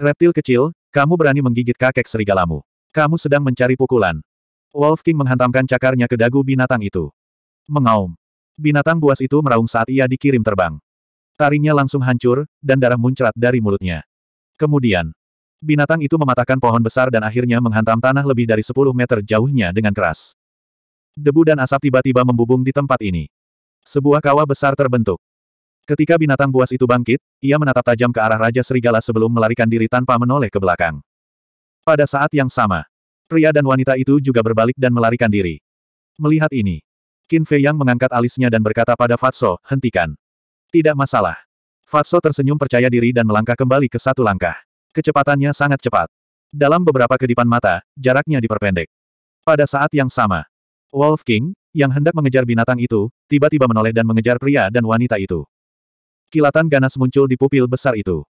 Reptil kecil, kamu berani menggigit kakek serigalamu. Kamu sedang mencari pukulan. Wolf King menghantamkan cakarnya ke dagu binatang itu. Mengaum. Binatang buas itu meraung saat ia dikirim terbang. Taringnya langsung hancur, dan darah muncrat dari mulutnya. Kemudian, binatang itu mematahkan pohon besar dan akhirnya menghantam tanah lebih dari 10 meter jauhnya dengan keras. Debu dan asap tiba-tiba membubung di tempat ini. Sebuah kawah besar terbentuk. Ketika binatang buas itu bangkit, ia menatap tajam ke arah Raja Serigala sebelum melarikan diri tanpa menoleh ke belakang. Pada saat yang sama, pria dan wanita itu juga berbalik dan melarikan diri. Melihat ini, Qin Fei Yang mengangkat alisnya dan berkata pada Fatso, hentikan. Tidak masalah. Fatso tersenyum percaya diri dan melangkah kembali ke satu langkah. Kecepatannya sangat cepat. Dalam beberapa kedipan mata, jaraknya diperpendek. Pada saat yang sama, Wolf King, yang hendak mengejar binatang itu, tiba-tiba menoleh dan mengejar pria dan wanita itu. Kilatan ganas muncul di pupil besar itu.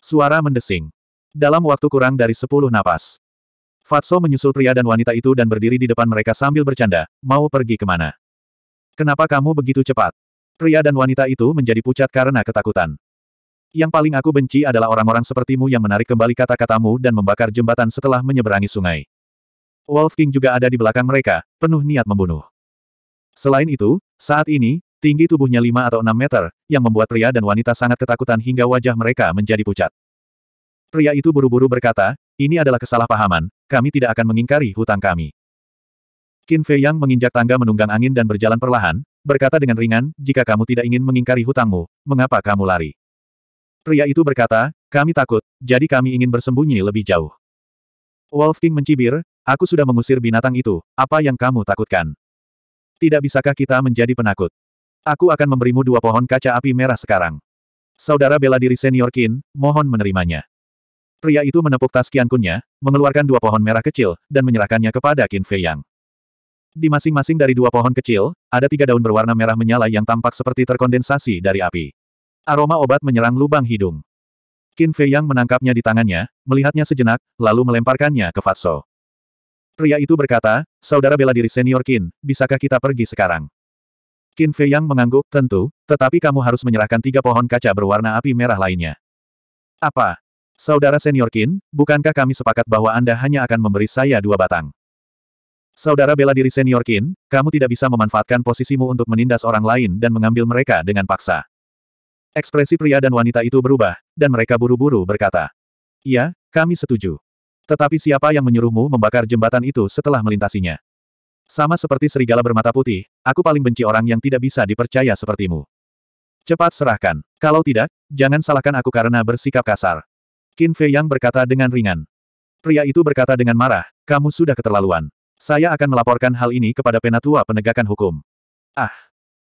Suara mendesing. Dalam waktu kurang dari sepuluh napas. Fatso menyusul pria dan wanita itu dan berdiri di depan mereka sambil bercanda, mau pergi ke mana? Kenapa kamu begitu cepat? Pria dan wanita itu menjadi pucat karena ketakutan. Yang paling aku benci adalah orang-orang sepertimu yang menarik kembali kata-katamu dan membakar jembatan setelah menyeberangi sungai. Wolf King juga ada di belakang mereka, penuh niat membunuh. Selain itu, saat ini, tinggi tubuhnya 5 atau 6 meter, yang membuat pria dan wanita sangat ketakutan hingga wajah mereka menjadi pucat. Pria itu buru-buru berkata, ini adalah kesalahpahaman, kami tidak akan mengingkari hutang kami. Qin Fei Yang menginjak tangga menunggang angin dan berjalan perlahan, berkata dengan ringan, jika kamu tidak ingin mengingkari hutangmu, mengapa kamu lari? Pria itu berkata, kami takut, jadi kami ingin bersembunyi lebih jauh. Wolf King mencibir, aku sudah mengusir binatang itu, apa yang kamu takutkan? Tidak bisakah kita menjadi penakut? Aku akan memberimu dua pohon kaca api merah sekarang. Saudara bela diri senior Qin, mohon menerimanya. Pria itu menepuk tas Kunnya, mengeluarkan dua pohon merah kecil, dan menyerahkannya kepada Qin Fei Yang. Di masing-masing dari dua pohon kecil, ada tiga daun berwarna merah menyala yang tampak seperti terkondensasi dari api. Aroma obat menyerang lubang hidung. Qin Fei Yang menangkapnya di tangannya, melihatnya sejenak, lalu melemparkannya ke Fatso. Pria itu berkata, Saudara bela diri senior Qin, bisakah kita pergi sekarang? Qin Fei Yang mengangguk, tentu, tetapi kamu harus menyerahkan tiga pohon kaca berwarna api merah lainnya. Apa? Saudara senior Qin, bukankah kami sepakat bahwa Anda hanya akan memberi saya dua batang? Saudara bela diri senior Qin, kamu tidak bisa memanfaatkan posisimu untuk menindas orang lain dan mengambil mereka dengan paksa. Ekspresi pria dan wanita itu berubah, dan mereka buru-buru berkata. Iya, kami setuju. Tetapi siapa yang menyuruhmu membakar jembatan itu setelah melintasinya? Sama seperti serigala bermata putih, aku paling benci orang yang tidak bisa dipercaya sepertimu. Cepat serahkan. Kalau tidak, jangan salahkan aku karena bersikap kasar. Qin Fei Yang berkata dengan ringan. Pria itu berkata dengan marah, kamu sudah keterlaluan. Saya akan melaporkan hal ini kepada penatua penegakan hukum. Ah!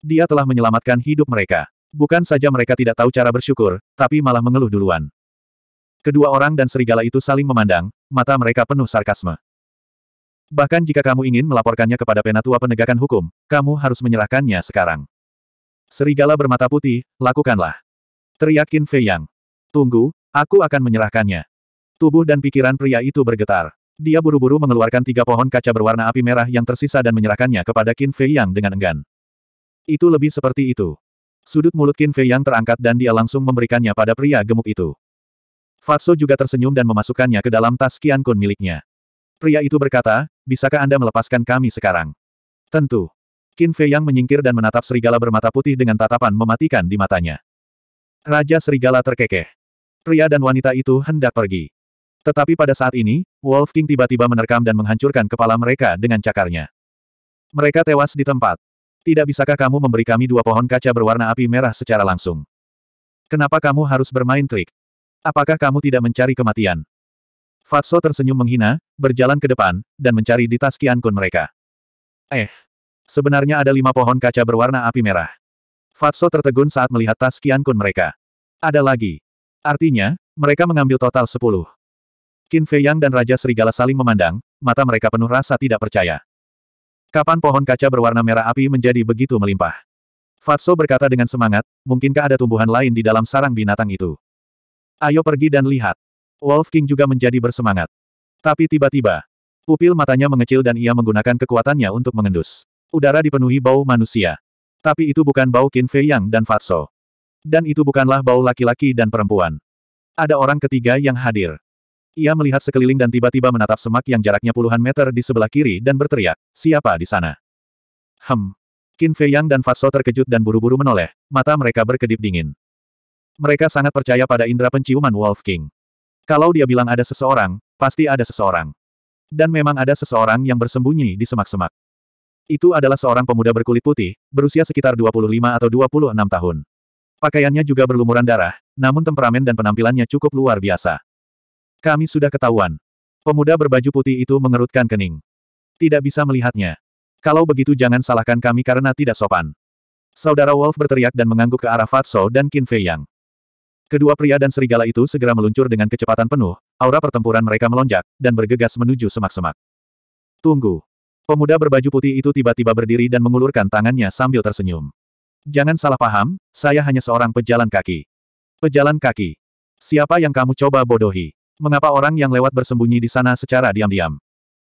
Dia telah menyelamatkan hidup mereka. Bukan saja mereka tidak tahu cara bersyukur, tapi malah mengeluh duluan. Kedua orang dan serigala itu saling memandang, mata mereka penuh sarkasme. Bahkan jika kamu ingin melaporkannya kepada penatua penegakan hukum, kamu harus menyerahkannya sekarang. Serigala bermata putih, lakukanlah. Teriakin Fei Yang. Tunggu, Aku akan menyerahkannya. Tubuh dan pikiran pria itu bergetar. Dia buru-buru mengeluarkan tiga pohon kaca berwarna api merah yang tersisa dan menyerahkannya kepada Qin Fei Yang dengan enggan. Itu lebih seperti itu. Sudut mulut Qin Fei Yang terangkat dan dia langsung memberikannya pada pria gemuk itu. Fatso juga tersenyum dan memasukkannya ke dalam tas Qian Kun miliknya. Pria itu berkata, bisakah Anda melepaskan kami sekarang? Tentu. Qin Fei Yang menyingkir dan menatap serigala bermata putih dengan tatapan mematikan di matanya. Raja serigala terkekeh. Pria dan wanita itu hendak pergi. Tetapi pada saat ini, Wolf King tiba-tiba menerkam dan menghancurkan kepala mereka dengan cakarnya. Mereka tewas di tempat. Tidak bisakah kamu memberi kami dua pohon kaca berwarna api merah secara langsung? Kenapa kamu harus bermain trik? Apakah kamu tidak mencari kematian? Fatso tersenyum menghina, berjalan ke depan, dan mencari di tas Kian Kun mereka. Eh, sebenarnya ada lima pohon kaca berwarna api merah. Fatso tertegun saat melihat tas Kian Kun mereka. Ada lagi. Artinya, mereka mengambil total sepuluh. Qin Fei Yang dan Raja Serigala saling memandang, mata mereka penuh rasa tidak percaya. Kapan pohon kaca berwarna merah api menjadi begitu melimpah? Fatso berkata dengan semangat, mungkinkah ada tumbuhan lain di dalam sarang binatang itu? Ayo pergi dan lihat. Wolf King juga menjadi bersemangat. Tapi tiba-tiba, pupil matanya mengecil dan ia menggunakan kekuatannya untuk mengendus. Udara dipenuhi bau manusia. Tapi itu bukan bau Qin Fei Yang dan Fatso. Dan itu bukanlah bau laki-laki dan perempuan. Ada orang ketiga yang hadir. Ia melihat sekeliling dan tiba-tiba menatap semak yang jaraknya puluhan meter di sebelah kiri dan berteriak, siapa di sana? Hem. Qin Fei Yang dan Fatso terkejut dan buru-buru menoleh, mata mereka berkedip dingin. Mereka sangat percaya pada indera penciuman Wolf King. Kalau dia bilang ada seseorang, pasti ada seseorang. Dan memang ada seseorang yang bersembunyi di semak-semak. Itu adalah seorang pemuda berkulit putih, berusia sekitar 25 atau 26 tahun. Pakaiannya juga berlumuran darah, namun temperamen dan penampilannya cukup luar biasa. Kami sudah ketahuan. Pemuda berbaju putih itu mengerutkan kening. Tidak bisa melihatnya. Kalau begitu jangan salahkan kami karena tidak sopan. Saudara Wolf berteriak dan mengangguk ke arah Fatso dan Qin Fei Yang. Kedua pria dan serigala itu segera meluncur dengan kecepatan penuh, aura pertempuran mereka melonjak, dan bergegas menuju semak-semak. Tunggu. Pemuda berbaju putih itu tiba-tiba berdiri dan mengulurkan tangannya sambil tersenyum. Jangan salah paham, saya hanya seorang pejalan kaki. Pejalan kaki. Siapa yang kamu coba bodohi? Mengapa orang yang lewat bersembunyi di sana secara diam-diam?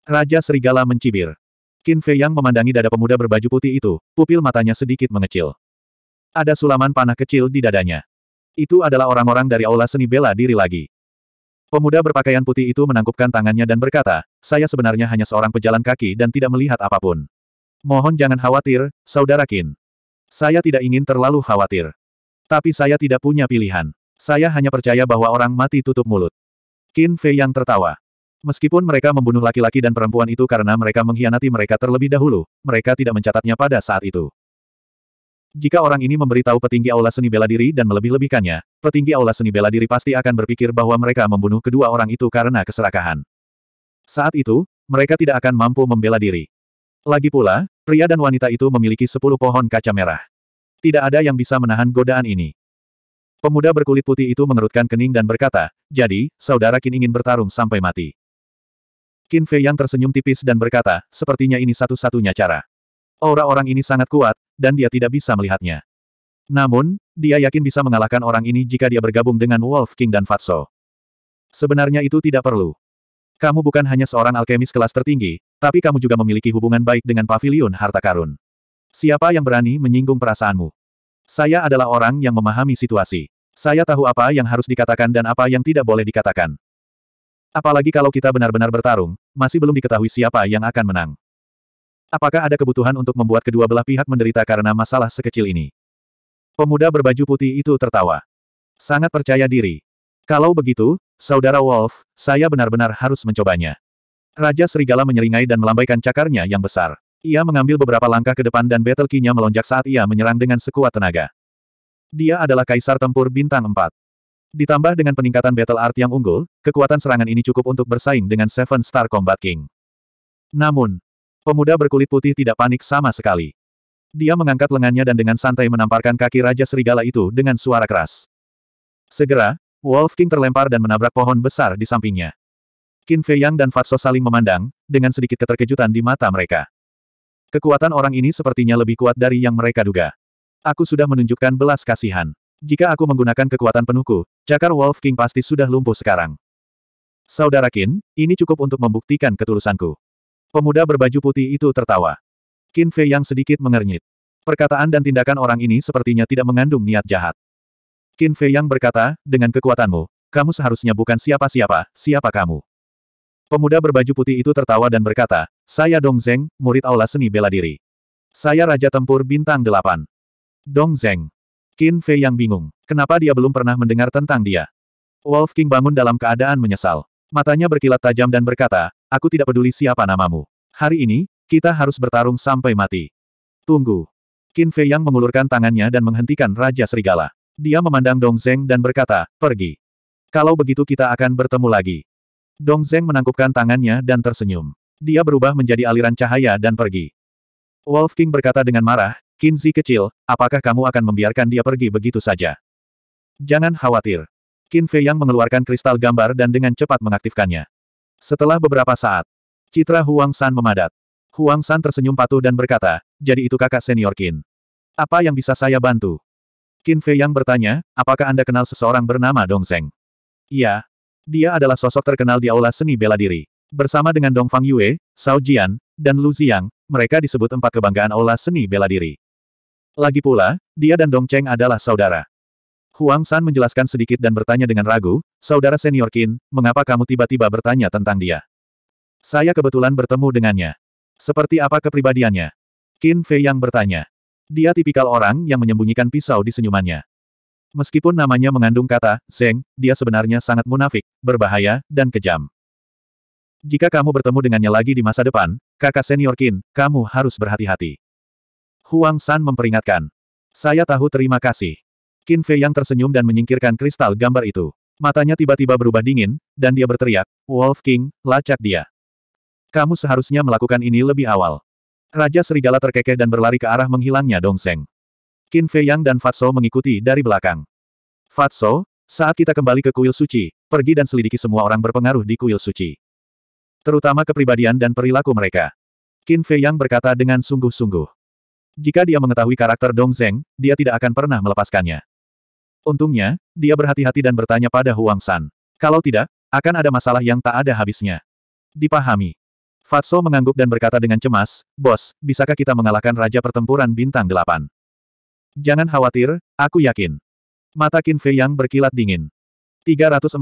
Raja Serigala mencibir. Qin Fei yang memandangi dada pemuda berbaju putih itu, pupil matanya sedikit mengecil. Ada sulaman panah kecil di dadanya. Itu adalah orang-orang dari Aula Seni Bela Diri lagi. Pemuda berpakaian putih itu menangkupkan tangannya dan berkata, saya sebenarnya hanya seorang pejalan kaki dan tidak melihat apa pun. Mohon jangan khawatir, Saudara Qin. Saya tidak ingin terlalu khawatir. Tapi saya tidak punya pilihan. Saya hanya percaya bahwa orang mati tutup mulut. Qin Fei yang tertawa. Meskipun mereka membunuh laki-laki dan perempuan itu karena mereka mengkhianati mereka terlebih dahulu, mereka tidak mencatatnya pada saat itu. Jika orang ini memberitahu petinggi aula seni bela diri dan melebih-lebihkannya, petinggi aula seni bela diri pasti akan berpikir bahwa mereka membunuh kedua orang itu karena keserakahan. Saat itu, mereka tidak akan mampu membela diri. Lagi pula, pria dan wanita itu memiliki sepuluh pohon kaca merah. Tidak ada yang bisa menahan godaan ini. Pemuda berkulit putih itu mengerutkan kening dan berkata, jadi, saudara Qin ingin bertarung sampai mati. Qin Fei yang tersenyum tipis dan berkata, sepertinya ini satu-satunya cara. Aura orang ini sangat kuat, dan dia tidak bisa melihatnya. Namun, dia yakin bisa mengalahkan orang ini jika dia bergabung dengan Wolf King dan Fatso. Sebenarnya itu tidak perlu. Kamu bukan hanya seorang alkemis kelas tertinggi, tapi kamu juga memiliki hubungan baik dengan pavilion harta karun. Siapa yang berani menyinggung perasaanmu? Saya adalah orang yang memahami situasi. Saya tahu apa yang harus dikatakan dan apa yang tidak boleh dikatakan. Apalagi kalau kita benar-benar bertarung, masih belum diketahui siapa yang akan menang. Apakah ada kebutuhan untuk membuat kedua belah pihak menderita karena masalah sekecil ini? Pemuda berbaju putih itu tertawa. Sangat percaya diri. Kalau begitu, Saudara Wolf, saya benar-benar harus mencobanya. Raja Serigala menyeringai dan melambaikan cakarnya yang besar. Ia mengambil beberapa langkah ke depan dan battle key-nya melonjak saat ia menyerang dengan sekuat tenaga. Dia adalah Kaisar Tempur Bintang 4. Ditambah dengan peningkatan battle art yang unggul, kekuatan serangan ini cukup untuk bersaing dengan Seven Star Combat King. Namun, Pemuda berkulit putih tidak panik sama sekali. Dia mengangkat lengannya dan dengan santai menamparkan kaki Raja Serigala itu dengan suara keras. Segera, Wolf King terlempar dan menabrak pohon besar di sampingnya. Qin Fei Yang dan Fatso saling memandang, dengan sedikit keterkejutan di mata mereka. Kekuatan orang ini sepertinya lebih kuat dari yang mereka duga. Aku sudah menunjukkan belas kasihan. Jika aku menggunakan kekuatan penuhku, cakar Wolf King pasti sudah lumpuh sekarang. Saudara Qin, ini cukup untuk membuktikan ketulusanku. Pemuda berbaju putih itu tertawa. Qin Fei yang sedikit mengernyit. Perkataan dan tindakan orang ini sepertinya tidak mengandung niat jahat. Qin Fei yang berkata, dengan kekuatanmu, kamu seharusnya bukan siapa-siapa, siapa kamu? Pemuda berbaju putih itu tertawa dan berkata, saya Dong Zeng, murid aula seni bela diri. Saya Raja Tempur Bintang Delapan. Dong Zeng. Qin Fei yang bingung. Kenapa dia belum pernah mendengar tentang dia? Wolf King bangun dalam keadaan menyesal. Matanya berkilat tajam dan berkata, aku tidak peduli siapa namamu. Hari ini, kita harus bertarung sampai mati. Tunggu. Qin Fei Yang mengulurkan tangannya dan menghentikan Raja Serigala. Dia memandang Dong Zeng dan berkata, pergi. Kalau begitu kita akan bertemu lagi. Dong Zeng menangkupkan tangannya dan tersenyum. Dia berubah menjadi aliran cahaya dan pergi. Wolf King berkata dengan marah, Qin Zi kecil, apakah kamu akan membiarkan dia pergi begitu saja? Jangan khawatir. Qin Fei Yang mengeluarkan kristal gambar dan dengan cepat mengaktifkannya. Setelah beberapa saat, citra Huang San memadat. Huang San tersenyum patuh dan berkata, jadi itu kakak senior Qin. Apa yang bisa saya bantu? Qin Fei Yang bertanya, apakah Anda kenal seseorang bernama Dong Zeng? Iya. Dia adalah sosok terkenal di aula seni bela diri. Bersama dengan Dong Fang Yue, Sao Jian, dan Lu Ziang, mereka disebut empat kebanggaan aula seni bela diri. Lagi pula, dia dan Dong Cheng adalah saudara. Huang San menjelaskan sedikit dan bertanya dengan ragu, Saudara senior Qin, mengapa kamu tiba-tiba bertanya tentang dia? Saya kebetulan bertemu dengannya. Seperti apa kepribadiannya? Qin Fei yang bertanya. Dia tipikal orang yang menyembunyikan pisau di senyumannya. Meskipun namanya mengandung kata, Zeng, dia sebenarnya sangat munafik, berbahaya, dan kejam. Jika kamu bertemu dengannya lagi di masa depan, kakak senior Qin, kamu harus berhati-hati. Huang San memperingatkan. Saya tahu terima kasih. Qin Fei yang tersenyum dan menyingkirkan kristal gambar itu. Matanya tiba-tiba berubah dingin, dan dia berteriak, Wolf King, lacak dia. Kamu seharusnya melakukan ini lebih awal. Raja Serigala terkekeh dan berlari ke arah menghilangnya Dong Zeng. Qin Fei Yang dan Fatso mengikuti dari belakang. Fatso, saat kita kembali ke kuil suci, pergi dan selidiki semua orang berpengaruh di kuil suci. Terutama kepribadian dan perilaku mereka. Qin Fei Yang berkata dengan sungguh-sungguh. Jika dia mengetahui karakter Dong Zeng, dia tidak akan pernah melepaskannya. Untungnya, dia berhati-hati dan bertanya pada Huang San. Kalau tidak, akan ada masalah yang tak ada habisnya. Dipahami. Fatso mengangguk dan berkata dengan cemas, Bos, bisakah kita mengalahkan Raja Pertempuran Bintang Delapan? Jangan khawatir, aku yakin. Mata Qin Fei yang berkilat dingin. 342.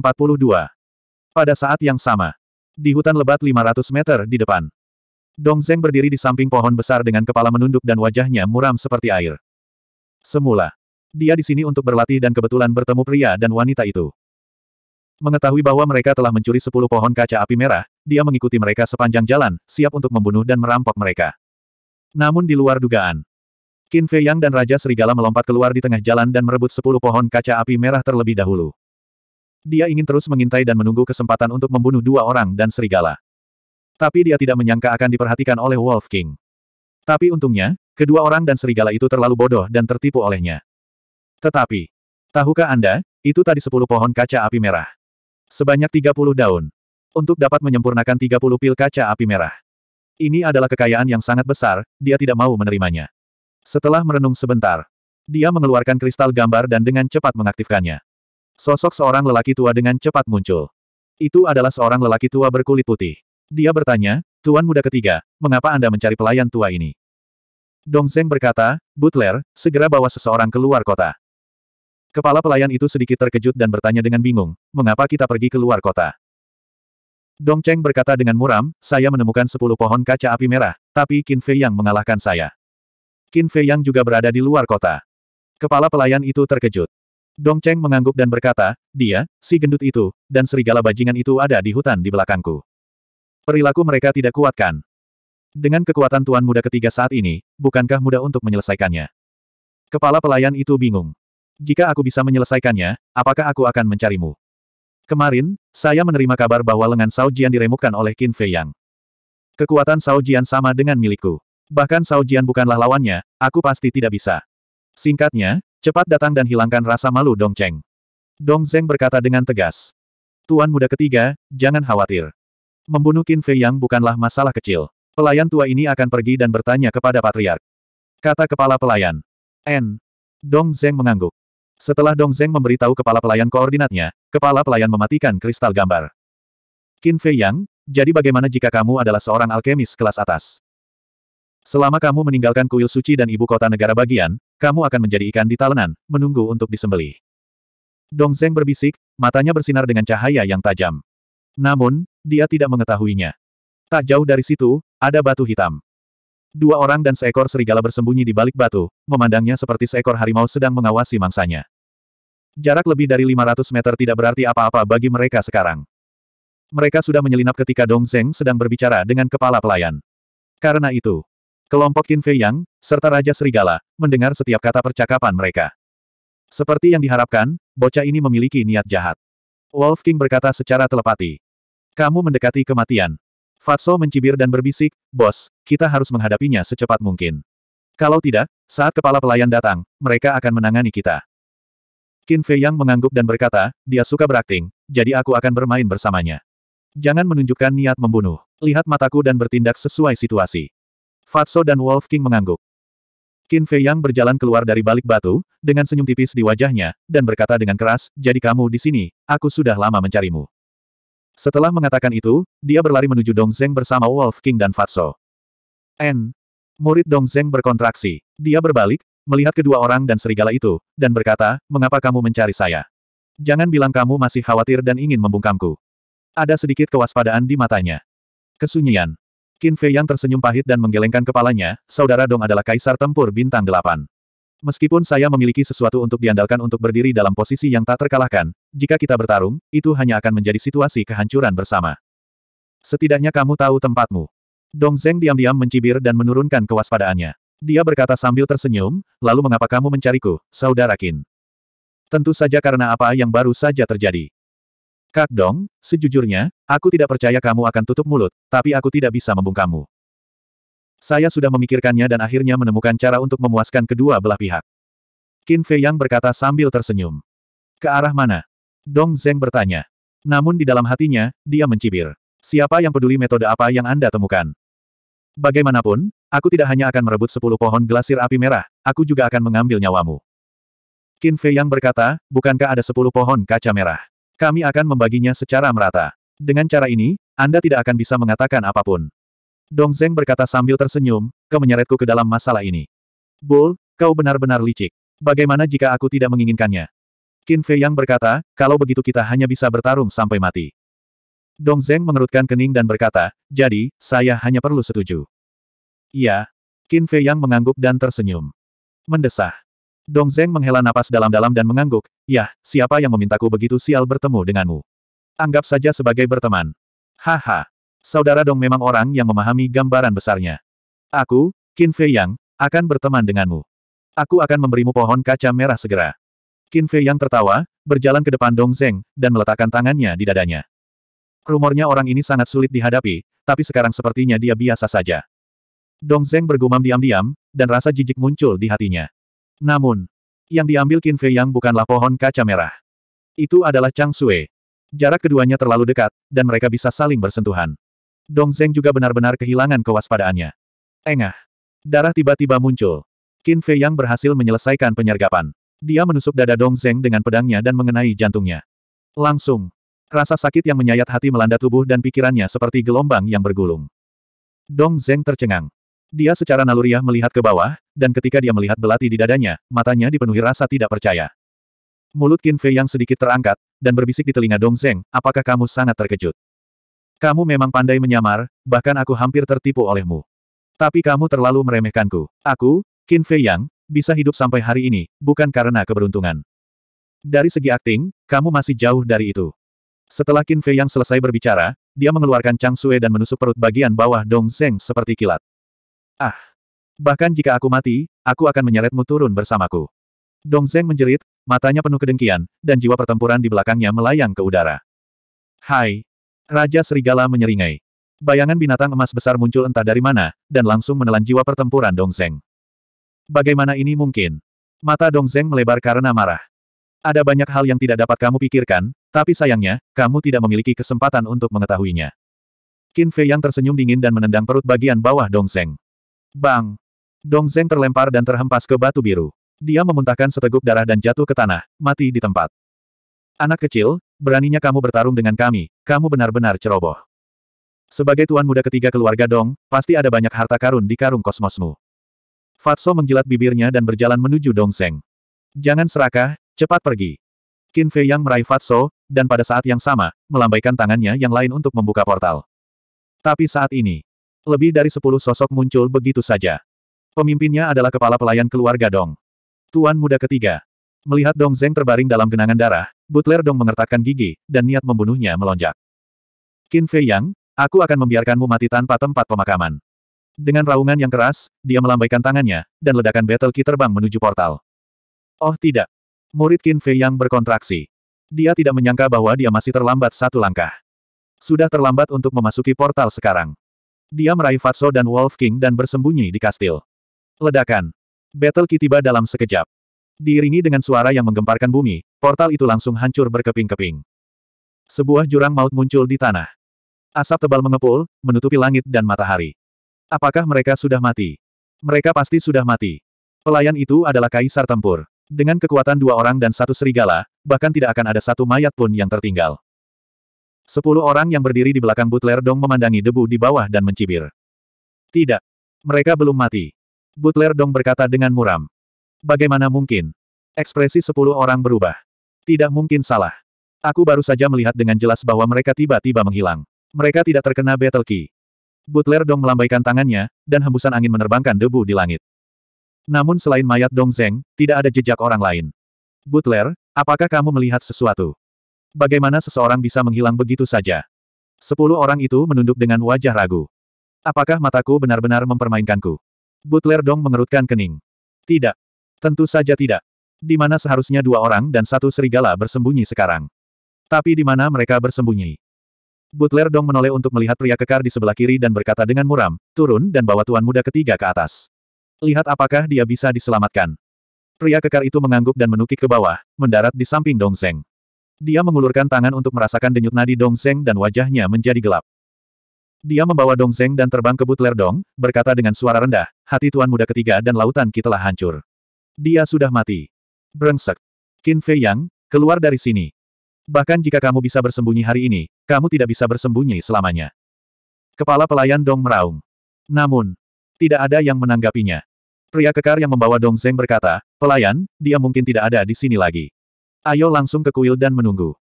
Pada saat yang sama. Di hutan lebat 500 meter di depan. Dong Zeng berdiri di samping pohon besar dengan kepala menunduk dan wajahnya muram seperti air. Semula. Dia di sini untuk berlatih dan kebetulan bertemu pria dan wanita itu. Mengetahui bahwa mereka telah mencuri sepuluh pohon kaca api merah, dia mengikuti mereka sepanjang jalan, siap untuk membunuh dan merampok mereka. Namun di luar dugaan, Qin Fei Yang dan Raja Serigala melompat keluar di tengah jalan dan merebut sepuluh pohon kaca api merah terlebih dahulu. Dia ingin terus mengintai dan menunggu kesempatan untuk membunuh dua orang dan serigala. Tapi dia tidak menyangka akan diperhatikan oleh Wolf King. Tapi untungnya, kedua orang dan serigala itu terlalu bodoh dan tertipu olehnya. Tetapi, tahukah Anda, itu tadi sepuluh pohon kaca api merah. Sebanyak tiga puluh daun. Untuk dapat menyempurnakan tiga puluh pil kaca api merah. Ini adalah kekayaan yang sangat besar, dia tidak mau menerimanya. Setelah merenung sebentar, dia mengeluarkan kristal gambar dan dengan cepat mengaktifkannya. Sosok seorang lelaki tua dengan cepat muncul. Itu adalah seorang lelaki tua berkulit putih. Dia bertanya, Tuan muda ketiga, mengapa Anda mencari pelayan tua ini? Dong Zeng berkata, Butler, segera bawa seseorang keluar kota. Kepala pelayan itu sedikit terkejut dan bertanya dengan bingung, mengapa kita pergi keluar kota? Dong Cheng berkata dengan muram, saya menemukan sepuluh pohon kaca api merah, tapi Qin Fei yang mengalahkan saya. Qin Fei Yang juga berada di luar kota. Kepala pelayan itu terkejut. Dong Cheng mengangguk dan berkata, dia, si gendut itu, dan serigala bajingan itu ada di hutan di belakangku. Perilaku mereka tidak kuat kan? Dengan kekuatan tuan muda ketiga saat ini, bukankah mudah untuk menyelesaikannya? Kepala pelayan itu bingung. Jika aku bisa menyelesaikannya, apakah aku akan mencarimu? Kemarin, saya menerima kabar bahwa lengan Sao Jian diremukkan oleh Qin Fei Yang. Kekuatan Sao Jian sama dengan milikku. Bahkan Sao Jian bukanlah lawannya, aku pasti tidak bisa. Singkatnya, cepat datang dan hilangkan rasa malu Dong Cheng. Dong Zeng berkata dengan tegas. Tuan muda ketiga, jangan khawatir. Membunuh Qin Fei Yang bukanlah masalah kecil. Pelayan tua ini akan pergi dan bertanya kepada Patriark. Kata kepala pelayan. N. Dong Zeng mengangguk. Setelah Dong Zeng memberitahu kepala pelayan koordinatnya, kepala pelayan mematikan kristal gambar. Qin Fei Yang, jadi bagaimana jika kamu adalah seorang alkemis kelas atas? Selama kamu meninggalkan kuil suci dan ibu kota negara bagian, kamu akan menjadi ikan di talenan, menunggu untuk disembelih. Dong Zeng berbisik, matanya bersinar dengan cahaya yang tajam. Namun, dia tidak mengetahuinya. Tak jauh dari situ, ada batu hitam. Dua orang dan seekor serigala bersembunyi di balik batu, memandangnya seperti seekor harimau sedang mengawasi mangsanya. Jarak lebih dari 500 meter tidak berarti apa-apa bagi mereka sekarang. Mereka sudah menyelinap ketika Dong Zeng sedang berbicara dengan kepala pelayan. Karena itu, Kelompok Qin Fei Yang, serta Raja Serigala, mendengar setiap kata percakapan mereka. Seperti yang diharapkan, bocah ini memiliki niat jahat. Wolf King berkata secara telepati. Kamu mendekati kematian. Fatso mencibir dan berbisik, Bos, kita harus menghadapinya secepat mungkin. Kalau tidak, saat kepala pelayan datang, mereka akan menangani kita. Qin Fei Yang mengangguk dan berkata, dia suka berakting, jadi aku akan bermain bersamanya. Jangan menunjukkan niat membunuh. Lihat mataku dan bertindak sesuai situasi. Fatso dan Wolf King mengangguk. Qin Fei Yang berjalan keluar dari balik batu, dengan senyum tipis di wajahnya, dan berkata dengan keras, jadi kamu di sini, aku sudah lama mencarimu. Setelah mengatakan itu, dia berlari menuju Dong Zeng bersama Wolf King dan Fatso. N. Murid Dong Zeng berkontraksi. Dia berbalik, melihat kedua orang dan serigala itu, dan berkata, mengapa kamu mencari saya? Jangan bilang kamu masih khawatir dan ingin membungkamku. Ada sedikit kewaspadaan di matanya. Kesunyian. Qin Fei yang tersenyum pahit dan menggelengkan kepalanya, saudara Dong adalah kaisar tempur bintang delapan. Meskipun saya memiliki sesuatu untuk diandalkan untuk berdiri dalam posisi yang tak terkalahkan, jika kita bertarung, itu hanya akan menjadi situasi kehancuran bersama. Setidaknya kamu tahu tempatmu. Dong Zeng diam-diam mencibir dan menurunkan kewaspadaannya. Dia berkata sambil tersenyum, lalu mengapa kamu mencariku, saudara Qin? Tentu saja karena apa yang baru saja terjadi. Kak Dong, sejujurnya, aku tidak percaya kamu akan tutup mulut, tapi aku tidak bisa membungkamu. Saya sudah memikirkannya dan akhirnya menemukan cara untuk memuaskan kedua belah pihak. Qin Fei Yang berkata sambil tersenyum. Ke arah mana? Dong Zeng bertanya. Namun di dalam hatinya, dia mencibir. Siapa yang peduli metode apa yang Anda temukan? Bagaimanapun, aku tidak hanya akan merebut sepuluh pohon glasir api merah, aku juga akan mengambil nyawamu. Qin Fei Yang berkata, bukankah ada sepuluh pohon kaca merah? Kami akan membaginya secara merata. Dengan cara ini, Anda tidak akan bisa mengatakan apa pun. Dong Zeng berkata sambil tersenyum, kau menyeretku ke dalam masalah ini. Bull, kau benar-benar licik. Bagaimana jika aku tidak menginginkannya? Qin Fei Yang berkata, kalau begitu kita hanya bisa bertarung sampai mati. Dong Zeng mengerutkan kening dan berkata, jadi, saya hanya perlu setuju. Iya. Qin Fei Yang mengangguk dan tersenyum. Mendesah. Dong Zeng menghela napas dalam-dalam dan mengangguk, Yah, siapa yang memintaku begitu sial bertemu denganmu? Anggap saja sebagai berteman. Haha. Saudara Dong memang orang yang memahami gambaran besarnya. Aku, Qin Fei Yang, akan berteman denganmu. Aku akan memberimu pohon kaca merah segera. Qin Fei Yang tertawa, berjalan ke depan Dong Zeng, dan meletakkan tangannya di dadanya. Rumornya orang ini sangat sulit dihadapi, tapi sekarang sepertinya dia biasa saja. Dong Zeng bergumam diam-diam, dan rasa jijik muncul di hatinya. Namun, yang diambil Qin Fei Yang bukanlah pohon kaca merah. Itu adalah Chang Sui. Jarak keduanya terlalu dekat, dan mereka bisa saling bersentuhan. Dong Zeng juga benar-benar kehilangan kewaspadaannya. Engah. Darah tiba-tiba muncul. Qin Fei Yang berhasil menyelesaikan penyergapan. Dia menusuk dada Dong Zeng dengan pedangnya dan mengenai jantungnya. Langsung. Rasa sakit yang menyayat hati melanda tubuh dan pikirannya seperti gelombang yang bergulung. Dong Zeng tercengang. Dia secara naluriah melihat ke bawah, dan ketika dia melihat belati di dadanya, matanya dipenuhi rasa tidak percaya. Mulut Qin Fei yang sedikit terangkat, dan berbisik di telinga Dong Zeng, apakah kamu sangat terkejut? Kamu memang pandai menyamar, bahkan aku hampir tertipu olehmu. Tapi kamu terlalu meremehkanku. Aku, Qin Fei Yang, bisa hidup sampai hari ini, bukan karena keberuntungan. Dari segi akting, kamu masih jauh dari itu. Setelah Qin Fei Yang selesai berbicara, dia mengeluarkan Chang Sui dan menusuk perut bagian bawah Dong Zeng seperti kilat. Ah! Bahkan jika aku mati, aku akan menyeretmu turun bersamaku. Dong Zeng menjerit, matanya penuh kedengkian, dan jiwa pertempuran di belakangnya melayang ke udara. Hai! Raja Serigala menyeringai. Bayangan binatang emas besar muncul entah dari mana, dan langsung menelan jiwa pertempuran Dong Zeng. Bagaimana ini mungkin? Mata Dong Zeng melebar karena marah. Ada banyak hal yang tidak dapat kamu pikirkan, tapi sayangnya, kamu tidak memiliki kesempatan untuk mengetahuinya. Qin Fei yang tersenyum dingin dan menendang perut bagian bawah Dong Zeng. Bang! Dong Zeng terlempar dan terhempas ke batu biru. Dia memuntahkan seteguk darah dan jatuh ke tanah, mati di tempat. Anak kecil, beraninya kamu bertarung dengan kami, kamu benar-benar ceroboh. Sebagai tuan muda ketiga keluarga Dong, pasti ada banyak harta karun di karung kosmosmu. Fatso menjilat bibirnya dan berjalan menuju Dong Zeng. Jangan serakah, cepat pergi. Qin Fei yang meraih Fatso, dan pada saat yang sama, melambaikan tangannya yang lain untuk membuka portal. Tapi saat ini, lebih dari sepuluh sosok muncul begitu saja. Pemimpinnya adalah kepala pelayan keluarga Dong. Tuan muda ketiga. Melihat Dong Zeng terbaring dalam genangan darah, Butler Dong mengertakkan gigi, dan niat membunuhnya melonjak. Qin Fei Yang, aku akan membiarkanmu mati tanpa tempat pemakaman. Dengan raungan yang keras, dia melambaikan tangannya, dan ledakan Battle Key terbang menuju portal. Oh tidak. Murid Qin Fei Yang berkontraksi. Dia tidak menyangka bahwa dia masih terlambat satu langkah. Sudah terlambat untuk memasuki portal sekarang. Dia meraih Fatso dan Wolf King dan bersembunyi di kastil. Ledakan. Battle Key tiba dalam sekejap. Diiringi dengan suara yang menggemparkan bumi, portal itu langsung hancur berkeping-keping. Sebuah jurang maut muncul di tanah. Asap tebal mengepul, menutupi langit dan matahari. Apakah mereka sudah mati? Mereka pasti sudah mati. Pelayan itu adalah kaisar tempur. Dengan kekuatan dua orang dan satu serigala, bahkan tidak akan ada satu mayat pun yang tertinggal. Sepuluh orang yang berdiri di belakang Butler Dong memandangi debu di bawah dan mencibir. Tidak. Mereka belum mati. Butler Dong berkata dengan muram. Bagaimana mungkin? Ekspresi sepuluh orang berubah. Tidak mungkin salah. Aku baru saja melihat dengan jelas bahwa mereka tiba-tiba menghilang. Mereka tidak terkena Battle Key. Butler Dong melambaikan tangannya, dan hembusan angin menerbangkan debu di langit. Namun selain mayat Dong Zeng, tidak ada jejak orang lain. Butler, apakah kamu melihat sesuatu? Bagaimana seseorang bisa menghilang begitu saja? Sepuluh orang itu menunduk dengan wajah ragu. Apakah mataku benar-benar mempermainkanku? Butler Dong mengerutkan kening. Tidak. Tentu saja tidak. Di mana seharusnya dua orang dan satu serigala bersembunyi sekarang. Tapi di mana mereka bersembunyi? Butler Dong menoleh untuk melihat pria kekar di sebelah kiri dan berkata dengan muram, turun dan bawa tuan muda ketiga ke atas. Lihat apakah dia bisa diselamatkan. Pria kekar itu mengangguk dan menukik ke bawah, mendarat di samping Dong Zeng. Dia mengulurkan tangan untuk merasakan denyut nadi Dong Zeng dan wajahnya menjadi gelap. Dia membawa Dong Zeng dan terbang ke Butler Dong, berkata dengan suara rendah, hati tuan muda ketiga dan lautan kita telah hancur. Dia sudah mati. Brengsek. Qin Fei Yang, keluar dari sini. Bahkan jika kamu bisa bersembunyi hari ini, kamu tidak bisa bersembunyi selamanya. Kepala pelayan Dong meraung. Namun, tidak ada yang menanggapinya. Pria kekar yang membawa Dong Zeng berkata, pelayan, dia mungkin tidak ada di sini lagi. Ayo langsung ke kuil dan menunggu.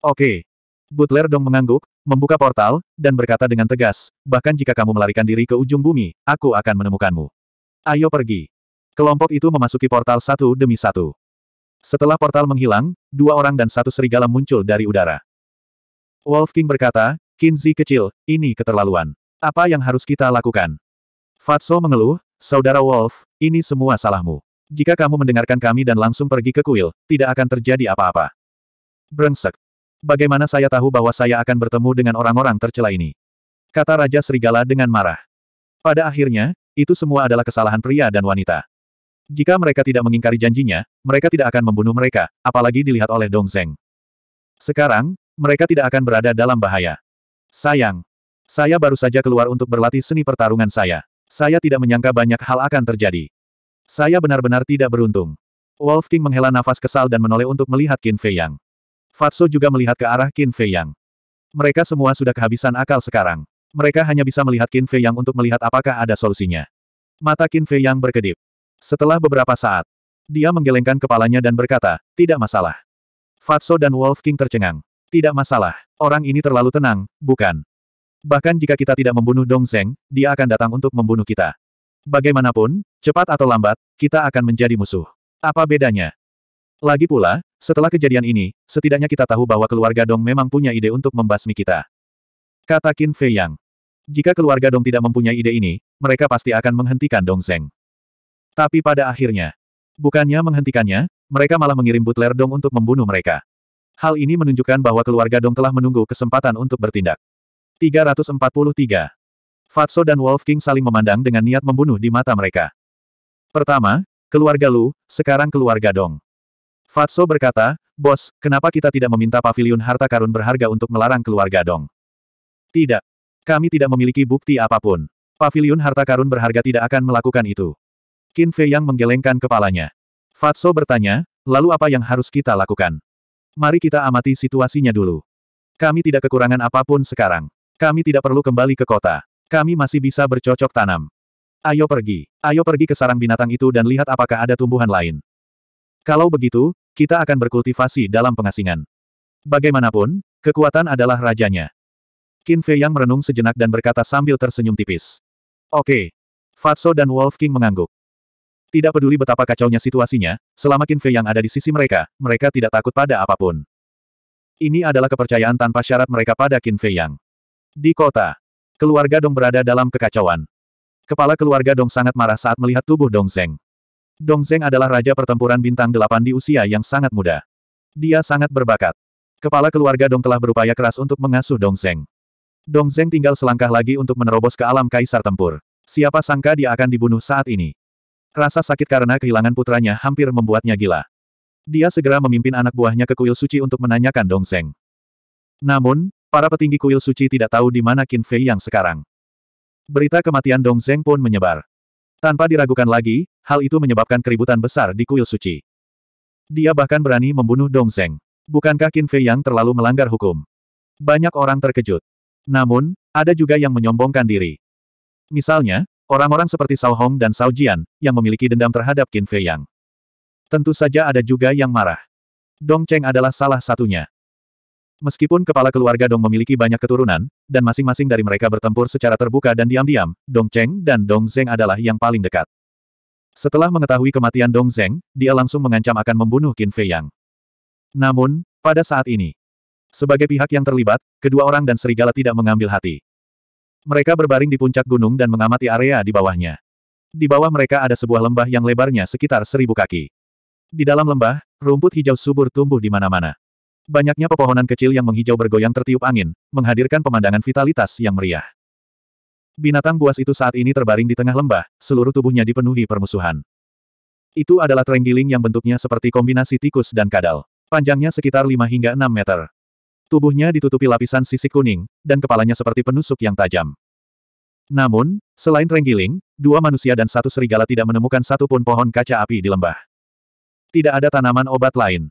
Oke. Butler Dong mengangguk, membuka portal, dan berkata dengan tegas, bahkan jika kamu melarikan diri ke ujung bumi, aku akan menemukanmu. Ayo pergi. Kelompok itu memasuki portal satu demi satu. Setelah portal menghilang, dua orang dan satu serigala muncul dari udara. Wolf King berkata, Kinzi kecil, ini keterlaluan. Apa yang harus kita lakukan? Fatso mengeluh, Saudara Wolf, ini semua salahmu. Jika kamu mendengarkan kami dan langsung pergi ke kuil, tidak akan terjadi apa-apa. Brengsek. Bagaimana saya tahu bahwa saya akan bertemu dengan orang-orang tercela ini? Kata Raja Serigala dengan marah. Pada akhirnya, itu semua adalah kesalahan pria dan wanita. Jika mereka tidak mengingkari janjinya, mereka tidak akan membunuh mereka, apalagi dilihat oleh Dong Zeng. Sekarang, mereka tidak akan berada dalam bahaya. Sayang. Saya baru saja keluar untuk berlatih seni pertarungan saya. Saya tidak menyangka banyak hal akan terjadi. Saya benar-benar tidak beruntung. Wolf King menghela nafas kesal dan menoleh untuk melihat Qin Fei Yang. Fatso juga melihat ke arah Qin Fei Yang. Mereka semua sudah kehabisan akal sekarang. Mereka hanya bisa melihat Qin Fei Yang untuk melihat apakah ada solusinya. Mata Qin Fei Yang berkedip. Setelah beberapa saat, dia menggelengkan kepalanya dan berkata, tidak masalah. Fatso dan Wolf King tercengang. Tidak masalah, orang ini terlalu tenang, bukan? Bahkan jika kita tidak membunuh Dong Zeng, dia akan datang untuk membunuh kita. Bagaimanapun, cepat atau lambat, kita akan menjadi musuh. Apa bedanya? Lagi pula, setelah kejadian ini, setidaknya kita tahu bahwa keluarga Dong memang punya ide untuk membasmi kita. Kata Qin Fei Yang. Jika keluarga Dong tidak mempunyai ide ini, mereka pasti akan menghentikan Dong Zeng. Tapi pada akhirnya, bukannya menghentikannya, mereka malah mengirim Butler Dong untuk membunuh mereka. Hal ini menunjukkan bahwa keluarga Dong telah menunggu kesempatan untuk bertindak. 343. Fatso dan Wolf King saling memandang dengan niat membunuh di mata mereka. Pertama, keluarga Lu, sekarang keluarga Dong. Fatso berkata, Bos, kenapa kita tidak meminta pavilion harta karun berharga untuk melarang keluarga Dong? Tidak. Kami tidak memiliki bukti apa pun. Pavilion harta karun berharga tidak akan melakukan itu. Qin Fei yang menggelengkan kepalanya. Fatso bertanya, lalu apa yang harus kita lakukan? Mari kita amati situasinya dulu. Kami tidak kekurangan apa pun sekarang. Kami tidak perlu kembali ke kota. Kami masih bisa bercocok tanam. Ayo pergi. Ayo pergi ke sarang binatang itu dan lihat apakah ada tumbuhan lain. Kalau begitu, kita akan berkultivasi dalam pengasingan. Bagaimanapun, kekuatan adalah rajanya. Qin Fei yang merenung sejenak dan berkata sambil tersenyum tipis. Oke. Fatso dan Wolf King mengangguk. Tidak peduli betapa kacaunya situasinya, selama Qin Fei yang ada di sisi mereka, mereka tidak takut pada apa pun. Ini adalah kepercayaan tanpa syarat mereka pada Qin Fei Yang. Di kota, keluarga Dong berada dalam kekacauan. Kepala keluarga Dong sangat marah saat melihat tubuh Dong Zeng. Dong Zeng adalah raja pertempuran bintang delapan di usia yang sangat muda. Dia sangat berbakat. Kepala keluarga Dong telah berupaya keras untuk mengasuh Dong Zeng. Dong Zeng tinggal selangkah lagi untuk menerobos ke alam kaisar tempur. Siapa sangka dia akan dibunuh saat ini. Rasa sakit karena kehilangan putranya hampir membuatnya gila. Dia segera memimpin anak buahnya ke kuil suci untuk menanyakan Dong Zeng. Namun, para petinggi kuil suci tidak tahu di mana Qin Fei yang sekarang. Berita kematian Dong Zeng pun menyebar. Tanpa diragukan lagi, hal itu menyebabkan keributan besar di kuil suci. Dia bahkan berani membunuh Dong Zeng. Bukankah Qin Fei yang terlalu melanggar hukum? Banyak orang terkejut. Namun, ada juga yang menyombongkan diri. Misalnya, Orang-orang seperti Sao Hong dan Sao Jian, yang memiliki dendam terhadap Qin Fei Yang. Tentu saja ada juga yang marah. Dong Cheng adalah salah satunya. Meskipun kepala keluarga Dong memiliki banyak keturunan, dan masing-masing dari mereka bertempur secara terbuka dan diam-diam, Dong Cheng dan Dong Zeng adalah yang paling dekat. Setelah mengetahui kematian Dong Zeng, dia langsung mengancam akan membunuh Qin Fei Yang. Namun, pada saat ini, sebagai pihak yang terlibat, kedua orang dan serigala tidak mengambil hati. Mereka berbaring di puncak gunung dan mengamati area di bawahnya. Di bawah mereka ada sebuah lembah yang lebarnya sekitar seribu kaki. Di dalam lembah, rumput hijau subur tumbuh di mana-mana. Banyaknya pepohonan kecil yang menghijau bergoyang tertiup angin, menghadirkan pemandangan vitalitas yang meriah. Binatang buas itu saat ini terbaring di tengah lembah, seluruh tubuhnya dipenuhi permusuhan. Itu adalah terenggiling yang bentuknya seperti kombinasi tikus dan kadal. Panjangnya sekitar 5 hingga 6 meter. Tubuhnya ditutupi lapisan sisik kuning, dan kepalanya seperti penusuk yang tajam. Namun, selain terenggiling, dua manusia dan satu serigala tidak menemukan satu pun pohon kaca api di lembah. Tidak ada tanaman obat lain.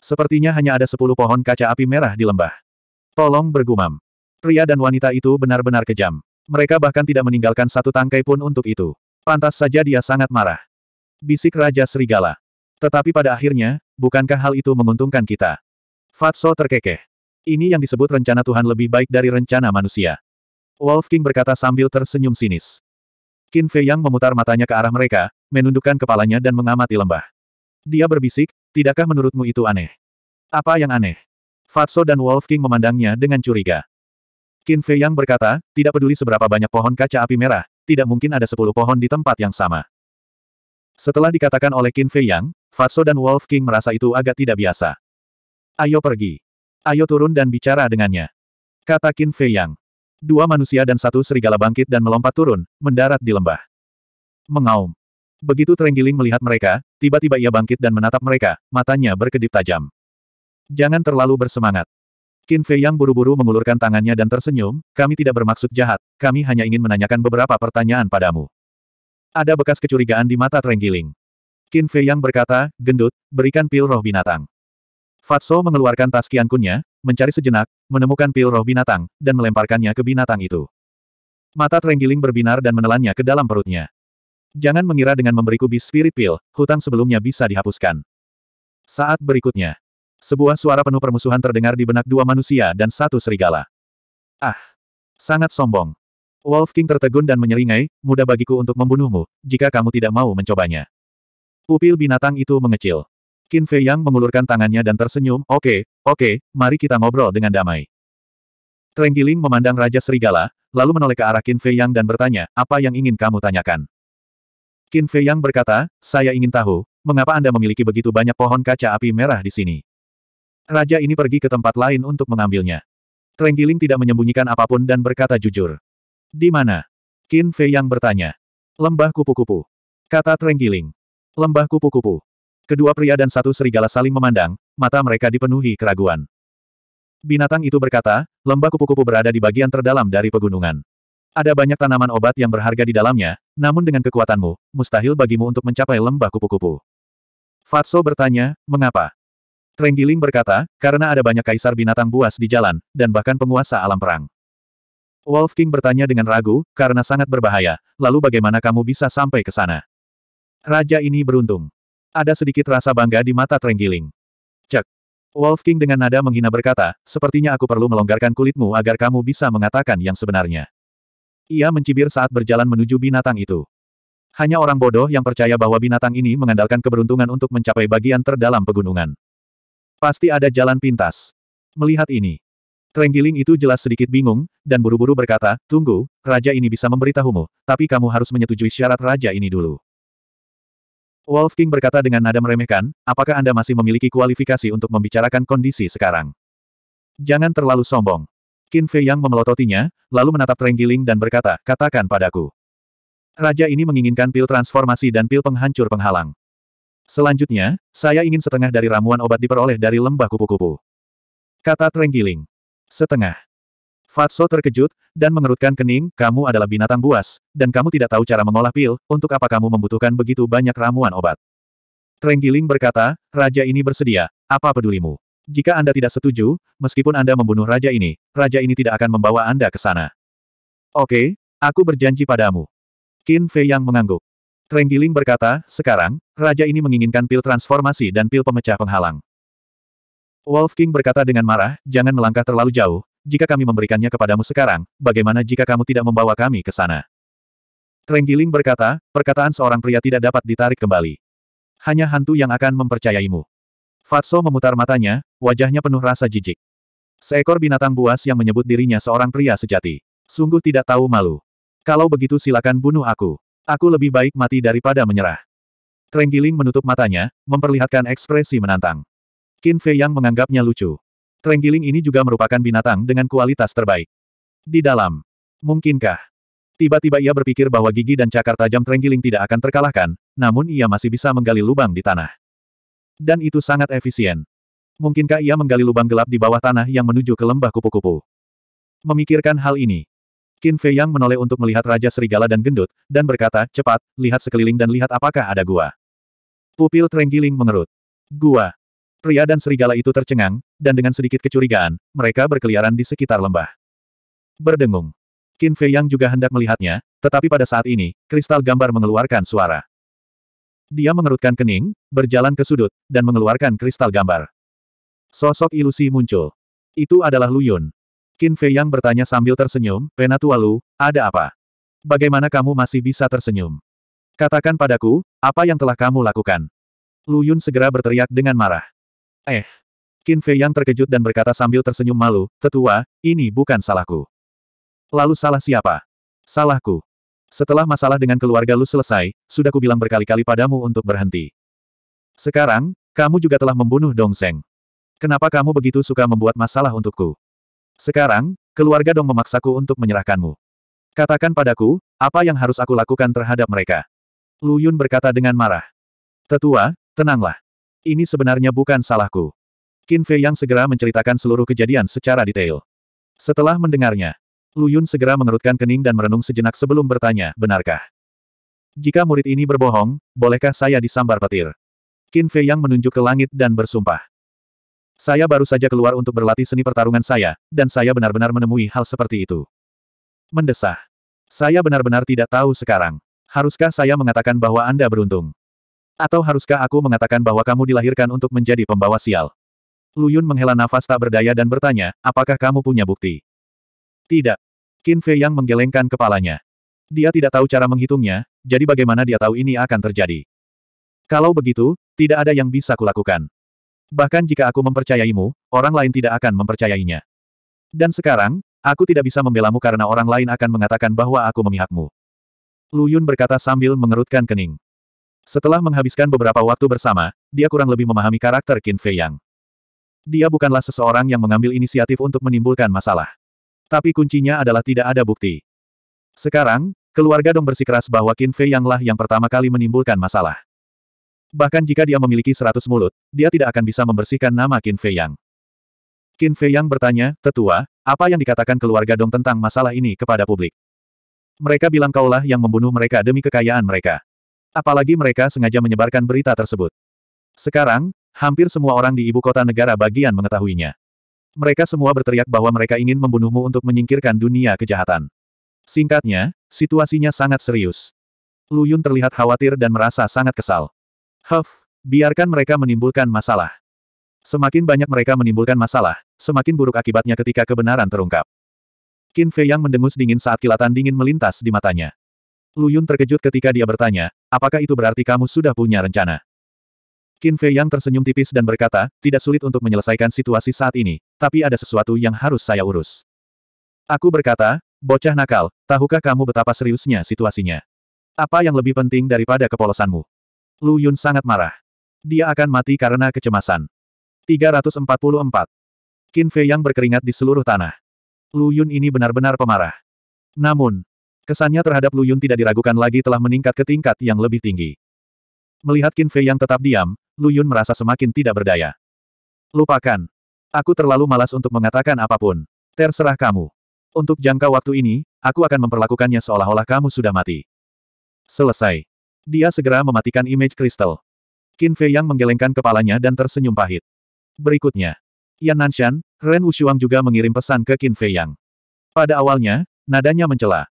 Sepertinya hanya ada sepuluh pohon kaca api merah di lembah. Tolong bergumam. Pria dan wanita itu benar-benar kejam. Mereka bahkan tidak meninggalkan satu tangkai pun untuk itu. Pantas saja dia sangat marah. Bisik Raja Serigala. Tetapi pada akhirnya, bukankah hal itu menguntungkan kita? Fatso terkekeh. Ini yang disebut rencana Tuhan lebih baik dari rencana manusia. Wolf King berkata sambil tersenyum sinis. Qin Fei Yang memutar matanya ke arah mereka, menundukkan kepalanya dan mengamati lembah. Dia berbisik, tidakkah menurutmu itu aneh? Apa yang aneh? Fatso dan Wolf King memandangnya dengan curiga. Qin Fei Yang berkata, tidak peduli seberapa banyak pohon kaca api merah, tidak mungkin ada sepuluh pohon di tempat yang sama. Setelah dikatakan oleh Qin Fei Yang, Fatso dan Wolf King merasa itu agak tidak biasa. Ayo pergi. Ayo turun dan bicara dengannya. Kata Qin Fei Yang. Dua manusia dan satu serigala bangkit dan melompat turun, mendarat di lembah. Mengaum. Begitu Trenggiling melihat mereka, tiba-tiba ia bangkit dan menatap mereka, matanya berkedip tajam. Jangan terlalu bersemangat. Qin Fei yang buru-buru mengulurkan tangannya dan tersenyum, kami tidak bermaksud jahat, kami hanya ingin menanyakan beberapa pertanyaan padamu. Ada bekas kecurigaan di mata Trenggiling. Qin Fei yang berkata, gendut, berikan pil roh binatang. Fatso mengeluarkan tas kiankunnya, mencari sejenak, menemukan pil roh binatang, dan melemparkannya ke binatang itu. Mata Trenggiling berbinar dan menelannya ke dalam perutnya. Jangan mengira dengan memberiku bis spirit pill, hutang sebelumnya bisa dihapuskan. Saat berikutnya, sebuah suara penuh permusuhan terdengar di benak dua manusia dan satu serigala. Ah! Sangat sombong. Wolf King tertegun dan menyeringai, mudah bagiku untuk membunuhmu, jika kamu tidak mau mencobanya. Pupil binatang itu mengecil. Qin Fei Yang mengulurkan tangannya dan tersenyum, oke, oke, mari kita ngobrol dengan damai. Trenggiling memandang Raja Serigala, lalu menoleh ke arah Qin Fei Yang dan bertanya, apa yang ingin kamu tanyakan? Qin Fei Yang berkata, saya ingin tahu, mengapa Anda memiliki begitu banyak pohon kaca api merah di sini? Raja ini pergi ke tempat lain untuk mengambilnya. Trenggiling tidak menyembunyikan apa pun dan berkata jujur. Di mana? Qin Fei Yang bertanya. Lembah kupu-kupu. Kata Trenggiling. Lembah kupu-kupu. Kedua pria dan satu serigala saling memandang, mata mereka dipenuhi keraguan. Binatang itu berkata, lembah kupu-kupu berada di bagian terdalam dari pegunungan. Ada banyak tanaman obat yang berharga di dalamnya, namun dengan kekuatanmu, mustahil bagimu untuk mencapai lembah kupu-kupu. Fatso bertanya, mengapa? Trenggiling berkata, karena ada banyak kaisar binatang buas di jalan, dan bahkan penguasa alam perang. Wolf King bertanya dengan ragu, karena sangat berbahaya, lalu bagaimana kamu bisa sampai ke sana? Raja ini beruntung. Ada sedikit rasa bangga di mata Trenggiling. Cek. Wolf King dengan nada menghina berkata, sepertinya aku perlu melonggarkan kulitmu agar kamu bisa mengatakan yang sebenarnya. Ia mencibir saat berjalan menuju binatang itu. Hanya orang bodoh yang percaya bahwa binatang ini mengandalkan keberuntungan untuk mencapai bagian terdalam pegunungan. Pasti ada jalan pintas. Melihat ini, Trenggiling itu jelas sedikit bingung, dan buru-buru berkata, tunggu, raja ini bisa memberitahumu, tapi kamu harus menyetujui syarat raja ini dulu. Wolf King berkata dengan nada meremehkan, apakah Anda masih memiliki kualifikasi untuk membicarakan kondisi sekarang? Jangan terlalu sombong. Qin Fei yang memelototinya, lalu menatap Trenggiling dan berkata, katakan padaku. Raja ini menginginkan pil transformasi dan pil penghancur penghalang. Selanjutnya, saya ingin setengah dari ramuan obat diperoleh dari lembah kupu-kupu. Kata Trenggiling. Setengah. Fatso terkejut, dan mengerutkan kening, kamu adalah binatang buas, dan kamu tidak tahu cara mengolah pil, untuk apa kamu membutuhkan begitu banyak ramuan obat. Trenggiling berkata, Raja ini bersedia, apa pedulimu? Jika Anda tidak setuju, meskipun Anda membunuh raja ini, raja ini tidak akan membawa Anda ke sana. Oke, aku berjanji padamu. Qin Fei yang mengangguk. Trenggiling berkata, sekarang, raja ini menginginkan pil transformasi dan pil pemecah penghalang. Wolf King berkata dengan marah, jangan melangkah terlalu jauh, jika kami memberikannya kepadamu sekarang, bagaimana jika kamu tidak membawa kami ke sana? Trenggiling berkata, perkataan seorang pria tidak dapat ditarik kembali. Hanya hantu yang akan mempercayaimu. Fatso memutar matanya, wajahnya penuh rasa jijik. Seekor binatang buas yang menyebut dirinya seorang pria sejati. Sungguh tidak tahu malu. Kalau begitu silakan bunuh aku. Aku lebih baik mati daripada menyerah. Trenggiling menutup matanya, memperlihatkan ekspresi menantang. Qin Fei yang menganggapnya lucu. Trenggiling ini juga merupakan binatang dengan kualitas terbaik. Di dalam. Mungkinkah? Tiba-tiba ia berpikir bahwa gigi dan cakar tajam Trenggiling tidak akan terkalahkan, namun ia masih bisa menggali lubang di tanah. Dan itu sangat efisien. Mungkinkah ia menggali lubang gelap di bawah tanah yang menuju ke lembah kupu-kupu? Memikirkan hal ini, Qin Fei Yang menoleh untuk melihat Raja Serigala dan Gendut, dan berkata, cepat, lihat sekeliling dan lihat apakah ada gua. Pupil Trenggiling mengerut. Gua. Pria dan serigala itu tercengang, dan dengan sedikit kecurigaan, mereka berkeliaran di sekitar lembah. Berdengung. Qin Fei Yang juga hendak melihatnya, tetapi pada saat ini, kristal gambar mengeluarkan suara. Dia mengerutkan kening, berjalan ke sudut, dan mengeluarkan kristal gambar. Sosok ilusi muncul. Itu adalah Lu Yun. Qin Fei Yang bertanya sambil tersenyum, Penatua Lu, ada apa? Bagaimana kamu masih bisa tersenyum? Katakan padaku, apa yang telah kamu lakukan? Lu Yun segera berteriak dengan marah. Eh. Qin Fei Yang terkejut dan berkata sambil tersenyum malu, Tetua, ini bukan salahku. Lalu salah siapa? Salahku. Setelah masalah dengan keluarga lu selesai, sudah kubilang berkali-kali padamu untuk berhenti. Sekarang, kamu juga telah membunuh Dong Seng. Kenapa kamu begitu suka membuat masalah untukku? Sekarang, keluarga Dong memaksaku untuk menyerahkanmu. Katakan padaku, apa yang harus aku lakukan terhadap mereka? Lu Yun berkata dengan marah. Tetua, tenanglah. Ini sebenarnya bukan salahku. Qin Fei yang segera menceritakan seluruh kejadian secara detail. Setelah mendengarnya, Lu Yun segera mengerutkan kening dan merenung sejenak sebelum bertanya, benarkah? Jika murid ini berbohong, bolehkah saya disambar petir? Qin Fei yang menunjuk ke langit dan bersumpah. Saya baru saja keluar untuk berlatih seni pertarungan saya, dan saya benar-benar menemui hal seperti itu. Mendesah. Saya benar-benar tidak tahu sekarang. Haruskah saya mengatakan bahwa Anda beruntung? Atau haruskah aku mengatakan bahwa kamu dilahirkan untuk menjadi pembawa sial? Lu Yun menghela nafas tak berdaya dan bertanya, apakah kamu punya bukti? Tidak. Qin Fei yang menggelengkan kepalanya. Dia tidak tahu cara menghitungnya, jadi bagaimana dia tahu ini akan terjadi? Kalau begitu, tidak ada yang bisa kulakukan. Bahkan jika aku mempercayaimu, orang lain tidak akan mempercayainya. Dan sekarang, aku tidak bisa membelamu karena orang lain akan mengatakan bahwa aku memihakmu. Lu Yun berkata sambil mengerutkan kening. Setelah menghabiskan beberapa waktu bersama, dia kurang lebih memahami karakter Qin Fei Yang. Dia bukanlah seseorang yang mengambil inisiatif untuk menimbulkan masalah. Tapi kuncinya adalah tidak ada bukti. Sekarang, keluarga Dong bersikeras bahwa Qin Fei Yang lah yang pertama kali menimbulkan masalah. Bahkan jika dia memiliki seratus mulut, dia tidak akan bisa membersihkan nama Qin Fei Yang. Qin Fei Yang bertanya, Tetua, apa yang dikatakan keluarga Dong tentang masalah ini kepada publik? Mereka bilang kaulah yang membunuh mereka demi kekayaan mereka. Apalagi mereka sengaja menyebarkan berita tersebut. Sekarang, hampir semua orang di ibu kota negara bagian mengetahuinya. Mereka semua berteriak bahwa mereka ingin membunuhmu untuk menyingkirkan dunia kejahatan. Singkatnya, situasinya sangat serius. Lu Yun terlihat khawatir dan merasa sangat kesal. Huff, biarkan mereka menimbulkan masalah. Semakin banyak mereka menimbulkan masalah, semakin buruk akibatnya ketika kebenaran terungkap. Qin Fei yang mendengus dingin saat kilatan dingin melintas di matanya. Lu Yun terkejut ketika dia bertanya, apakah itu berarti kamu sudah punya rencana? Qin Fei yang tersenyum tipis dan berkata, tidak sulit untuk menyelesaikan situasi saat ini, tapi ada sesuatu yang harus saya urus. Aku berkata, bocah nakal, tahukah kamu betapa seriusnya situasinya? Apa yang lebih penting daripada kepolosanmu? Lu Yun sangat marah. Dia akan mati karena kecemasan. 344. Qin Fei yang berkeringat di seluruh tanah. Lu Yun ini benar-benar pemarah. Namun, kesannya terhadap Lu Yun tidak diragukan lagi telah meningkat ke tingkat yang lebih tinggi. Melihat Qin Fei yang tetap diam, Lu Yun merasa semakin tidak berdaya. Lupakan. Aku terlalu malas untuk mengatakan apa pun. Terserah kamu. Untuk jangka waktu ini, aku akan memperlakukannya seolah-olah kamu sudah mati. Selesai. Dia segera mematikan image kristal. Qin Fei yang menggelengkan kepalanya dan tersenyum pahit. Berikutnya, Yan Nanshan, Ren Wushuang juga mengirim pesan ke Qin Fei Yang. Pada awalnya, nadanya mencela.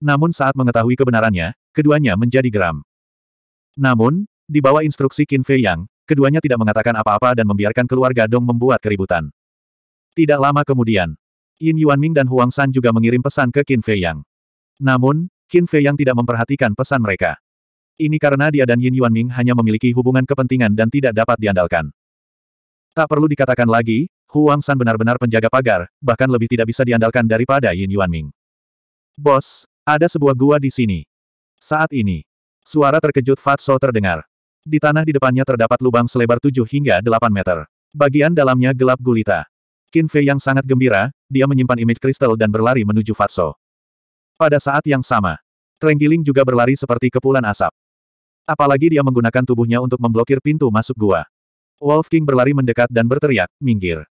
Namun saat mengetahui kebenarannya, keduanya menjadi geram. Namun, di bawah instruksi Qin Fei Yang, keduanya tidak mengatakan apa-apa dan membiarkan keluarga Dong membuat keributan. Tidak lama kemudian, Yin Yuanming dan Huang San juga mengirim pesan ke Qin Fei Yang. Namun, Qin Fei Yang tidak memperhatikan pesan mereka. Ini karena dia dan Yin Yuanming hanya memiliki hubungan kepentingan dan tidak dapat diandalkan. Tak perlu dikatakan lagi, Huang San benar-benar penjaga pagar, bahkan lebih tidak bisa diandalkan daripada Yin Yuanming. Bos, ada sebuah gua di sini. Saat ini, suara terkejut Fatso terdengar. Di tanah di depannya terdapat lubang selebar 7 hingga 8 meter. Bagian dalamnya gelap gulita. Qin Fei yang sangat gembira, dia menyimpan image kristal dan berlari menuju Fatso. Pada saat yang sama, Trenggiling juga berlari seperti kepulan asap. Apalagi dia menggunakan tubuhnya untuk memblokir pintu masuk gua. Wolf King berlari mendekat dan berteriak, minggir.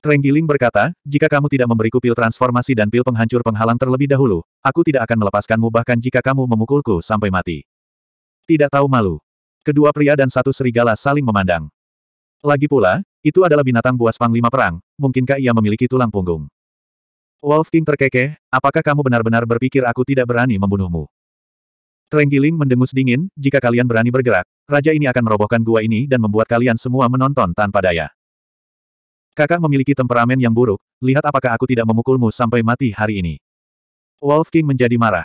Trenggiling berkata, jika kamu tidak memberiku pil transformasi dan pil penghancur penghalang terlebih dahulu, aku tidak akan melepaskanmu bahkan jika kamu memukulku sampai mati. Tidak tahu malu. Kedua pria dan satu serigala saling memandang. Lagi pula, itu adalah binatang buas panglima perang, mungkinkah ia memiliki tulang punggung? Wolf King terkekeh, apakah kamu benar-benar berpikir aku tidak berani membunuhmu? Trenggiling mendengus dingin, jika kalian berani bergerak, raja ini akan merobohkan gua ini dan membuat kalian semua menonton tanpa daya. Kakak memiliki temperamen yang buruk, lihat apakah aku tidak memukulmu sampai mati hari ini. Wolf King menjadi marah.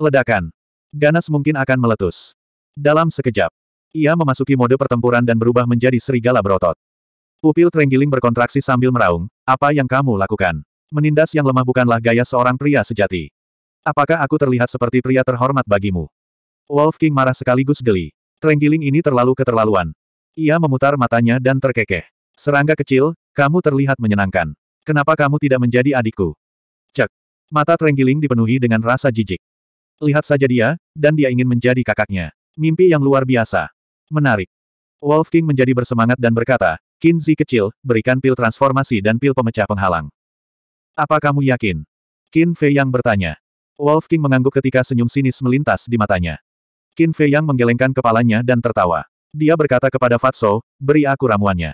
Ledakan. Ganas mungkin akan meletus. Dalam sekejap, ia memasuki mode pertempuran dan berubah menjadi serigala berotot. Pupil Trenggiling berkontraksi sambil meraung, apa yang kamu lakukan? Menindas yang lemah bukanlah gaya seorang pria sejati. Apakah aku terlihat seperti pria terhormat bagimu? Wolf King marah sekaligus geli. Trenggiling ini terlalu keterlaluan. Ia memutar matanya dan terkekeh. Serangga kecil, kamu terlihat menyenangkan. Kenapa kamu tidak menjadi adikku? Cek. Mata Trenggiling dipenuhi dengan rasa jijik. Lihat saja dia, dan dia ingin menjadi kakaknya. Mimpi yang luar biasa. Menarik. Wolf King menjadi bersemangat dan berkata, Qin Zi kecil, berikan pil transformasi dan pil pemecah penghalang. Apa kamu yakin? Qin Fei Yang bertanya. Wolf King mengangguk ketika senyum sinis melintas di matanya. Qin Fei Yang menggelengkan kepalanya dan tertawa. Dia berkata kepada Fatso, beri aku ramuannya.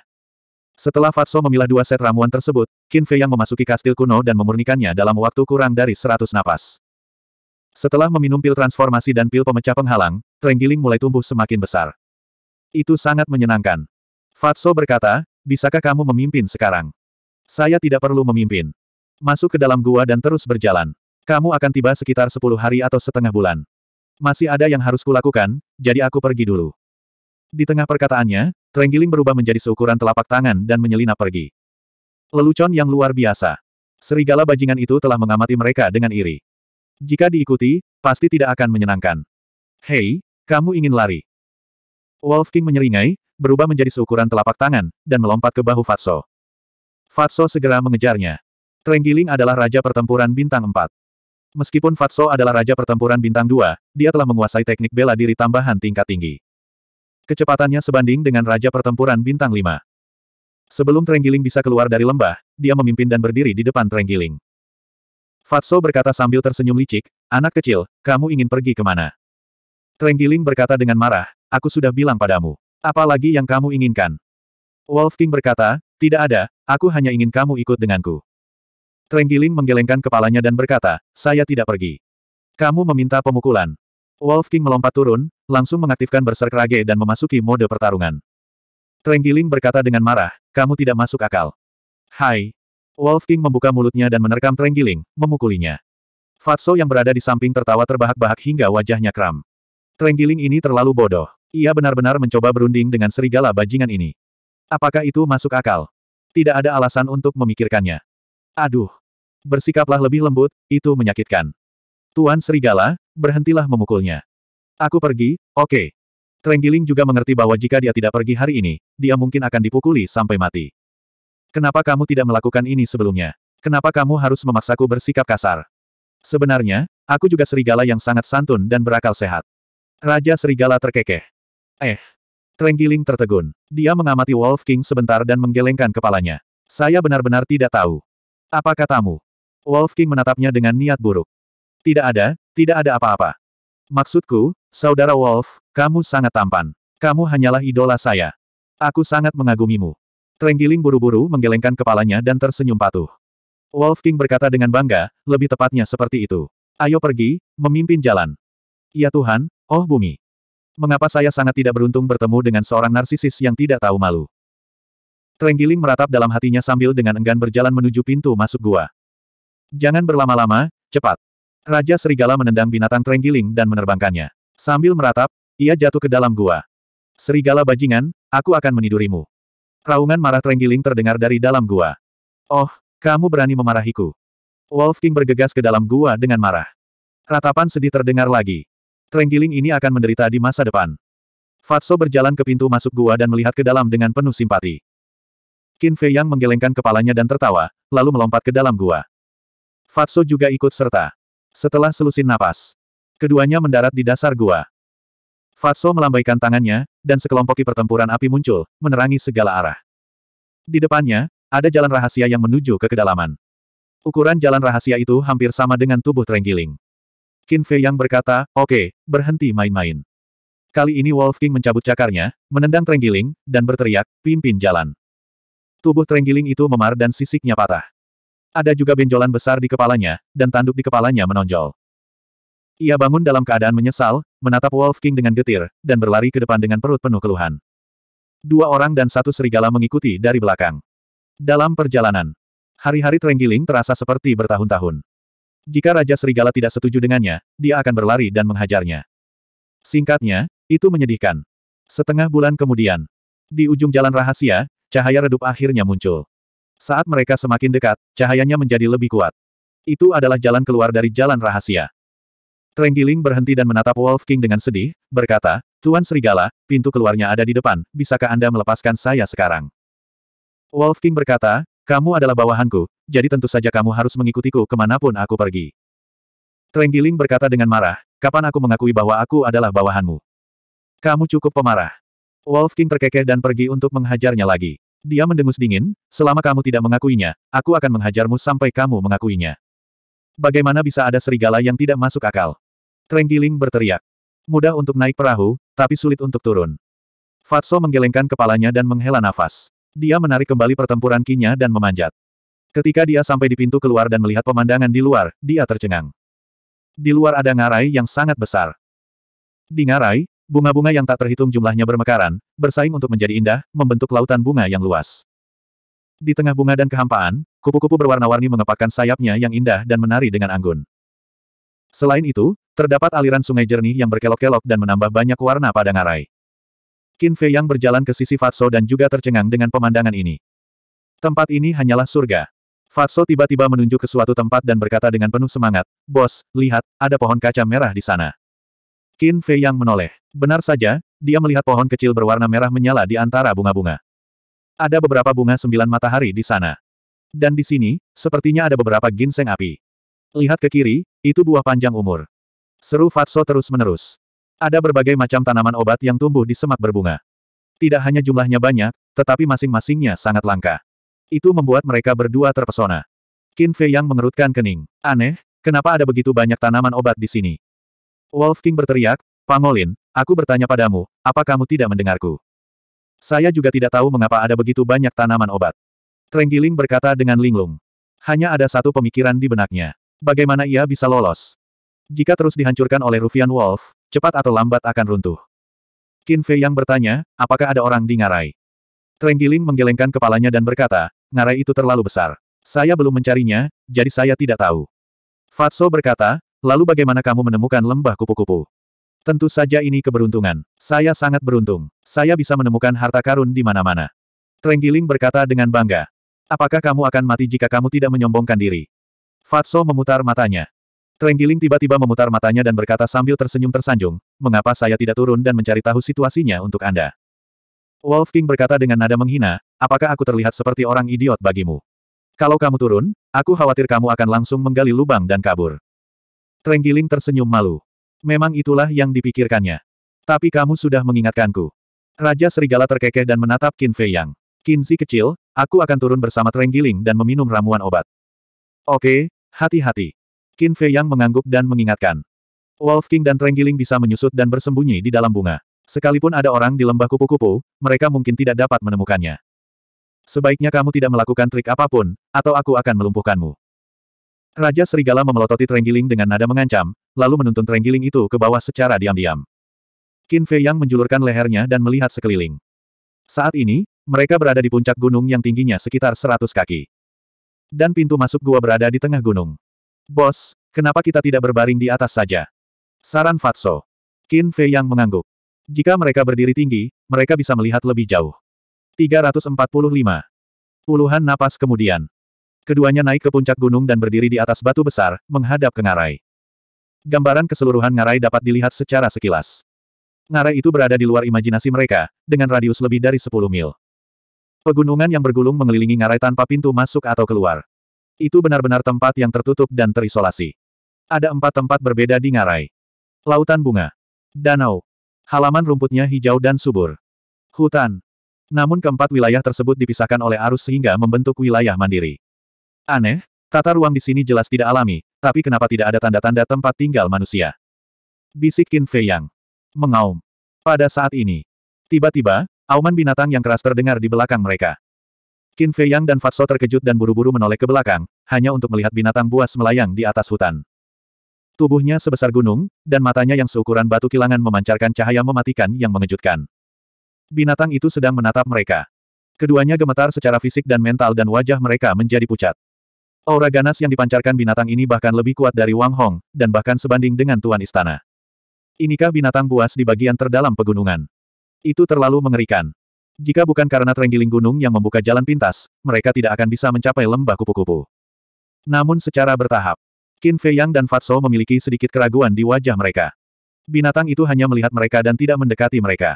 Setelah Fatso memilah dua set ramuan tersebut, Qin Fei Yang memasuki kastil kuno dan memurnikannya dalam waktu kurang dari seratus napas. Setelah meminum pil transformasi dan pil pemecah penghalang, Trenggiling mulai tumbuh semakin besar. Itu sangat menyenangkan. Fatso berkata, bisakah kamu memimpin sekarang? Saya tidak perlu memimpin. Masuk ke dalam gua dan terus berjalan. Kamu akan tiba sekitar 10 hari atau setengah bulan. Masih ada yang harus kulakukan, jadi aku pergi dulu. Di tengah perkataannya, Trenggiling berubah menjadi seukuran telapak tangan dan menyelinap pergi. Lelucon yang luar biasa. Serigala bajingan itu telah mengamati mereka dengan iri. Jika diikuti, pasti tidak akan menyenangkan. Hei, kamu ingin lari. Wolf King menyeringai, berubah menjadi seukuran telapak tangan, dan melompat ke bahu Fatso. Fatso segera mengejarnya. Trenggiling adalah Raja Pertempuran Bintang 4. Meskipun Fatso adalah Raja Pertempuran Bintang 2, dia telah menguasai teknik bela diri tambahan tingkat tinggi. Kecepatannya sebanding dengan Raja Pertempuran Bintang 5. Sebelum Trenggiling bisa keluar dari lembah, dia memimpin dan berdiri di depan Trenggiling. Fatso berkata sambil tersenyum licik, anak kecil, kamu ingin pergi ke mana? Trenggiling berkata dengan marah, aku sudah bilang padamu. Apa lagi yang kamu inginkan? Wolf King berkata, tidak ada, aku hanya ingin kamu ikut denganku. Trenggiling menggelengkan kepalanya dan berkata, saya tidak pergi. Kamu meminta pemukulan. Wolf King melompat turun, langsung mengaktifkan Berserk Rage dan memasuki mode pertarungan. Trenggiling berkata dengan marah, kamu tidak masuk akal. Hai, Wolf King membuka mulutnya dan menerkam Trenggiling, memukulinya. Fatso yang berada di samping tertawa terbahak-bahak hingga wajahnya kram. Trenggiling ini terlalu bodoh. Ia benar-benar mencoba berunding dengan serigala bajingan ini. Apakah itu masuk akal? Tidak ada alasan untuk memikirkannya. Aduh. Bersikaplah lebih lembut, itu menyakitkan. Tuan serigala, berhentilah memukulnya. Aku pergi, oke. Okay. Trenggiling juga mengerti bahwa jika dia tidak pergi hari ini, dia mungkin akan dipukuli sampai mati. Kenapa kamu tidak melakukan ini sebelumnya? Kenapa kamu harus memaksaku bersikap kasar? Sebenarnya, aku juga serigala yang sangat santun dan berakal sehat. Raja serigala terkekeh. Eh. Trenggiling tertegun. Dia mengamati Wolf King sebentar dan menggelengkan kepalanya. Saya benar-benar tidak tahu. Apa katamu? Wolf King menatapnya dengan niat buruk. Tidak ada, tidak ada apa-apa. Maksudku, saudara Wolf, kamu sangat tampan. Kamu hanyalah idola saya. Aku sangat mengagumimu. Trenggiling buru-buru menggelengkan kepalanya dan tersenyum patuh. Wolf King berkata dengan bangga, lebih tepatnya seperti itu. Ayo pergi, memimpin jalan. Ya Tuhan, oh bumi. Mengapa saya sangat tidak beruntung bertemu dengan seorang narsisis yang tidak tahu malu? Trenggiling meratap dalam hatinya sambil dengan enggan berjalan menuju pintu masuk gua. Jangan berlama-lama, cepat. Raja Serigala menendang binatang Trenggiling dan menerbangkannya. Sambil meratap, ia jatuh ke dalam gua. Serigala bajingan, aku akan menidurimu. Raungan marah Trenggiling terdengar dari dalam gua. Oh, kamu berani memarahiku. Wolf King bergegas ke dalam gua dengan marah. Ratapan sedih terdengar lagi. Trenggiling ini akan menderita di masa depan. Fatso berjalan ke pintu masuk gua dan melihat ke dalam dengan penuh simpati. Qin Fei Yang menggelengkan kepalanya dan tertawa, lalu melompat ke dalam gua. Fatso juga ikut serta. Setelah selusin napas, keduanya mendarat di dasar gua. Fatso melambaikan tangannya, dan sekelompok pertempuran api muncul, menerangi segala arah. Di depannya, ada jalan rahasia yang menuju ke kedalaman. Ukuran jalan rahasia itu hampir sama dengan tubuh Trenggiling. Qin Fei yang berkata, oke, berhenti main-main. Kali ini Wolf King mencabut cakarnya, menendang Trenggiling, dan berteriak, pimpin jalan. Tubuh Trenggiling itu memar dan sisiknya patah. Ada juga benjolan besar di kepalanya, dan tanduk di kepalanya menonjol. Ia bangun dalam keadaan menyesal, menatap Wolf King dengan getir, dan berlari ke depan dengan perut penuh keluhan. Dua orang dan satu serigala mengikuti dari belakang. Dalam perjalanan, hari-hari Trenggiling terasa seperti bertahun-tahun. Jika Raja Serigala tidak setuju dengannya, dia akan berlari dan menghajarnya. Singkatnya, itu menyedihkan. Setengah bulan kemudian, di ujung jalan rahasia, cahaya redup akhirnya muncul. Saat mereka semakin dekat, cahayanya menjadi lebih kuat. Itu adalah jalan keluar dari jalan rahasia. Trenggiling berhenti dan menatap Wolf King dengan sedih, berkata, Tuan Serigala, pintu keluarnya ada di depan, bisakah Anda melepaskan saya sekarang? Wolf King berkata, kamu adalah bawahanku, jadi tentu saja kamu harus mengikutiku ke mana pun aku pergi. Trenggiling berkata dengan marah, kapan aku mengakui bahwa aku adalah bawahanmu? Kamu cukup pemarah. Wolf King terkekeh dan pergi untuk menghajarnya lagi. Dia mendengus dingin, selama kamu tidak mengakuinya, aku akan menghajarmu sampai kamu mengakuinya. Bagaimana bisa ada serigala yang tidak masuk akal? Trenggiling berteriak. Mudah untuk naik perahu, tapi sulit untuk turun. Fatso menggelengkan kepalanya dan menghela nafas. Dia menarik kembali pertempuran kinya dan memanjat. Ketika dia sampai di pintu keluar dan melihat pemandangan di luar, dia tercengang. Di luar ada ngarai yang sangat besar. Di ngarai, bunga-bunga yang tak terhitung jumlahnya bermekaran, bersaing untuk menjadi indah, membentuk lautan bunga yang luas. Di tengah bunga dan kehampaan, kupu-kupu berwarna-warni mengepakkan sayapnya yang indah dan menari dengan anggun. Selain itu, terdapat aliran sungai jernih yang berkelok-kelok dan menambah banyak warna pada ngarai. Qin Fei yang berjalan ke sisi Fatso dan juga tercengang dengan pemandangan ini. Tempat ini hanyalah surga. Fatso tiba-tiba menunjuk ke suatu tempat dan berkata dengan penuh semangat, Bos, lihat, ada pohon kaca merah di sana. Qin Fei yang menoleh. Benar saja, dia melihat pohon kecil berwarna merah menyala di antara bunga-bunga. Ada beberapa bunga sembilan matahari di sana. Dan di sini, sepertinya ada beberapa ginseng api. Lihat ke kiri, itu buah panjang umur. Seru Fatso terus-menerus. Ada berbagai macam tanaman obat yang tumbuh di semak berbunga. Tidak hanya jumlahnya banyak, tetapi masing-masingnya sangat langka. Itu membuat mereka berdua terpesona. Qin Fei yang mengerutkan kening. Aneh, kenapa ada begitu banyak tanaman obat di sini? Wolf King berteriak, Pangolin, aku bertanya padamu, apa kamu tidak mendengarku? Saya juga tidak tahu mengapa ada begitu banyak tanaman obat. Trenggiling berkata dengan linglung. Hanya ada satu pemikiran di benaknya. Bagaimana ia bisa lolos? Jika terus dihancurkan oleh Rufian Wolf, cepat atau lambat akan runtuh. Qin Fei yang bertanya, apakah ada orang di Ngarai? Trenggiling menggelengkan kepalanya dan berkata, Ngarai itu terlalu besar. Saya belum mencarinya, jadi saya tidak tahu. Fatso berkata, lalu bagaimana kamu menemukan lembah kupu-kupu? Tentu saja ini keberuntungan. Saya sangat beruntung. Saya bisa menemukan harta karun di mana-mana. Trenggiling berkata dengan bangga. Apakah kamu akan mati jika kamu tidak menyombongkan diri? Fatso memutar matanya. Trenggiling tiba-tiba memutar matanya dan berkata sambil tersenyum tersanjung, mengapa saya tidak turun dan mencari tahu situasinya untuk Anda? Wolf King berkata dengan nada menghina, apakah aku terlihat seperti orang idiot bagimu? Kalau kamu turun, aku khawatir kamu akan langsung menggali lubang dan kabur. Trenggiling tersenyum malu. Memang itulah yang dipikirkannya. Tapi kamu sudah mengingatkanku. Raja Serigala terkekeh dan menatap Qin Fei Yang. Qinzi kecil, aku akan turun bersama Trenggiling dan meminum ramuan obat. Oke, hati-hati. Qin Fei Yang mengangguk dan mengingatkan. Wolf King dan Trenggiling bisa menyusut dan bersembunyi di dalam bunga. Sekalipun ada orang di lembah kupu-kupu, mereka mungkin tidak dapat menemukannya. Sebaiknya kamu tidak melakukan trik apa pun, atau aku akan melumpuhkanmu. Raja Serigala memelototi Trenggiling dengan nada mengancam, lalu menuntun Trenggiling itu ke bawah secara diam-diam. Qin Fei Yang menjulurkan lehernya dan melihat sekeliling. Saat ini, mereka berada di puncak gunung yang tingginya sekitar 100 kaki. Dan pintu masuk gua berada di tengah gunung. Bos, kenapa kita tidak berbaring di atas saja? Saran Fatso. Qin Fei Yang mengangguk. Jika mereka berdiri tinggi, mereka bisa melihat lebih jauh. 345. Puluhan napas kemudian. Keduanya naik ke puncak gunung dan berdiri di atas batu besar, menghadap ke ngarai. Gambaran keseluruhan ngarai dapat dilihat secara sekilas. Ngarai itu berada di luar imajinasi mereka, dengan radius lebih dari 10 mil. Pegunungan yang bergulung mengelilingi ngarai tanpa pintu masuk atau keluar. Itu benar-benar tempat yang tertutup dan terisolasi. Ada empat tempat berbeda di ngarai. Lautan bunga. Danau. Halaman rumputnya hijau dan subur. Hutan. Namun keempat wilayah tersebut dipisahkan oleh arus sehingga membentuk wilayah mandiri. Aneh, tata ruang di sini jelas tidak alami, tapi kenapa tidak ada tanda-tanda tempat tinggal manusia? Bisik Qin Fei Yang. Mengaum. Pada saat ini, tiba-tiba, auman binatang yang keras terdengar di belakang mereka. Qin Fei Yang dan Fatso terkejut dan buru-buru menoleh ke belakang, hanya untuk melihat binatang buas melayang di atas hutan. Tubuhnya sebesar gunung, dan matanya yang seukuran batu kilangan memancarkan cahaya mematikan yang mengejutkan. Binatang itu sedang menatap mereka. Keduanya gemetar secara fisik dan mental dan wajah mereka menjadi pucat. Aura ganas yang dipancarkan binatang ini bahkan lebih kuat dari Wang Hong, dan bahkan sebanding dengan Tuan Istana. Inikah binatang buas di bagian terdalam pegunungan? Itu terlalu mengerikan. Jika bukan karena terenggiling gunung yang membuka jalan pintas, mereka tidak akan bisa mencapai lembah kupu-kupu. Namun secara bertahap, Qin Fei Yang dan Fatso memiliki sedikit keraguan di wajah mereka. Binatang itu hanya melihat mereka dan tidak mendekati mereka.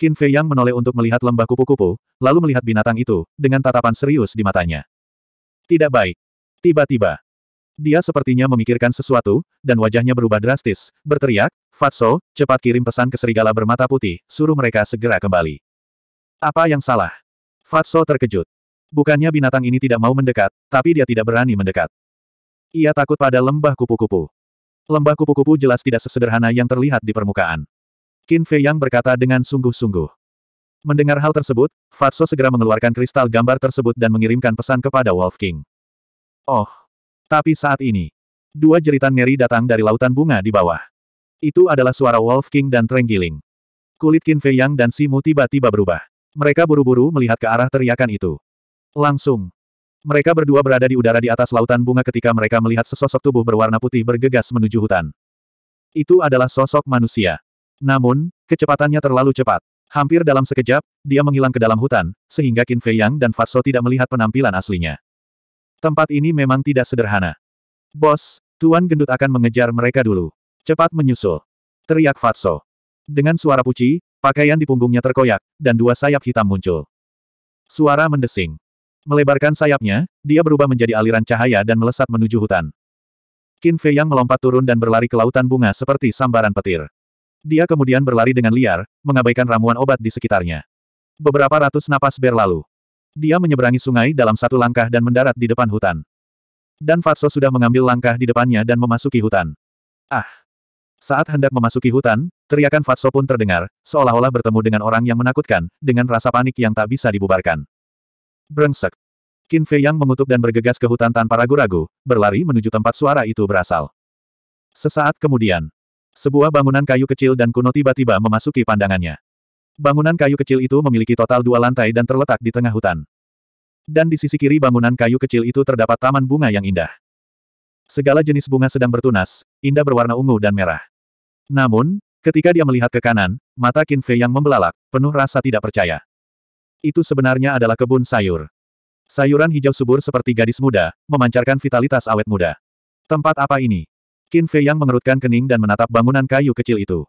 Qin Fei Yang menoleh untuk melihat lembah kupu-kupu, lalu melihat binatang itu, dengan tatapan serius di matanya. Tidak baik. Tiba-tiba, dia sepertinya memikirkan sesuatu, dan wajahnya berubah drastis, berteriak, Fatso, cepat kirim pesan ke serigala bermata putih, suruh mereka segera kembali. Apa yang salah? Fatso terkejut. Bukannya binatang ini tidak mau mendekat, tapi dia tidak berani mendekat. Ia takut pada lembah kupu-kupu. Lembah kupu-kupu jelas tidak sesederhana yang terlihat di permukaan. Qin Fei Yang berkata dengan sungguh-sungguh. Mendengar hal tersebut, Fatso segera mengeluarkan kristal gambar tersebut dan mengirimkan pesan kepada Wolf King. Oh. Tapi saat ini, dua jeritan ngeri datang dari lautan bunga di bawah. Itu adalah suara Wolf King dan Trenggiling. Kulit Qin Fei Yang dan Simu tiba-tiba berubah. Mereka buru-buru melihat ke arah teriakan itu. Langsung. Mereka berdua berada di udara di atas lautan bunga ketika mereka melihat sesosok tubuh berwarna putih bergegas menuju hutan. Itu adalah sosok manusia. Namun, kecepatannya terlalu cepat. Hampir dalam sekejap, dia menghilang ke dalam hutan, sehingga Qin Fei Yang dan Fatso tidak melihat penampilan aslinya. Tempat ini memang tidak sederhana. Bos, Tuan Gendut akan mengejar mereka dulu. Cepat menyusul. Teriak Fatso. Dengan suara puci, pakaian di punggungnya terkoyak, dan dua sayap hitam muncul. Suara mendesing. Melebarkan sayapnya, dia berubah menjadi aliran cahaya dan melesat menuju hutan. Qin Fei Yang melompat turun dan berlari ke lautan bunga seperti sambaran petir. Dia kemudian berlari dengan liar, mengabaikan ramuan obat di sekitarnya. Beberapa ratus napas berlalu. Dia menyeberangi sungai dalam satu langkah dan mendarat di depan hutan. Dan Fatso sudah mengambil langkah di depannya dan memasuki hutan. Ah! Saat hendak memasuki hutan, teriakan Fatso pun terdengar, seolah-olah bertemu dengan orang yang menakutkan, dengan rasa panik yang tak bisa dibubarkan. Brengsek. Qin Fei yang mengutuk dan bergegas ke hutan tanpa ragu-ragu, berlari menuju tempat suara itu berasal. Sesaat kemudian, sebuah bangunan kayu kecil dan kuno tiba-tiba memasuki pandangannya. Bangunan kayu kecil itu memiliki total dua lantai dan terletak di tengah hutan. Dan di sisi kiri bangunan kayu kecil itu terdapat taman bunga yang indah. Segala jenis bunga sedang bertunas, indah berwarna ungu dan merah. Namun, ketika dia melihat ke kanan, mata Qin Fei yang membelalak, penuh rasa tidak percaya. Itu sebenarnya adalah kebun sayur. Sayuran hijau subur seperti gadis muda, memancarkan vitalitas awet muda. Tempat apa ini? Qin Fei yang mengerutkan kening dan menatap bangunan kayu kecil itu.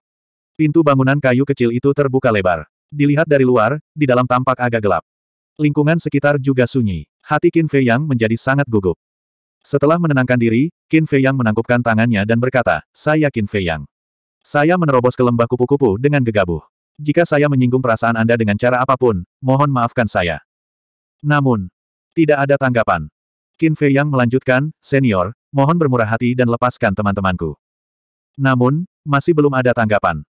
Pintu bangunan kayu kecil itu terbuka lebar. Dilihat dari luar, di dalam tampak agak gelap. Lingkungan sekitar juga sunyi. Hati Qin Fei Yang menjadi sangat gugup. Setelah menenangkan diri, Qin Fei Yang menangkupkan tangannya dan berkata, Saya Qin Fei Yang. Saya menerobos ke lembah kupu-kupu dengan gegabah. Jika saya menyinggung perasaan Anda dengan cara apa pun, mohon maafkan saya. Namun, tidak ada tanggapan. Qin Fei Yang melanjutkan, Senior, mohon bermurah hati dan lepaskan teman-temanku. Namun, masih belum ada tanggapan.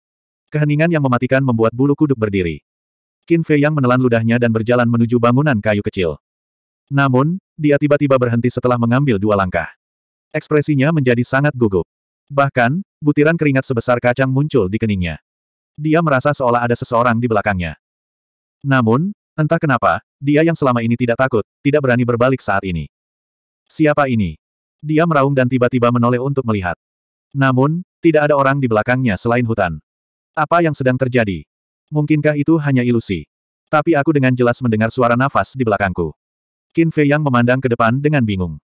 Keheningan yang mematikan membuat bulu kuduk berdiri. Qin Fei yang menelan ludahnya dan berjalan menuju bangunan kayu kecil. Namun, dia tiba-tiba berhenti setelah mengambil dua langkah. Ekspresinya menjadi sangat gugup. Bahkan, butiran keringat sebesar kacang muncul di keningnya. Dia merasa seolah ada seseorang di belakangnya. Namun, entah kenapa, dia yang selama ini tidak takut, tidak berani berbalik saat ini. Siapa ini? Dia meraung dan tiba-tiba menoleh untuk melihat. Namun, tidak ada orang di belakangnya selain hutan. Apa yang sedang terjadi? Mungkinkah itu hanya ilusi? Tapi aku dengan jelas mendengar suara nafas di belakangku. Qin Fei yang memandang ke depan dengan bingung.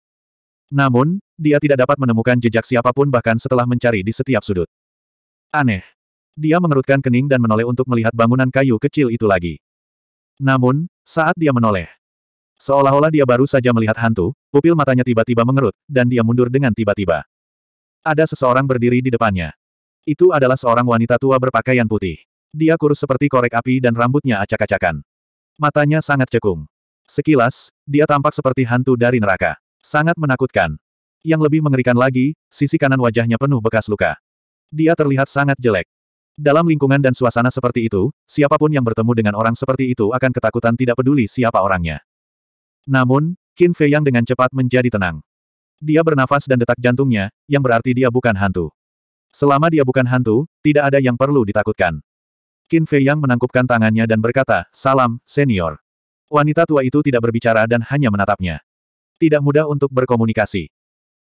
Namun, dia tidak dapat menemukan jejak siapa pun bahkan setelah mencari di setiap sudut. Aneh. Dia mengerutkan kening dan menoleh untuk melihat bangunan kayu kecil itu lagi. Namun, saat dia menoleh, seolah-olah dia baru saja melihat hantu, pupil matanya tiba-tiba mengerut, dan dia mundur dengan tiba-tiba. Ada seseorang berdiri di depannya. Itu adalah seorang wanita tua berpakaian putih. Dia kurus seperti korek api dan rambutnya acak-acakan. Matanya sangat cekung. Sekilas, dia tampak seperti hantu dari neraka. Sangat menakutkan. Yang lebih mengerikan lagi, sisi kanan wajahnya penuh bekas luka. Dia terlihat sangat jelek. Dalam lingkungan dan suasana seperti itu, siapa pun yang bertemu dengan orang seperti itu akan ketakutan tidak peduli siapa orangnya. Namun, Qin Fei yang dengan cepat menjadi tenang. Dia bernafas dan detak jantungnya, yang berarti dia bukan hantu. Selama dia bukan hantu, tidak ada yang perlu ditakutkan. Qin Fei Yang menangkupkan tangannya dan berkata, Salam, senior. Wanita tua itu tidak berbicara dan hanya menatapnya. Tidak mudah untuk berkomunikasi.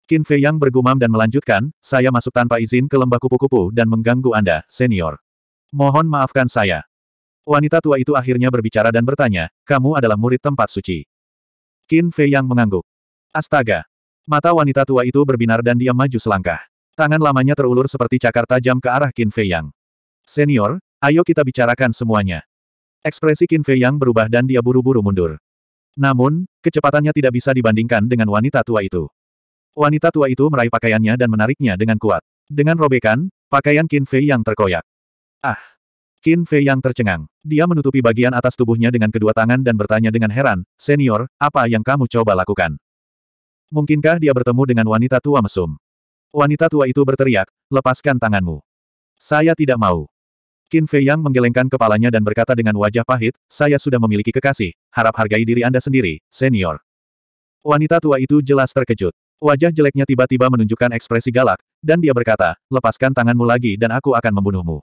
Qin Fei Yang bergumam dan melanjutkan, saya masuk tanpa izin ke lembah kupu-kupu dan mengganggu Anda, senior. Mohon maafkan saya. Wanita tua itu akhirnya berbicara dan bertanya, kamu adalah murid tempat suci. Qin Fei Yang mengangguk. Astaga. Mata wanita tua itu berbinar dan dia maju selangkah. Tangan lamanya terulur seperti cakar tajam ke arah Qin Fei Yang. Senior, Ayo kita bicarakan semuanya. Ekspresi Qin Fei Yang berubah dan dia buru-buru mundur. Namun, kecepatannya tidak bisa dibandingkan dengan wanita tua itu. Wanita tua itu meraih pakaiannya dan menariknya dengan kuat. Dengan robekan, pakaian Qin Fei Yang terkoyak. Ah! Qin Fei Yang tercengang. Dia menutupi bagian atas tubuhnya dengan kedua tangan dan bertanya dengan heran, Senior, apa yang kamu coba lakukan? Mungkinkah dia bertemu dengan wanita tua mesum? Wanita tua itu berteriak, lepaskan tanganmu. Saya tidak mau. Qin Fei Yang menggelengkan kepalanya dan berkata dengan wajah pahit, saya sudah memiliki kekasih, harap hargai diri Anda sendiri, senior. Wanita tua itu jelas terkejut. Wajah jeleknya tiba-tiba menunjukkan ekspresi galak, dan dia berkata, lepaskan tanganmu lagi dan aku akan membunuhmu.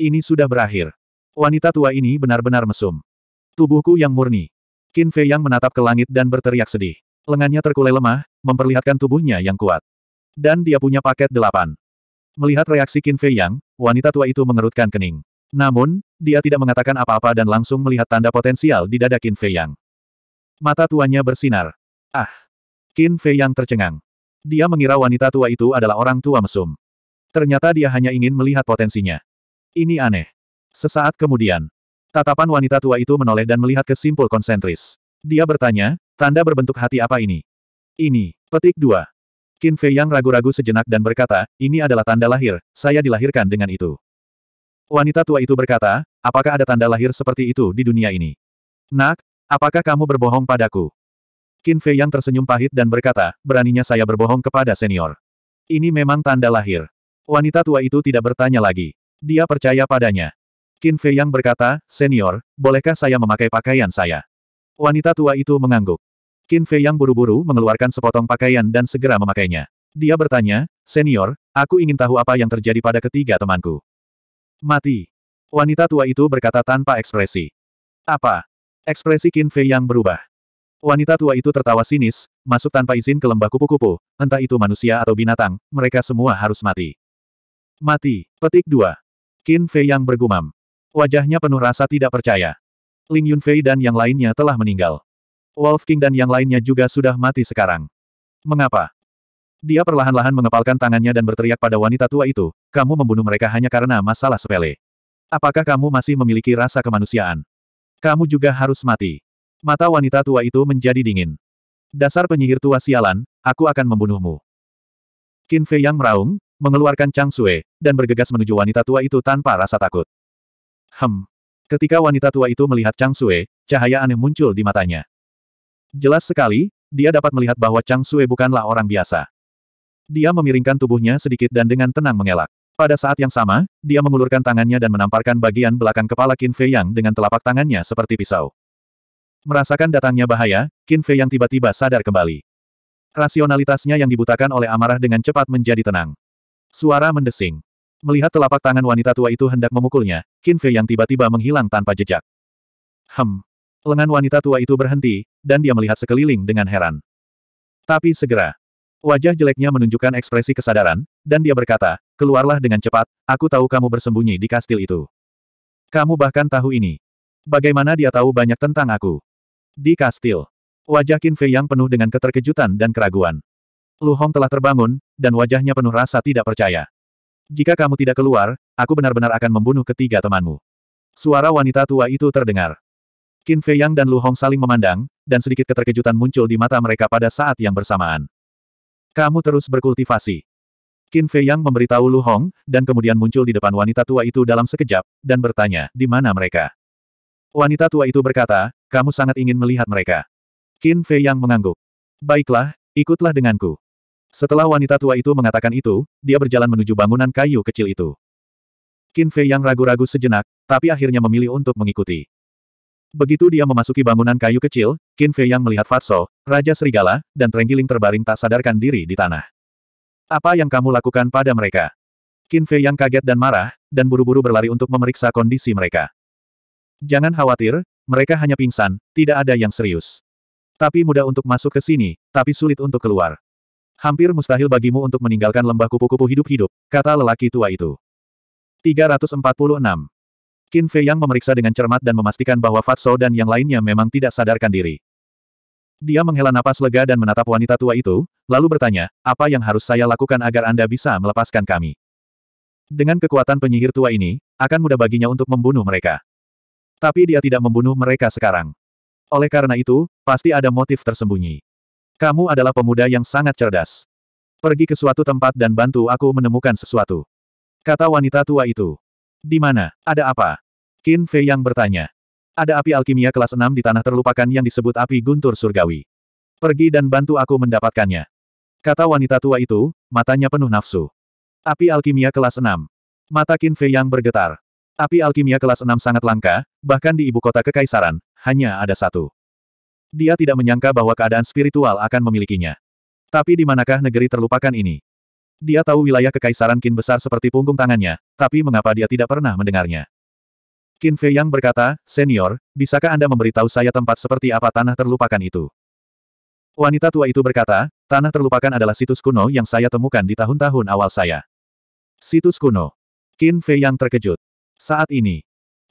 Ini sudah berakhir. Wanita tua ini benar-benar mesum. Tubuhku yang murni. Qin Fei Yang menatap ke langit dan berteriak sedih. Lengannya terkulai lemah, memperlihatkan tubuhnya yang kuat. Dan dia punya paket delapan. Melihat reaksi Qin Fei Yang, wanita tua itu mengerutkan kening. Namun, dia tidak mengatakan apa-apa dan langsung melihat tanda potensial di dada Qin Fei Yang. Mata tuanya bersinar. Ah! Qin Fei Yang tercengang. Dia mengira wanita tua itu adalah orang tua mesum. Ternyata dia hanya ingin melihat potensinya. Ini aneh. Sesaat kemudian, tatapan wanita tua itu menoleh dan melihat ke simpul konsentris. Dia bertanya, tanda berbentuk hati apa ini? Ini, petik dua. Qin Fei yang ragu-ragu sejenak dan berkata, ini adalah tanda lahir, saya dilahirkan dengan itu. Wanita tua itu berkata, apakah ada tanda lahir seperti itu di dunia ini? Nak, apakah kamu berbohong padaku? Qin Fei yang tersenyum pahit dan berkata, beraninya saya berbohong kepada senior. Ini memang tanda lahir. Wanita tua itu tidak bertanya lagi. Dia percaya padanya. Qin Fei yang berkata, senior, bolehkah saya memakai pakaian saya? Wanita tua itu mengangguk. Qin Fei yang buru-buru mengeluarkan sepotong pakaian dan segera memakainya. Dia bertanya, Senior, aku ingin tahu apa yang terjadi pada ketiga temanku. Mati. Wanita tua itu berkata tanpa ekspresi. Apa? Ekspresi Qin Fei yang berubah. Wanita tua itu tertawa sinis, masuk tanpa izin ke lembah kupu-kupu, entah itu manusia atau binatang, mereka semua harus mati. Mati. Petik 2. Qin Fei yang bergumam. Wajahnya penuh rasa tidak percaya. Ling Yunfei dan yang lainnya telah meninggal. Wolf King dan yang lainnya juga sudah mati sekarang. Mengapa? Dia perlahan-lahan mengepalkan tangannya dan berteriak pada wanita tua itu, kamu membunuh mereka hanya karena masalah sepele. Apakah kamu masih memiliki rasa kemanusiaan? Kamu juga harus mati. Mata wanita tua itu menjadi dingin. Dasar penyihir tua sialan, aku akan membunuhmu. Qin Fei yang meraung, mengeluarkan Chang Sui, dan bergegas menuju wanita tua itu tanpa rasa takut. Hem. Ketika wanita tua itu melihat Chang Sui, cahaya aneh muncul di matanya. Jelas sekali, dia dapat melihat bahwa Chang Sui bukanlah orang biasa. Dia memiringkan tubuhnya sedikit dan dengan tenang mengelak. Pada saat yang sama, dia mengulurkan tangannya dan menamparkan bagian belakang kepala Qin Fei Yang dengan telapak tangannya seperti pisau. Merasakan datangnya bahaya, Qin Fei Yang tiba-tiba sadar kembali. Rasionalitasnya yang dibutakan oleh amarah dengan cepat menjadi tenang. Suara mendesing. Melihat telapak tangan wanita tua itu hendak memukulnya, Qin Fei yang tiba-tiba menghilang tanpa jejak. Hem. Lengan wanita tua itu berhenti, dan dia melihat sekeliling dengan heran. Tapi segera. Wajah jeleknya menunjukkan ekspresi kesadaran, dan dia berkata, keluarlah dengan cepat, aku tahu kamu bersembunyi di kastil itu. Kamu bahkan tahu ini. Bagaimana dia tahu banyak tentang aku? Di kastil. Wajah Qin Fei yang penuh dengan keterkejutan dan keraguan. Lu Hong telah terbangun, dan wajahnya penuh rasa tidak percaya. Jika kamu tidak keluar, aku benar-benar akan membunuh ketiga temanmu. Suara wanita tua itu terdengar. Qin Fei Yang dan Lu Hong saling memandang, dan sedikit keterkejutan muncul di mata mereka pada saat yang bersamaan. Kamu terus berkultivasi. Qin Fei Yang memberitahu Lu Hong, dan kemudian muncul di depan wanita tua itu dalam sekejap, dan bertanya, di mana mereka? Wanita tua itu berkata, kamu sangat ingin melihat mereka. Qin Fei Yang mengangguk. Baiklah, ikutlah denganku. Setelah wanita tua itu mengatakan itu, dia berjalan menuju bangunan kayu kecil itu. Qin Fei yang ragu-ragu sejenak, tapi akhirnya memilih untuk mengikuti. Begitu dia memasuki bangunan kayu kecil, Qin Fei yang melihat Fatso, Raja Serigala, dan Trenggiling terbaring tak sadarkan diri di tanah. Apa yang kamu lakukan pada mereka? Qin Fei yang kaget dan marah, dan buru-buru berlari untuk memeriksa kondisi mereka. Jangan khawatir, mereka hanya pingsan, tidak ada yang serius. Tapi mudah untuk masuk ke sini, tapi sulit untuk keluar. Hampir mustahil bagimu untuk meninggalkan lembah kupu-kupu hidup-hidup, kata lelaki tua itu. 346. Qin Fei yang memeriksa dengan cermat dan memastikan bahwa Fatso dan yang lainnya memang tidak sadarkan diri. Dia menghela napas lega dan menatap wanita tua itu, lalu bertanya, apa yang harus saya lakukan agar Anda bisa melepaskan kami? Dengan kekuatan penyihir tua ini, akan mudah baginya untuk membunuh mereka. Tapi dia tidak membunuh mereka sekarang. Oleh karena itu, pasti ada motif tersembunyi. Kamu adalah pemuda yang sangat cerdas. Pergi ke suatu tempat dan bantu aku menemukan sesuatu. Kata wanita tua itu. Di mana? Ada apa? Qin Fei yang bertanya. Ada api alkimia kelas 6 di tanah terlupakan yang disebut api guntur surgawi. Pergi dan bantu aku mendapatkannya. Kata wanita tua itu, matanya penuh nafsu. Api alkimia kelas 6. Mata Qin Fei yang bergetar. Api alkimia kelas 6 sangat langka, bahkan di ibu kota kekaisaran, hanya ada satu. Dia tidak menyangka bahwa keadaan spiritual akan memilikinya. Tapi di manakah negeri terlupakan ini? Dia tahu wilayah kekaisaran Qin besar seperti punggung tangannya, tapi mengapa dia tidak pernah mendengarnya? Qin Fei Yang berkata, Senior, bisakah Anda memberitahu saya tempat seperti apa tanah terlupakan itu? Wanita tua itu berkata, tanah terlupakan adalah situs kuno yang saya temukan di tahun-tahun awal saya. Situs kuno. Qin Fei Yang terkejut. Saat ini,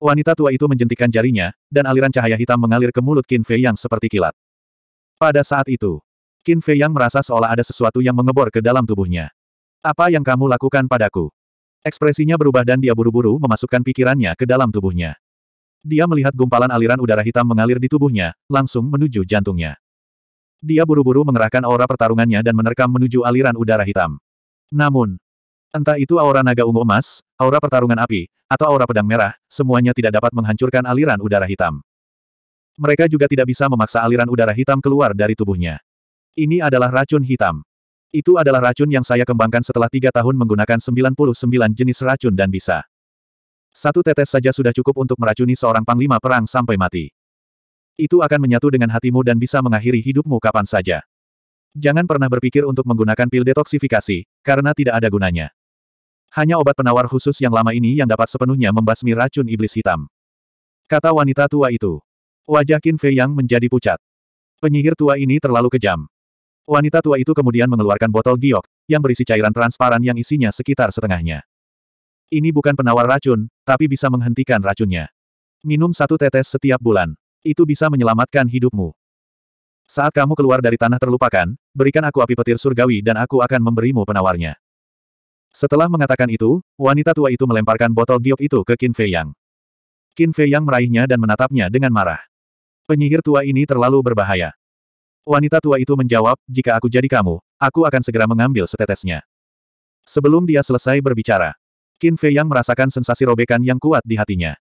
Wanita tua itu menjentikan jarinya, dan aliran cahaya hitam mengalir ke mulut Qin Fei Yang seperti kilat. Pada saat itu, Qin Fei Yang merasa seolah ada sesuatu yang mengebor ke dalam tubuhnya. Apa yang kamu lakukan padaku? Ekspresinya berubah dan dia buru-buru memasukkan pikirannya ke dalam tubuhnya. Dia melihat gumpalan aliran udara hitam mengalir di tubuhnya, langsung menuju jantungnya. Dia buru-buru mengerahkan aura pertarungannya dan menerkam menuju aliran udara hitam. Namun, Entah itu aura naga ungu emas, aura pertarungan api, atau aura pedang merah, semuanya tidak dapat menghancurkan aliran udara hitam. Mereka juga tidak bisa memaksa aliran udara hitam keluar dari tubuhnya. Ini adalah racun hitam. Itu adalah racun yang saya kembangkan setelah tiga tahun menggunakan 99 jenis racun dan bisa. Satu tetes saja sudah cukup untuk meracuni seorang panglima perang sampai mati. Itu akan menyatu dengan hatimu dan bisa mengakhiri hidupmu kapan saja. Jangan pernah berpikir untuk menggunakan pil detoksifikasi, karena tidak ada gunanya. Hanya obat penawar khusus yang lama ini yang dapat sepenuhnya membasmi racun iblis hitam. Kata wanita tua itu. Wajah Qin Fei yang menjadi pucat. Penyihir tua ini terlalu kejam. Wanita tua itu kemudian mengeluarkan botol giok, yang berisi cairan transparan yang isinya sekitar setengahnya. Ini bukan penawar racun, tapi bisa menghentikan racunnya. Minum satu tetes setiap bulan. Itu bisa menyelamatkan hidupmu. Saat kamu keluar dari tanah terlupakan, berikan aku api petir surgawi dan aku akan memberimu penawarnya. Setelah mengatakan itu, wanita tua itu melemparkan botol giok itu ke Qin Fei Yang. Qin Fei Yang meraihnya dan menatapnya dengan marah. Penyihir tua ini terlalu berbahaya. Wanita tua itu menjawab, jika aku jadi kamu, aku akan segera mengambil setetesnya. Sebelum dia selesai berbicara, Qin Fei Yang merasakan sensasi robekan yang kuat di hatinya.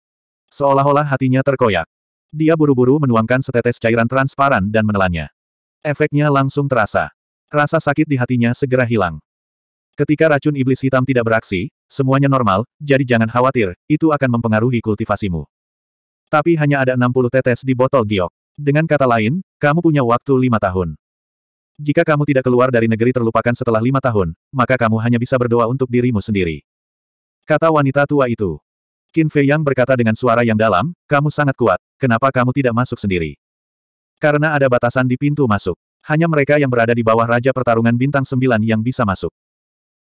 Seolah-olah hatinya terkoyak. Dia buru-buru menuangkan setetes cairan transparan dan menelannya. Efeknya langsung terasa. Rasa sakit di hatinya segera hilang. Ketika racun iblis hitam tidak beraksi, semuanya normal, jadi jangan khawatir, itu akan mempengaruhi kultivasimu. Tapi hanya ada 60 tetes di botol giok. Dengan kata lain, kamu punya waktu lima tahun. Jika kamu tidak keluar dari negeri terlupakan setelah lima tahun, maka kamu hanya bisa berdoa untuk dirimu sendiri. Kata wanita tua itu. Qin Fei Yang berkata dengan suara yang dalam, kamu sangat kuat, kenapa kamu tidak masuk sendiri? Karena ada batasan di pintu masuk. Hanya mereka yang berada di bawah Raja Pertarungan Bintang Sembilan yang bisa masuk.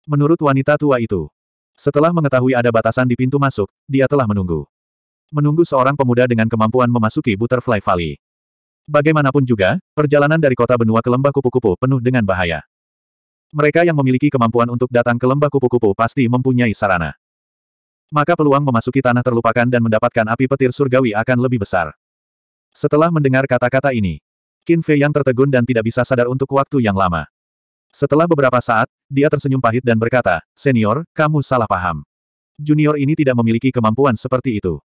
Menurut wanita tua itu. Setelah mengetahui ada batasan di pintu masuk, dia telah menunggu. Menunggu seorang pemuda dengan kemampuan memasuki Butterfly Valley. Bagaimanapun juga, perjalanan dari kota benua ke lembah kupu-kupu penuh dengan bahaya. Mereka yang memiliki kemampuan untuk datang ke lembah kupu-kupu pasti mempunyai sarana. Maka peluang memasuki tanah terlupakan dan mendapatkan api petir surgawi akan lebih besar. Setelah mendengar kata-kata ini, Qin Fei yang tertegun dan tidak bisa sadar untuk waktu yang lama. Setelah beberapa saat, dia tersenyum pahit dan berkata, Senior, kamu salah paham. Junior ini tidak memiliki kemampuan seperti itu.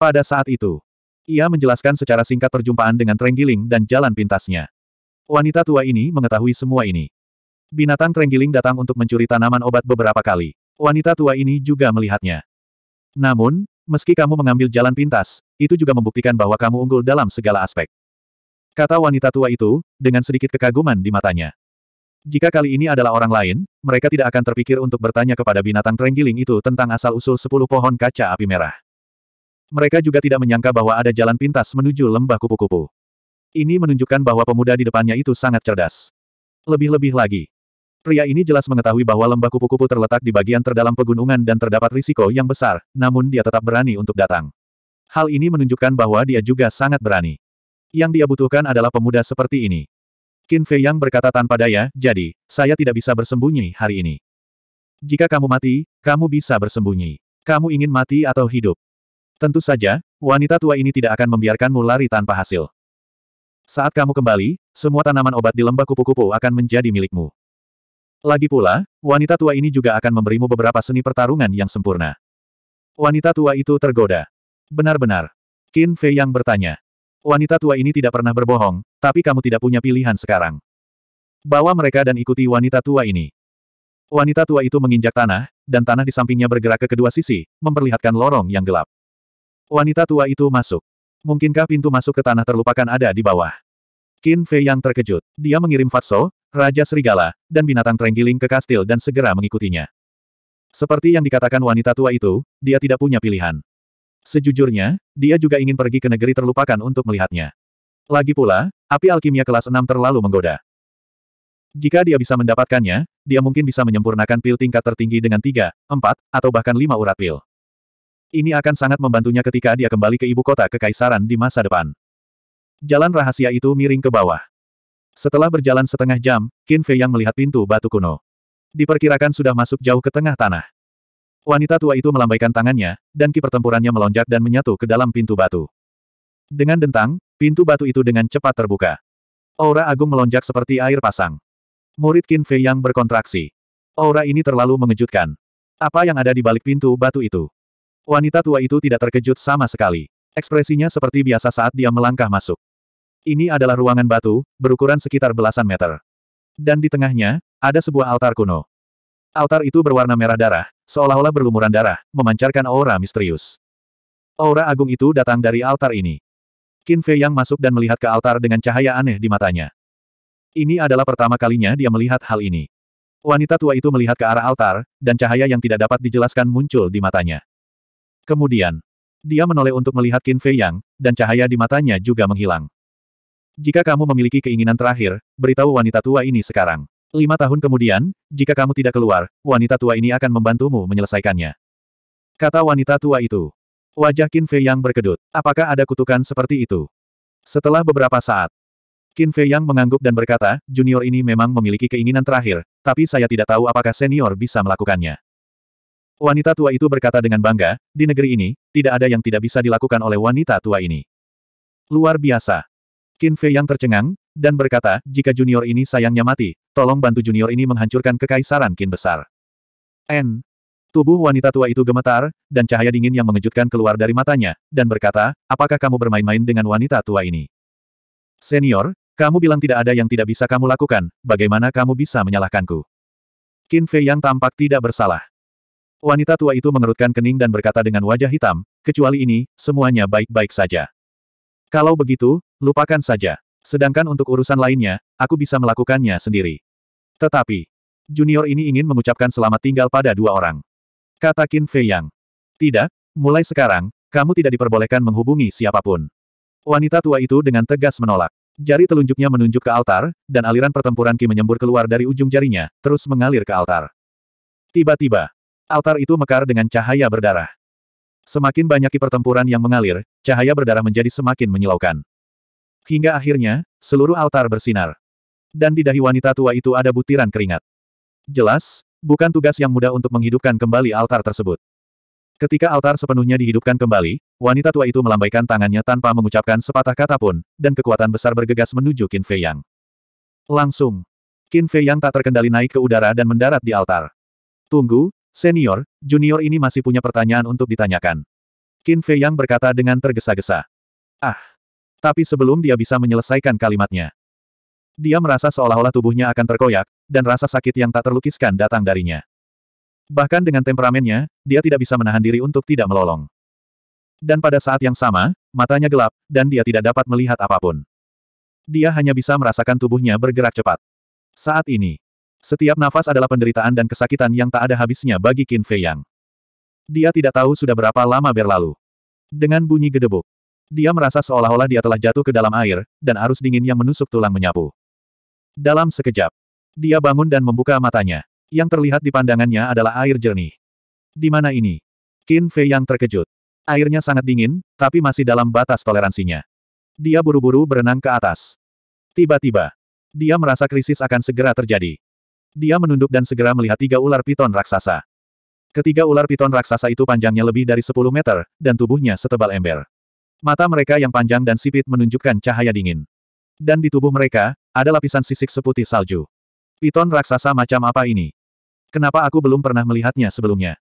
Pada saat itu, ia menjelaskan secara singkat perjumpaan dengan Trenggiling dan jalan pintasnya. Wanita tua ini mengetahui semua ini. Binatang Trenggiling datang untuk mencuri tanaman obat beberapa kali. Wanita tua ini juga melihatnya. Namun, meski kamu mengambil jalan pintas, itu juga membuktikan bahwa kamu unggul dalam segala aspek. Kata wanita tua itu, dengan sedikit kekaguman di matanya. Jika kali ini adalah orang lain, mereka tidak akan terpikir untuk bertanya kepada binatang terenggiling itu tentang asal-usul sepuluh pohon kaca api merah. Mereka juga tidak menyangka bahwa ada jalan pintas menuju lembah kupu-kupu. Ini menunjukkan bahwa pemuda di depannya itu sangat cerdas. Lebih-lebih lagi. Pria ini jelas mengetahui bahwa lembah kupu-kupu terletak di bagian terdalam pegunungan dan terdapat risiko yang besar, namun dia tetap berani untuk datang. Hal ini menunjukkan bahwa dia juga sangat berani. Yang dia butuhkan adalah pemuda seperti ini. Qin Fei Yang berkata tanpa daya, jadi, saya tidak bisa bersembunyi hari ini. Jika kamu mati, kamu bisa bersembunyi. Kamu ingin mati atau hidup? Tentu saja, wanita tua ini tidak akan membiarkanmu lari tanpa hasil. Saat kamu kembali, semua tanaman obat di lembah kupu-kupu akan menjadi milikmu. Lagi pula, wanita tua ini juga akan memberimu beberapa seni pertarungan yang sempurna. Wanita tua itu tergoda. Benar-benar. Qin Fei yang bertanya. Wanita tua ini tidak pernah berbohong, tapi kamu tidak punya pilihan sekarang. Bawa mereka dan ikuti wanita tua ini. Wanita tua itu menginjak tanah, dan tanah di sampingnya bergerak ke kedua sisi, memperlihatkan lorong yang gelap. Wanita tua itu masuk. Mungkinkah pintu masuk ke tanah terlupakan ada di bawah? Qin Fei yang terkejut. Dia mengirim Fatso, Raja Serigala, dan binatang terenggiling ke kastil dan segera mengikutinya. Seperti yang dikatakan wanita tua itu, dia tidak punya pilihan. Sejujurnya, dia juga ingin pergi ke negeri terlupakan untuk melihatnya. Lagi pula, api alkimia kelas 6 terlalu menggoda. Jika dia bisa mendapatkannya, dia mungkin bisa menyempurnakan pil tingkat tertinggi dengan 3, 4, atau bahkan 5 urat pil. Ini akan sangat membantunya ketika dia kembali ke ibu kota kekaisaran di masa depan. Jalan rahasia itu miring ke bawah. Setelah berjalan setengah jam, Qin Fei yang melihat pintu batu kuno. Diperkirakan sudah masuk jauh ke tengah tanah. Wanita tua itu melambaikan tangannya, dan ki pertempurannya melonjak dan menyatu ke dalam pintu batu. Dengan dentang, pintu batu itu dengan cepat terbuka. Aura agung melonjak seperti air pasang. Murid Qin Fei yang berkontraksi. Aura ini terlalu mengejutkan. Apa yang ada di balik pintu batu itu? Wanita tua itu tidak terkejut sama sekali. Ekspresinya seperti biasa saat dia melangkah masuk. Ini adalah ruangan batu, berukuran sekitar belasan meter. Dan di tengahnya, ada sebuah altar kuno. Altar itu berwarna merah darah, seolah-olah berlumuran darah, memancarkan aura misterius. Aura agung itu datang dari altar ini. Qin Fei yang masuk dan melihat ke altar dengan cahaya aneh di matanya. Ini adalah pertama kalinya dia melihat hal ini. Wanita tua itu melihat ke arah altar, dan cahaya yang tidak dapat dijelaskan muncul di matanya. Kemudian, dia menoleh untuk melihat Qin Fei Yang, dan cahaya di matanya juga menghilang. Jika kamu memiliki keinginan terakhir, beritahu wanita tua ini sekarang. Lima tahun kemudian, jika kamu tidak keluar, wanita tua ini akan membantumu menyelesaikannya. Kata wanita tua itu. Wajah Qin Fei Yang berkedut. Apakah ada kutukan seperti itu? Setelah beberapa saat, Qin Fei Yang mengangguk dan berkata, junior ini memang memiliki keinginan terakhir, tapi saya tidak tahu apakah senior bisa melakukannya. Wanita tua itu berkata dengan bangga, di negeri ini, tidak ada yang tidak bisa dilakukan oleh wanita tua ini. Luar biasa. Qin Fei Yang tercengang, dan berkata, jika junior ini sayangnya mati, tolong bantu junior ini menghancurkan kekaisaran Qin besar. N. Tubuh wanita tua itu gemetar, dan cahaya dingin yang mengejutkan keluar dari matanya, dan berkata, apakah kamu bermain-main dengan wanita tua ini? Senior, kamu bilang tidak ada yang tidak bisa kamu lakukan, bagaimana kamu bisa menyalahkanku? Qin Fei yang tampak tidak bersalah. Wanita tua itu mengerutkan kening dan berkata dengan wajah hitam, kecuali ini, semuanya baik-baik saja. Kalau begitu, lupakan saja. Sedangkan untuk urusan lainnya, aku bisa melakukannya sendiri. Tetapi, junior ini ingin mengucapkan selamat tinggal pada dua orang. Kata Qin Fei Yang. Tidak, mulai sekarang, kamu tidak diperbolehkan menghubungi siapa pun. Wanita tua itu dengan tegas menolak. Jari telunjuknya menunjuk ke altar, dan aliran pertempuran Qi menyembur keluar dari ujung jarinya, terus mengalir ke altar. Tiba-tiba, altar itu mekar dengan cahaya berdarah. Semakin banyak pertempuran yang mengalir, cahaya berdarah menjadi semakin menyilaukan. Hingga akhirnya, seluruh altar bersinar. Dan di dahi wanita tua itu ada butiran keringat. Jelas, bukan tugas yang mudah untuk menghidupkan kembali altar tersebut. Ketika altar sepenuhnya dihidupkan kembali, wanita tua itu melambaikan tangannya tanpa mengucapkan sepatah kata pun, dan kekuatan besar bergegas menuju Qin Fei Yang. Langsung, Qin Fei Yang tak terkendali naik ke udara dan mendarat di altar. Tunggu, senior, junior ini masih punya pertanyaan untuk ditanyakan. Qin Fei Yang berkata dengan tergesa-gesa. Ah! Tapi sebelum dia bisa menyelesaikan kalimatnya, dia merasa seolah-olah tubuhnya akan terkoyak, dan rasa sakit yang tak terlukiskan datang darinya. Bahkan dengan temperamennya, dia tidak bisa menahan diri untuk tidak melolong. Dan pada saat yang sama, matanya gelap, dan dia tidak dapat melihat apa pun. Dia hanya bisa merasakan tubuhnya bergerak cepat. Saat ini, setiap nafas adalah penderitaan dan kesakitan yang tak ada habisnya bagi Qin Fei Yang. Dia tidak tahu sudah berapa lama berlalu. Dengan bunyi gedebuk, dia merasa seolah-olah dia telah jatuh ke dalam air, dan arus dingin yang menusuk tulang menyapu. Dalam sekejap, dia bangun dan membuka matanya. Yang terlihat di pandangannya adalah air jernih. Di mana ini? Qin Fei yang terkejut. Airnya sangat dingin, tapi masih dalam batas toleransinya. Dia buru-buru berenang ke atas. Tiba-tiba, dia merasa krisis akan segera terjadi. Dia menunduk dan segera melihat tiga ular piton raksasa. Ketiga ular piton raksasa itu panjangnya lebih dari 10 meter, dan tubuhnya setebal ember. Mata mereka yang panjang dan sipit menunjukkan cahaya dingin. Dan di tubuh mereka, ada lapisan sisik seputih salju. Piton raksasa macam apa ini? Kenapa aku belum pernah melihatnya sebelumnya?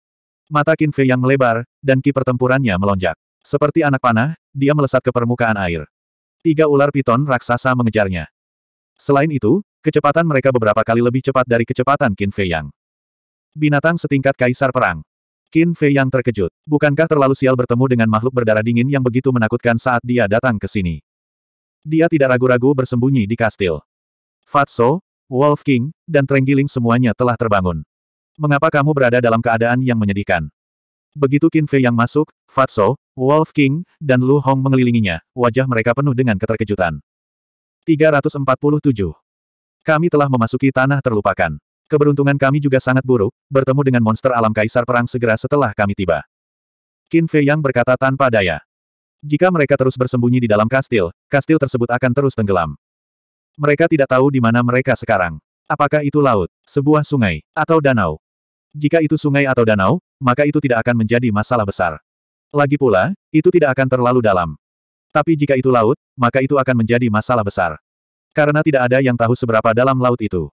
Mata Qin yang melebar, dan ki pertempurannya melonjak. Seperti anak panah, dia melesat ke permukaan air. Tiga ular piton raksasa mengejarnya. Selain itu, kecepatan mereka beberapa kali lebih cepat dari kecepatan Qin Fei Yang. Binatang setingkat kaisar perang. Qin Fei yang terkejut. Bukankah terlalu sial bertemu dengan makhluk berdarah dingin yang begitu menakutkan saat dia datang ke sini? Dia tidak ragu-ragu bersembunyi di kastil. Fatso, Wolf King, dan Trenggiling semuanya telah terbangun. Mengapa kamu berada dalam keadaan yang menyedihkan? Begitu Qin Fei yang masuk, Fatso, Wolf King, dan Lu Hong mengelilinginya, wajah mereka penuh dengan keterkejutan. 347. Kami telah memasuki tanah terlupakan. Keberuntungan kami juga sangat buruk, bertemu dengan monster alam kaisar perang segera setelah kami tiba. Qin Fei yang berkata tanpa daya. Jika mereka terus bersembunyi di dalam kastil, kastil tersebut akan terus tenggelam. Mereka tidak tahu di mana mereka sekarang. Apakah itu laut, sebuah sungai, atau danau? Jika itu sungai atau danau, maka itu tidak akan menjadi masalah besar. Lagi pula, itu tidak akan terlalu dalam. Tapi jika itu laut, maka itu akan menjadi masalah besar. Karena tidak ada yang tahu seberapa dalam laut itu.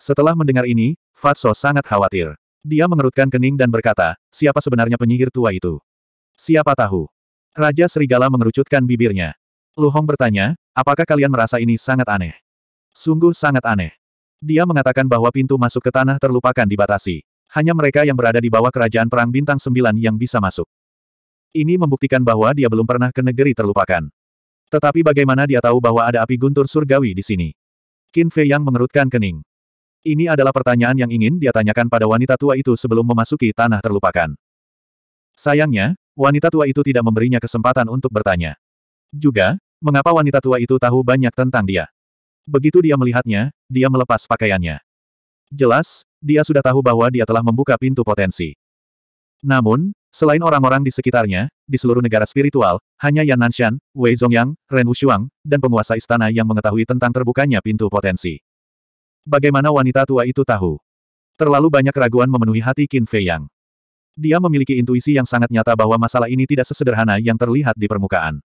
Setelah mendengar ini, Fatso sangat khawatir. Dia mengerutkan kening dan berkata, siapa sebenarnya penyihir tua itu? Siapa tahu? Raja Serigala mengerucutkan bibirnya. Lu Hong bertanya, apakah kalian merasa ini sangat aneh? Sungguh sangat aneh. Dia mengatakan bahwa pintu masuk ke tanah terlupakan dibatasi. Hanya mereka yang berada di bawah kerajaan perang bintang sembilan yang bisa masuk. Ini membuktikan bahwa dia belum pernah ke negeri terlupakan. Tetapi bagaimana dia tahu bahwa ada api guntur surgawi di sini? Qin Fei yang mengerutkan kening. Ini adalah pertanyaan yang ingin dia tanyakan pada wanita tua itu sebelum memasuki tanah terlupakan. Sayangnya, Wanita tua itu tidak memberinya kesempatan untuk bertanya. Juga, mengapa wanita tua itu tahu banyak tentang dia? Begitu dia melihatnya, dia melepas pakaiannya. Jelas, dia sudah tahu bahwa dia telah membuka pintu potensi. Namun, selain orang-orang di sekitarnya, di seluruh negara spiritual, hanya Yan Nanshan, Wei Zongyang, Ren Wushuang, dan penguasa istana yang mengetahui tentang terbukanya pintu potensi. Bagaimana wanita tua itu tahu? Terlalu banyak keraguan memenuhi hati Qin Fei Yang. Dia memiliki intuisi yang sangat nyata bahwa masalah ini tidak sesederhana yang terlihat di permukaan.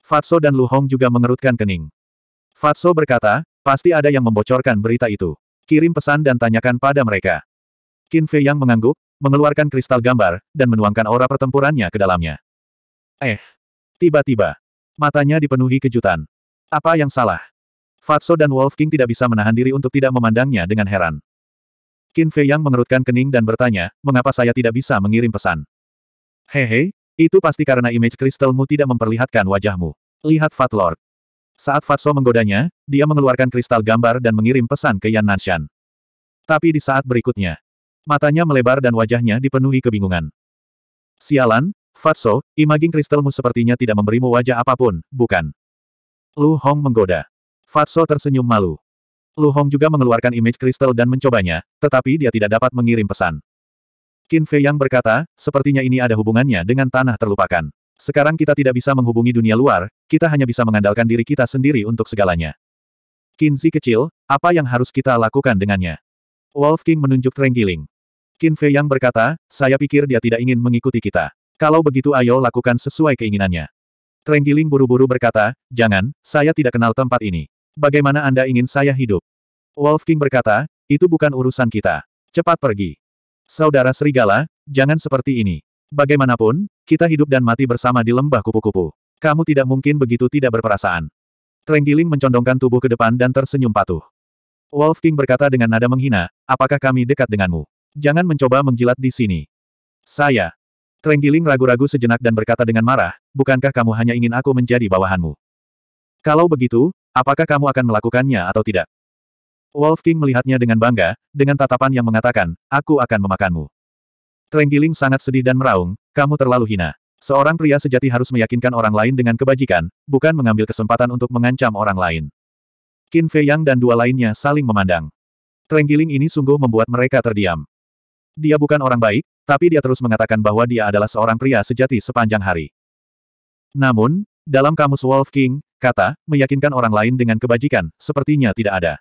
Fatso dan Lu Hong juga mengerutkan kening. Fatso berkata, pasti ada yang membocorkan berita itu. Kirim pesan dan tanyakan pada mereka. Qin Fei yang mengangguk, mengeluarkan kristal gambar, dan menuangkan aura pertempurannya ke dalamnya. Eh, tiba-tiba, matanya dipenuhi kejutan. Apa yang salah? Fatso dan Wolf King tidak bisa menahan diri untuk tidak memandangnya dengan heran. Qin Fei Yang mengerutkan kening dan bertanya, mengapa saya tidak bisa mengirim pesan? Hehe, itu pasti karena image kristalmu tidak memperlihatkan wajahmu. Lihat Fat Lord. Saat Fatso menggodanya, dia mengeluarkan kristal gambar dan mengirim pesan ke Yan Nanshan. Tapi di saat berikutnya, Matanya melebar dan wajahnya dipenuhi kebingungan. Sialan, Fatso, imaging kristalmu sepertinya tidak memberimu wajah apa pun, bukan? Lu Hong menggoda. Fatso tersenyum malu. Lu Hong juga mengeluarkan image kristal dan mencobanya, tetapi dia tidak dapat mengirim pesan. Qin Fei Yang berkata, sepertinya ini ada hubungannya dengan tanah terlupakan. Sekarang kita tidak bisa menghubungi dunia luar, kita hanya bisa mengandalkan diri kita sendiri untuk segalanya. Qin Zi kecil, apa yang harus kita lakukan dengannya? Wolf King menunjuk Trenggiling. Qin Fei Yang berkata, saya pikir dia tidak ingin mengikuti kita. Kalau begitu ayo lakukan sesuai keinginannya. Trenggiling buru-buru berkata, jangan, saya tidak kenal tempat ini. Bagaimana Anda ingin saya hidup? Wolf King berkata, itu bukan urusan kita. Cepat pergi. Saudara Serigala, jangan seperti ini. Bagaimanapun, kita hidup dan mati bersama di lembah kupu-kupu. Kamu tidak mungkin begitu tidak berperasaan. Trenggiling mencondongkan tubuh ke depan dan tersenyum patuh. Wolf King berkata dengan nada menghina, apakah kami dekat denganmu? Jangan mencoba menjilat di sini. Saya. Trenggiling ragu-ragu sejenak dan berkata dengan marah, bukankah kamu hanya ingin aku menjadi bawahanmu? Kalau begitu, apakah kamu akan melakukannya atau tidak? Wolf King melihatnya dengan bangga, dengan tatapan yang mengatakan, aku akan memakanmu. Trenggiling sangat sedih dan meraung, kamu terlalu hina. Seorang pria sejati harus meyakinkan orang lain dengan kebajikan, bukan mengambil kesempatan untuk mengancam orang lain. Qin Fei Yang dan dua lainnya saling memandang. Trenggiling ini sungguh membuat mereka terdiam. Dia bukan orang baik, tapi dia terus mengatakan bahwa dia adalah seorang pria sejati sepanjang hari. Namun, dalam kamus Wolf King, kata, meyakinkan orang lain dengan kebajikan, sepertinya tidak ada.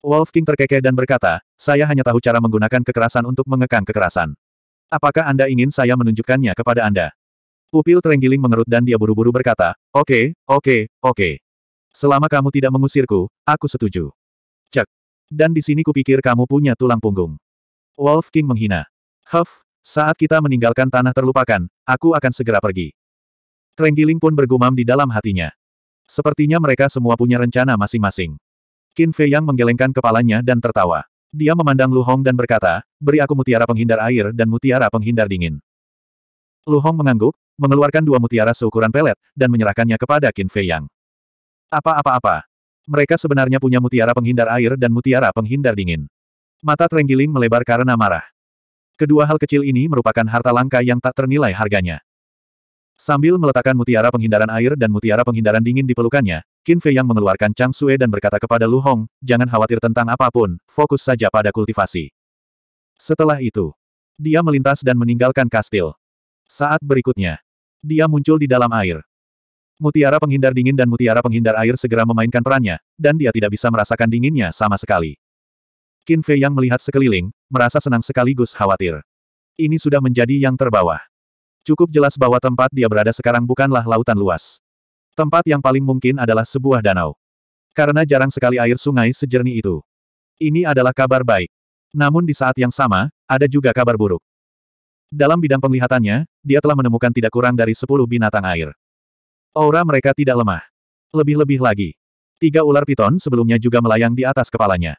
Wolf King terkekeh dan berkata, saya hanya tahu cara menggunakan kekerasan untuk mengekang kekerasan. Apakah Anda ingin saya menunjukkannya kepada Anda? Pupil Trenggiling mengerut dan dia buru-buru berkata, oke, okay, oke, okay, oke. Okay. Selama kamu tidak mengusirku, aku setuju. Cek. Dan di sini kupikir kamu punya tulang punggung. Wolf King menghina. Huff, saat kita meninggalkan tanah terlupakan, aku akan segera pergi. Trenggiling pun bergumam di dalam hatinya. Sepertinya mereka semua punya rencana masing-masing. Qin Fei Yang menggelengkan kepalanya dan tertawa. Dia memandang Lu Hong dan berkata, beri aku mutiara penghindar air dan mutiara penghindar dingin. Lu Hong mengangguk, mengeluarkan dua mutiara seukuran pelet, dan menyerahkannya kepada Qin Fei Yang. Apa-apa-apa. Mereka sebenarnya punya mutiara penghindar air dan mutiara penghindar dingin. Mata Trenggiling melebar karena marah. Kedua hal kecil ini merupakan harta langka yang tak ternilai harganya. Sambil meletakkan mutiara penghindaran air dan mutiara penghindaran dingin di pelukannya, Qin Fei yang mengeluarkan Chang Sue dan berkata kepada Lu Hong, jangan khawatir tentang apa pun, fokus saja pada kultivasi. Setelah itu, dia melintas dan meninggalkan kastil. Saat berikutnya, dia muncul di dalam air. Mutiara penghindar dingin dan mutiara penghindar air segera memainkan perannya, dan dia tidak bisa merasakan dinginnya sama sekali. Qin Fei yang melihat sekeliling, merasa senang sekaligus khawatir. Ini sudah menjadi yang terbawah. Cukup jelas bahwa tempat dia berada sekarang bukanlah lautan luas. Tempat yang paling mungkin adalah sebuah danau. Karena jarang sekali air sungai sejernih itu. Ini adalah kabar baik. Namun di saat yang sama, ada juga kabar buruk. Dalam bidang penglihatannya, dia telah menemukan tidak kurang dari sepuluh binatang air. Aura mereka tidak lemah. Lebih-lebih lagi. Tiga ular piton sebelumnya juga melayang di atas kepalanya.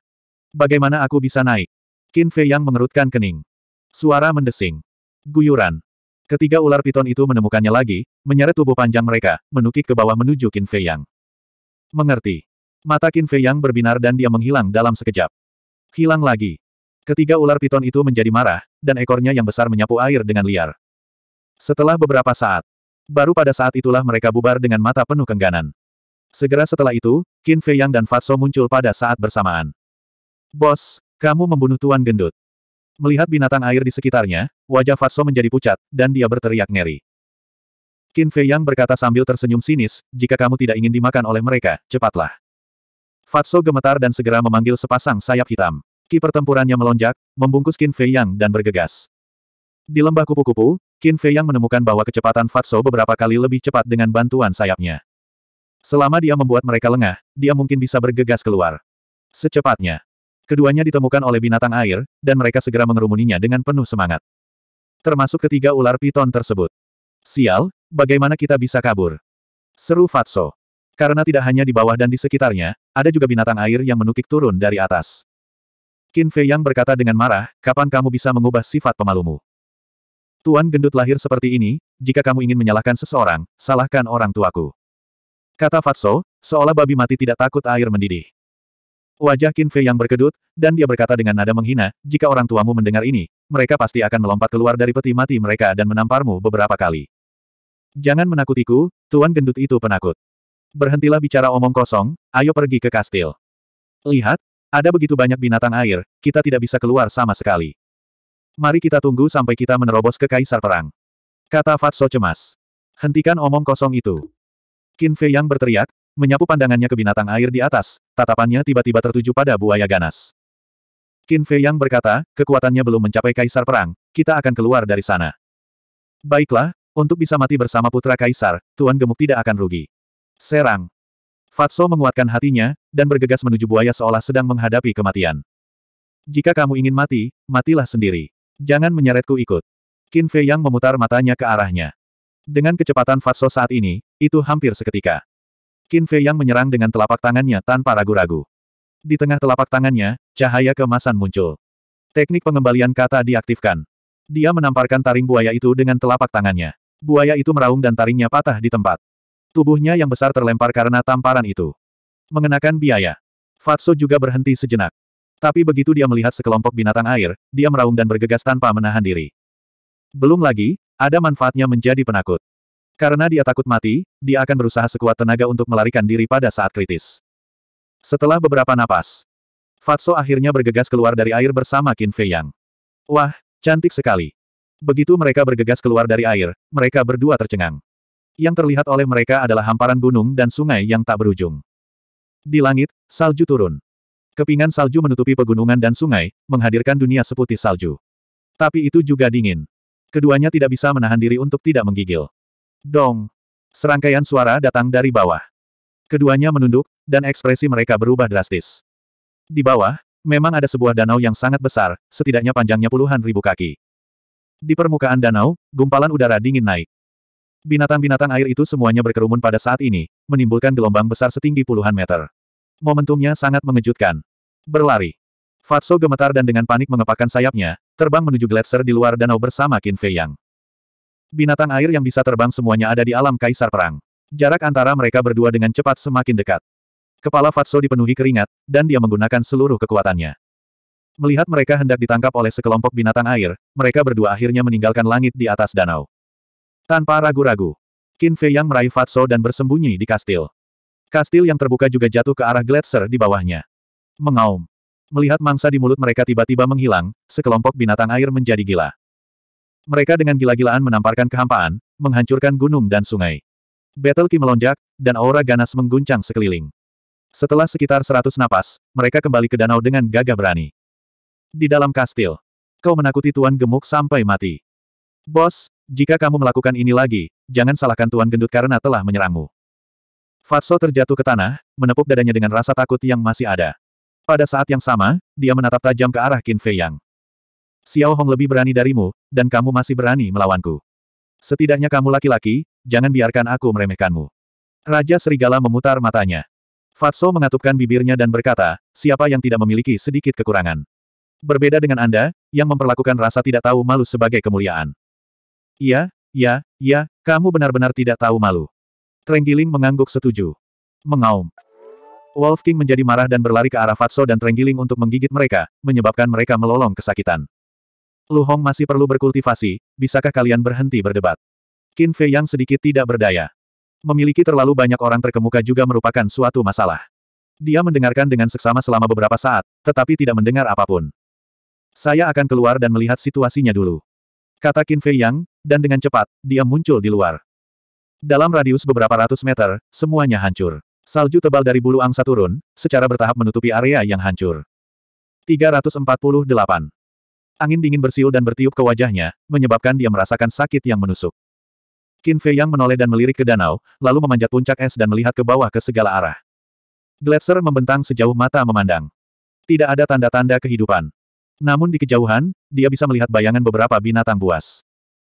Bagaimana aku bisa naik? Qin Fei yang mengerutkan kening. Suara mendesing. Guyuran. Ketiga ular piton itu menemukannya lagi, menyeret tubuh panjang mereka, menukik ke bawah menuju Qin Fei Yang. Mengerti. Mata Qin Fei Yang berbinar dan dia menghilang dalam sekejap. Hilang lagi. Ketiga ular piton itu menjadi marah, dan ekornya yang besar menyapu air dengan liar. Setelah beberapa saat, baru pada saat itulah mereka bubar dengan mata penuh kengganan. Segera setelah itu, Qin Fei Yang dan Fatso muncul pada saat bersamaan. Bos, kamu membunuh Tuan Gendut. Melihat binatang air di sekitarnya, wajah Fatso menjadi pucat, dan dia berteriak ngeri. Qin Fei Yang berkata sambil tersenyum sinis, jika kamu tidak ingin dimakan oleh mereka, cepatlah. Fatso gemetar dan segera memanggil sepasang sayap hitam. Ki pertempurannya melonjak, membungkus Qin Fei Yang dan bergegas. Di lembah kupu-kupu, Qin Fei Yang menemukan bahwa kecepatan Fatso beberapa kali lebih cepat dengan bantuan sayapnya. Selama dia membuat mereka lengah, dia mungkin bisa bergegas keluar. Secepatnya, Keduanya ditemukan oleh binatang air, dan mereka segera mengerumuninya dengan penuh semangat. Termasuk ketiga ular piton tersebut. Sial, bagaimana kita bisa kabur? Seru Fatso. Karena tidak hanya di bawah dan di sekitarnya, ada juga binatang air yang menukik turun dari atas. Qin Fei Yang berkata dengan marah, kapan kamu bisa mengubah sifat pemalumu? Tuan gendut lahir seperti ini, jika kamu ingin menyalahkan seseorang, salahkan orang tuaku. Kata Fatso, seolah babi mati tidak takut air mendidih. Wajah Qin Fei yang berkedut, dan dia berkata dengan nada menghina, jika orang tuamu mendengar ini, mereka pasti akan melompat keluar dari peti mati mereka dan menamparmu beberapa kali. Jangan menakutiku, Tuan Gendut itu penakut. Berhentilah bicara omong kosong, ayo pergi ke kastil. Lihat, ada begitu banyak binatang air, kita tidak bisa keluar sama sekali. Mari kita tunggu sampai kita menerobos ke Kaisar Perang. Kata Fatso cemas. Hentikan omong kosong itu. Qin Fei yang berteriak, menyapu pandangannya ke binatang air di atas, tatapannya tiba-tiba tertuju pada buaya ganas. Qin Fei yang berkata, kekuatannya belum mencapai kaisar perang, kita akan keluar dari sana. Baiklah, untuk bisa mati bersama putra kaisar, Tuan Gemuk tidak akan rugi. Serang. Fatso menguatkan hatinya, dan bergegas menuju buaya seolah sedang menghadapi kematian. Jika kamu ingin mati, matilah sendiri. Jangan menyeretku ikut. Qin Fei yang memutar matanya ke arahnya. Dengan kecepatan Fatso saat ini, itu hampir seketika. Qin Fei yang menyerang dengan telapak tangannya tanpa ragu-ragu. Di tengah telapak tangannya, cahaya kemasan muncul. Teknik pengembalian kata diaktifkan. Dia menamparkan taring buaya itu dengan telapak tangannya. Buaya itu meraung dan taringnya patah di tempat. Tubuhnya yang besar terlempar karena tamparan itu. Mengenakan biaya. Fatso juga berhenti sejenak. Tapi begitu dia melihat sekelompok binatang air, dia meraung dan bergegas tanpa menahan diri. Belum lagi, ada manfaatnya menjadi penakut. Karena dia takut mati, dia akan berusaha sekuat tenaga untuk melarikan diri pada saat kritis. Setelah beberapa napas, Fatso akhirnya bergegas keluar dari air bersama Qin Fei Yang. Wah, cantik sekali. Begitu mereka bergegas keluar dari air, mereka berdua tercengang. Yang terlihat oleh mereka adalah hamparan gunung dan sungai yang tak berujung. Di langit, salju turun. Kepingan salju menutupi pegunungan dan sungai, menghadirkan dunia seputih salju. Tapi itu juga dingin. Keduanya tidak bisa menahan diri untuk tidak menggigil. Dong. Serangkaian suara datang dari bawah. Keduanya menunduk, dan ekspresi mereka berubah drastis. Di bawah, memang ada sebuah danau yang sangat besar, setidaknya panjangnya puluhan ribu kaki. Di permukaan danau, gumpalan udara dingin naik. Binatang-binatang air itu semuanya berkerumun pada saat ini, menimbulkan gelombang besar setinggi puluhan meter. Momentumnya sangat mengejutkan. Berlari. Fatso gemetar dan dengan panik mengepakkan sayapnya, terbang menuju gletser di luar danau bersama Qin Fei Yang. Binatang air yang bisa terbang semuanya ada di alam kaisar perang. Jarak antara mereka berdua dengan cepat semakin dekat. Kepala Fatso dipenuhi keringat, dan dia menggunakan seluruh kekuatannya. Melihat mereka hendak ditangkap oleh sekelompok binatang air, mereka berdua akhirnya meninggalkan langit di atas danau. Tanpa ragu-ragu, Qin Fei yang meraih Fatso dan bersembunyi di kastil. Kastil yang terbuka juga jatuh ke arah Gletser di bawahnya. Mengaum. Melihat mangsa di mulut mereka tiba-tiba menghilang, sekelompok binatang air menjadi gila. Mereka dengan gila-gilaan menamparkan kehampaan, menghancurkan gunung dan sungai. Battle Ki melonjak, dan aura ganas mengguncang sekeliling. Setelah sekitar seratus napas, mereka kembali ke danau dengan gagah berani. Di dalam kastil, kau menakuti Tuan Gemuk sampai mati. Bos, jika kamu melakukan ini lagi, jangan salahkan Tuan Gendut karena telah menyerangmu. Fatso terjatuh ke tanah, menepuk dadanya dengan rasa takut yang masih ada. Pada saat yang sama, dia menatap tajam ke arah Qin Fei Yang. Xiao Hong lebih berani darimu, dan kamu masih berani melawanku. Setidaknya kamu laki-laki, jangan biarkan aku meremehkanmu. Raja Serigala memutar matanya. Fatso mengatupkan bibirnya dan berkata, siapa yang tidak memiliki sedikit kekurangan. Berbeda dengan Anda, yang memperlakukan rasa tidak tahu malu sebagai kemuliaan. Iya, iya, iya, kamu benar-benar tidak tahu malu. Trenggiling mengangguk setuju. Mengaum. Wolf King menjadi marah dan berlari ke arah Fatso dan Trenggiling untuk menggigit mereka, menyebabkan mereka melolong kesakitan. Lu Hong masih perlu berkultivasi, bisakah kalian berhenti berdebat? Qin Fei yang sedikit tidak berdaya. Memiliki terlalu banyak orang terkemuka juga merupakan suatu masalah. Dia mendengarkan dengan seksama selama beberapa saat, tetapi tidak mendengar apa pun. Saya akan keluar dan melihat situasinya dulu. Kata Qin Fei Yang, dan dengan cepat, dia muncul di luar. Dalam radius beberapa ratus meter, semuanya hancur. Salju tebal dari bulu angsa turun, secara bertahap menutupi area yang hancur. 348 Angin dingin bersiul dan bertiup ke wajahnya, menyebabkan dia merasakan sakit yang menusuk. Qin Fei yang menoleh dan melirik ke danau, lalu memanjat puncak es dan melihat ke bawah ke segala arah. Gletser membentang sejauh mata memandang. Tidak ada tanda-tanda kehidupan. Namun di kejauhan, dia bisa melihat bayangan beberapa binatang buas.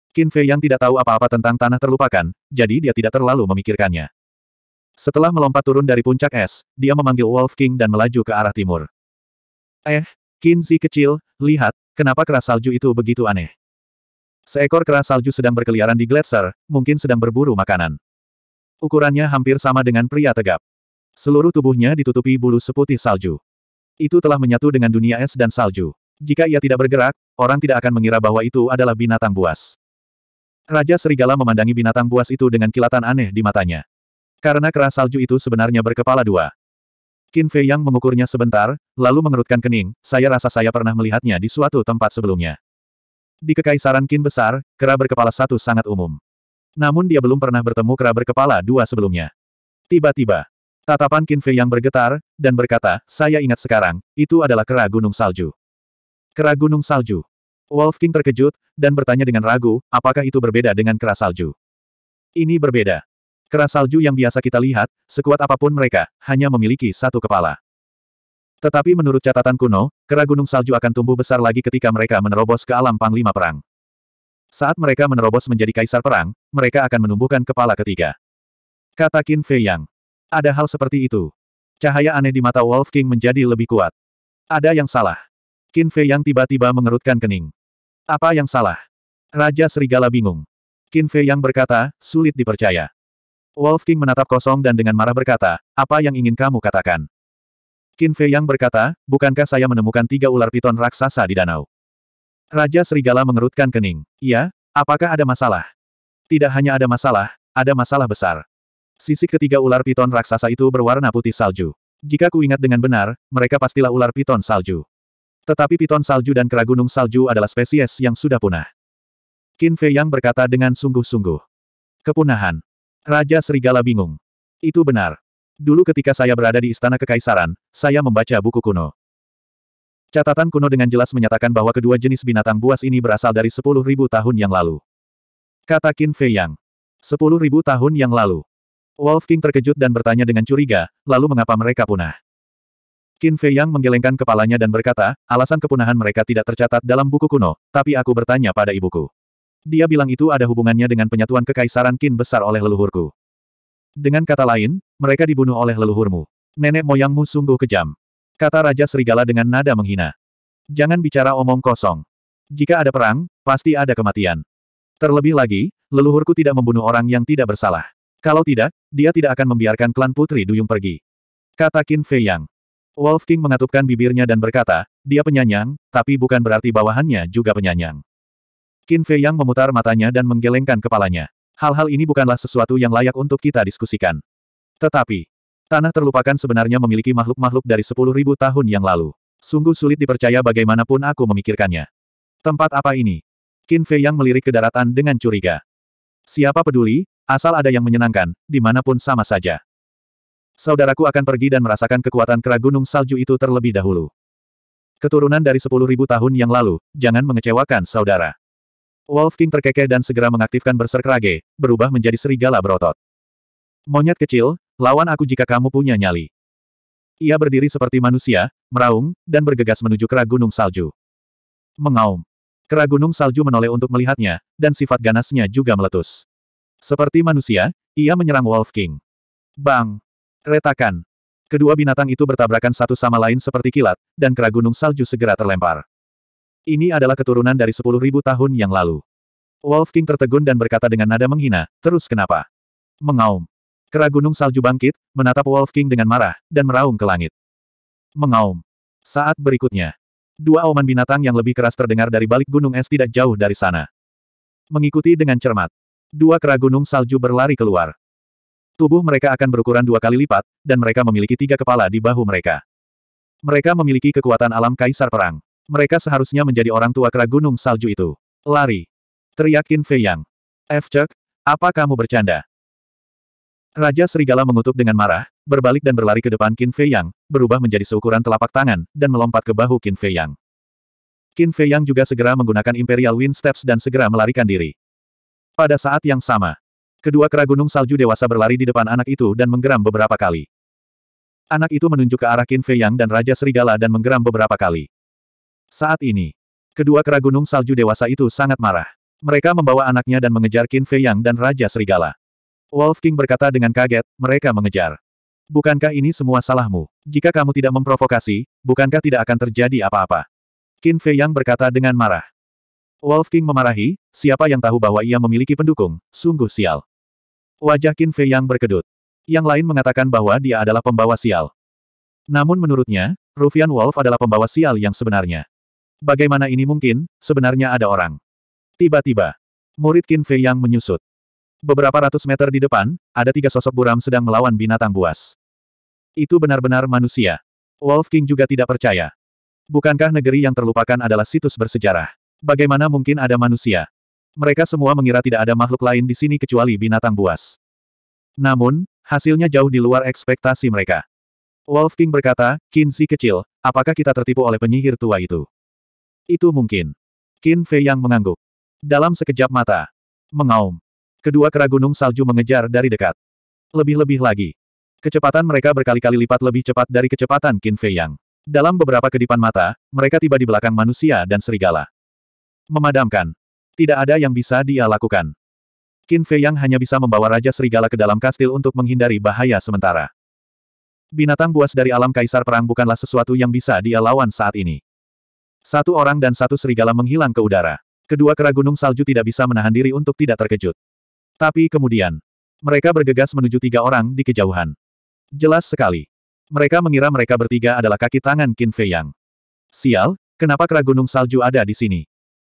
Qin Fei yang tidak tahu apa-apa tentang tanah terlupakan, jadi dia tidak terlalu memikirkannya. Setelah melompat turun dari puncak es, dia memanggil Wolf King dan melaju ke arah timur. Eh, Qin Zi kecil, lihat, Kenapa keras salju itu begitu aneh? Seekor keras salju sedang berkeliaran di Gletser, mungkin sedang berburu makanan. Ukurannya hampir sama dengan pria tegap. Seluruh tubuhnya ditutupi bulu seputih salju. Itu telah menyatu dengan dunia es dan salju. Jika ia tidak bergerak, orang tidak akan mengira bahwa itu adalah binatang buas. Raja Serigala memandangi binatang buas itu dengan kilatan aneh di matanya. Karena keras salju itu sebenarnya berkepala dua. Qin Fei Yang mengukurnya sebentar, lalu mengerutkan kening, saya rasa saya pernah melihatnya di suatu tempat sebelumnya. Di Kekaisaran Qin besar, kera berkepala satu sangat umum. Namun dia belum pernah bertemu kera berkepala dua sebelumnya. Tiba-tiba, tatapan Qin Fei Yang bergetar, dan berkata, saya ingat sekarang, itu adalah kera gunung salju. Kera gunung salju. Wolf King terkejut, dan bertanya dengan ragu, apakah itu berbeda dengan kera salju? Ini berbeda. Kera salju yang biasa kita lihat, sekuat apa pun mereka, hanya memiliki satu kepala. Tetapi menurut catatan kuno, kera gunung salju akan tumbuh besar lagi ketika mereka menerobos ke alam panglima perang. Saat mereka menerobos menjadi kaisar perang, mereka akan menumbuhkan kepala ketiga. Kata Qin Fei Yang. Ada hal seperti itu. Cahaya aneh di mata Wolf King menjadi lebih kuat. Ada yang salah. Qin Fei yang tiba-tiba mengerutkan kening. Apa yang salah? Raja Serigala bingung. Qin Fei yang berkata, sulit dipercaya. Wolf King menatap kosong dan dengan marah berkata, apa yang ingin kamu katakan? Qin Fei yang berkata, bukankah saya menemukan tiga ular piton raksasa di danau? Raja Serigala mengerutkan kening. Iya, apakah ada masalah? Tidak hanya ada masalah, ada masalah besar. Sisik ketiga ular piton raksasa itu berwarna putih salju. Jika ku ingat dengan benar, mereka pastilah ular piton salju. Tetapi piton salju dan kera gunung salju adalah spesies yang sudah punah. Qin Fei Yang berkata dengan sungguh-sungguh. Kepunahan. Raja Serigala bingung. Itu benar. Dulu ketika saya berada di Istana Kekaisaran, saya membaca buku kuno. Catatan kuno dengan jelas menyatakan bahwa kedua jenis binatang buas ini berasal dari 10.000 tahun yang lalu. Kata Qin Fei Yang. 10.000 tahun yang lalu. Wolf King terkejut dan bertanya dengan curiga, lalu mengapa mereka punah? Qin Fei Yang menggelengkan kepalanya dan berkata, alasan kepunahan mereka tidak tercatat dalam buku kuno, tapi aku bertanya pada ibuku. Dia bilang itu ada hubungannya dengan penyatuan kekaisaran Qin besar oleh leluhurku. Dengan kata lain, mereka dibunuh oleh leluhurmu. Nenek moyangmu sungguh kejam. Kata Raja Serigala dengan nada menghina. Jangan bicara omong kosong. Jika ada perang, pasti ada kematian. Terlebih lagi, leluhurku tidak membunuh orang yang tidak bersalah. Kalau tidak, dia tidak akan membiarkan klan Putri Duyung pergi. Kata Qin Fei Yang. Wolf King mengatupkan bibirnya dan berkata, dia penyanyang, tapi bukan berarti bawahannya juga penyanyang. Qin Fei Yang memutar matanya dan menggelengkan kepalanya. Hal-hal ini bukanlah sesuatu yang layak untuk kita diskusikan. Tetapi, tanah terlupakan sebenarnya memiliki makhluk-makhluk dari 10.000 tahun yang lalu. Sungguh sulit dipercaya bagaimanapun aku memikirkannya. Tempat apa ini? Qin Fei Yang melirik ke daratan dengan curiga. Siapa peduli, asal ada yang menyenangkan, di mana pun sama saja. Saudaraku akan pergi dan merasakan kekuatan kera gunung salju itu terlebih dahulu. Keturunan dari sepuluh ribu tahun yang lalu, jangan mengecewakan saudara. Wolf King terkekeh dan segera mengaktifkan berserkrage, berubah menjadi serigala berotot. Monyet kecil, lawan aku jika kamu punya nyali. Ia berdiri seperti manusia, meraung, dan bergegas menuju kera gunung salju. Mengaum. Kera gunung salju menoleh untuk melihatnya, dan sifat ganasnya juga meletus. Seperti manusia, ia menyerang Wolf King. Bang! Retakan. Kedua binatang itu bertabrakan satu sama lain seperti kilat, dan kera gunung salju segera terlempar. Ini adalah keturunan dari sepuluh ribu tahun yang lalu. Wolf King tertegun dan berkata dengan nada menghina, terus kenapa? Mengaum. Kera gunung salju bangkit, menatap Wolf King dengan marah, dan meraung ke langit. Mengaum. Saat berikutnya, dua auman binatang yang lebih keras terdengar dari balik gunung es tidak jauh dari sana. Mengikuti dengan cermat. Dua kera gunung salju berlari keluar. Tubuh mereka akan berukuran dua kali lipat, dan mereka memiliki tiga kepala di bahu mereka. Mereka memiliki kekuatan alam kaisar perang. Mereka seharusnya menjadi orang tua kera gunung salju itu. Lari. Teriakin Fei Yang. F. Cek, apa kamu bercanda? Raja Serigala mengutuk dengan marah, berbalik dan berlari ke depan Qin Fei Yang, berubah menjadi seukuran telapak tangan, dan melompat ke bahu Qin Fei Yang. Qin Fei Yang juga segera menggunakan Imperial Wind Steps dan segera melarikan diri. Pada saat yang sama, Kedua kera gunung salju dewasa berlari di depan anak itu dan menggeram beberapa kali. Anak itu menunjuk ke arah Qin Fei Yang dan Raja Serigala dan menggeram beberapa kali. Saat ini, kedua kera gunung salju dewasa itu sangat marah. Mereka membawa anaknya dan mengejar Qin Fei Yang dan Raja Serigala. Wolf King berkata dengan kaget, mereka mengejar. Bukankah ini semua salahmu? Jika kamu tidak memprovokasi, bukankah tidak akan terjadi apa-apa? Qin Fei Yang berkata dengan marah. Wolf King memarahi, siapa yang tahu bahwa ia memiliki pendukung, sungguh sial. Wajah Qin Fei yang berkedut. Yang lain mengatakan bahwa dia adalah pembawa sial. Namun menurutnya, Rufian Wolf adalah pembawa sial yang sebenarnya. Bagaimana ini mungkin, sebenarnya ada orang. Tiba-tiba, murid Qin Fei yang menyusut. Beberapa ratus meter di depan, ada tiga sosok buram sedang melawan binatang buas. Itu benar-benar manusia. Wolf King juga tidak percaya. Bukankah negeri yang terlupakan adalah situs bersejarah? Bagaimana mungkin ada manusia? Mereka semua mengira tidak ada makhluk lain di sini kecuali binatang buas. Namun, hasilnya jauh di luar ekspektasi mereka. Wolf King berkata, Qin si kecil, apakah kita tertipu oleh penyihir tua itu? Itu mungkin. Qin Fei yang mengangguk. Dalam sekejap mata. Mengaum. Kedua kera gunung salju mengejar dari dekat. Lebih-lebih lagi. Kecepatan mereka berkali-kali lipat lebih cepat dari kecepatan Qin Fei Yang. Dalam beberapa kedipan mata, mereka tiba di belakang manusia dan serigala. Memadamkan. Tidak ada yang bisa dia lakukan. Qin Fei Yang hanya bisa membawa Raja Serigala ke dalam kastil untuk menghindari bahaya sementara. Binatang buas dari alam kaisar perang bukanlah sesuatu yang bisa dia lawan saat ini. Satu orang dan satu serigala menghilang ke udara. Kedua kera gunung salju tidak bisa menahan diri untuk tidak terkejut. Tapi kemudian, mereka bergegas menuju tiga orang di kejauhan. Jelas sekali. Mereka mengira mereka bertiga adalah kaki tangan Qin Fei Yang. Sial, kenapa kera gunung salju ada di sini?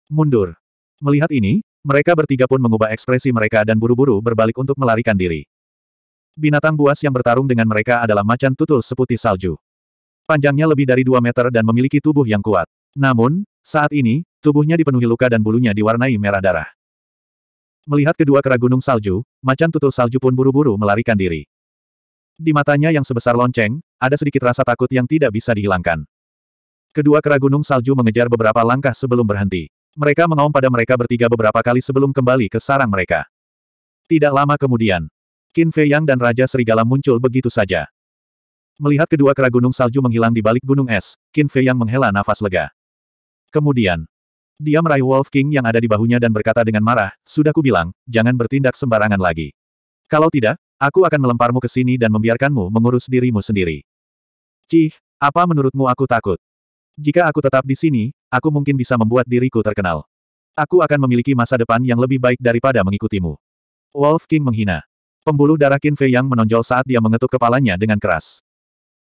Mundur. Melihat ini, mereka bertiga pun mengubah ekspresi mereka dan buru-buru berbalik untuk melarikan diri. Binatang buas yang bertarung dengan mereka adalah macan tutul seputih salju. Panjangnya lebih dari 2 meter dan memiliki tubuh yang kuat. Namun, saat ini, tubuhnya dipenuhi luka dan bulunya diwarnai merah darah. Melihat kedua kera gunung salju, macan tutul salju pun buru-buru melarikan diri. Di matanya yang sebesar lonceng, ada sedikit rasa takut yang tidak bisa dihilangkan. Kedua kera gunung salju mengejar beberapa langkah sebelum berhenti. Mereka mengaum pada mereka bertiga beberapa kali sebelum kembali ke sarang mereka. Tidak lama kemudian, Qin Fei Yang dan Raja Serigala muncul begitu saja. Melihat kedua kera gunung salju menghilang di balik gunung es, Qin Fei Yang menghela nafas lega. Kemudian, dia meraih Wolf King yang ada di bahunya dan berkata dengan marah, sudah kubilang, jangan bertindak sembarangan lagi. Kalau tidak, aku akan melemparmu ke sini dan membiarkanmu mengurus dirimu sendiri. Cih, apa menurutmu aku takut? Jika aku tetap di sini, aku mungkin bisa membuat diriku terkenal. Aku akan memiliki masa depan yang lebih baik daripada mengikutimu. Wolf King menghina. Pembuluh darah Qin Fei yang menonjol saat dia mengetuk kepalanya dengan keras.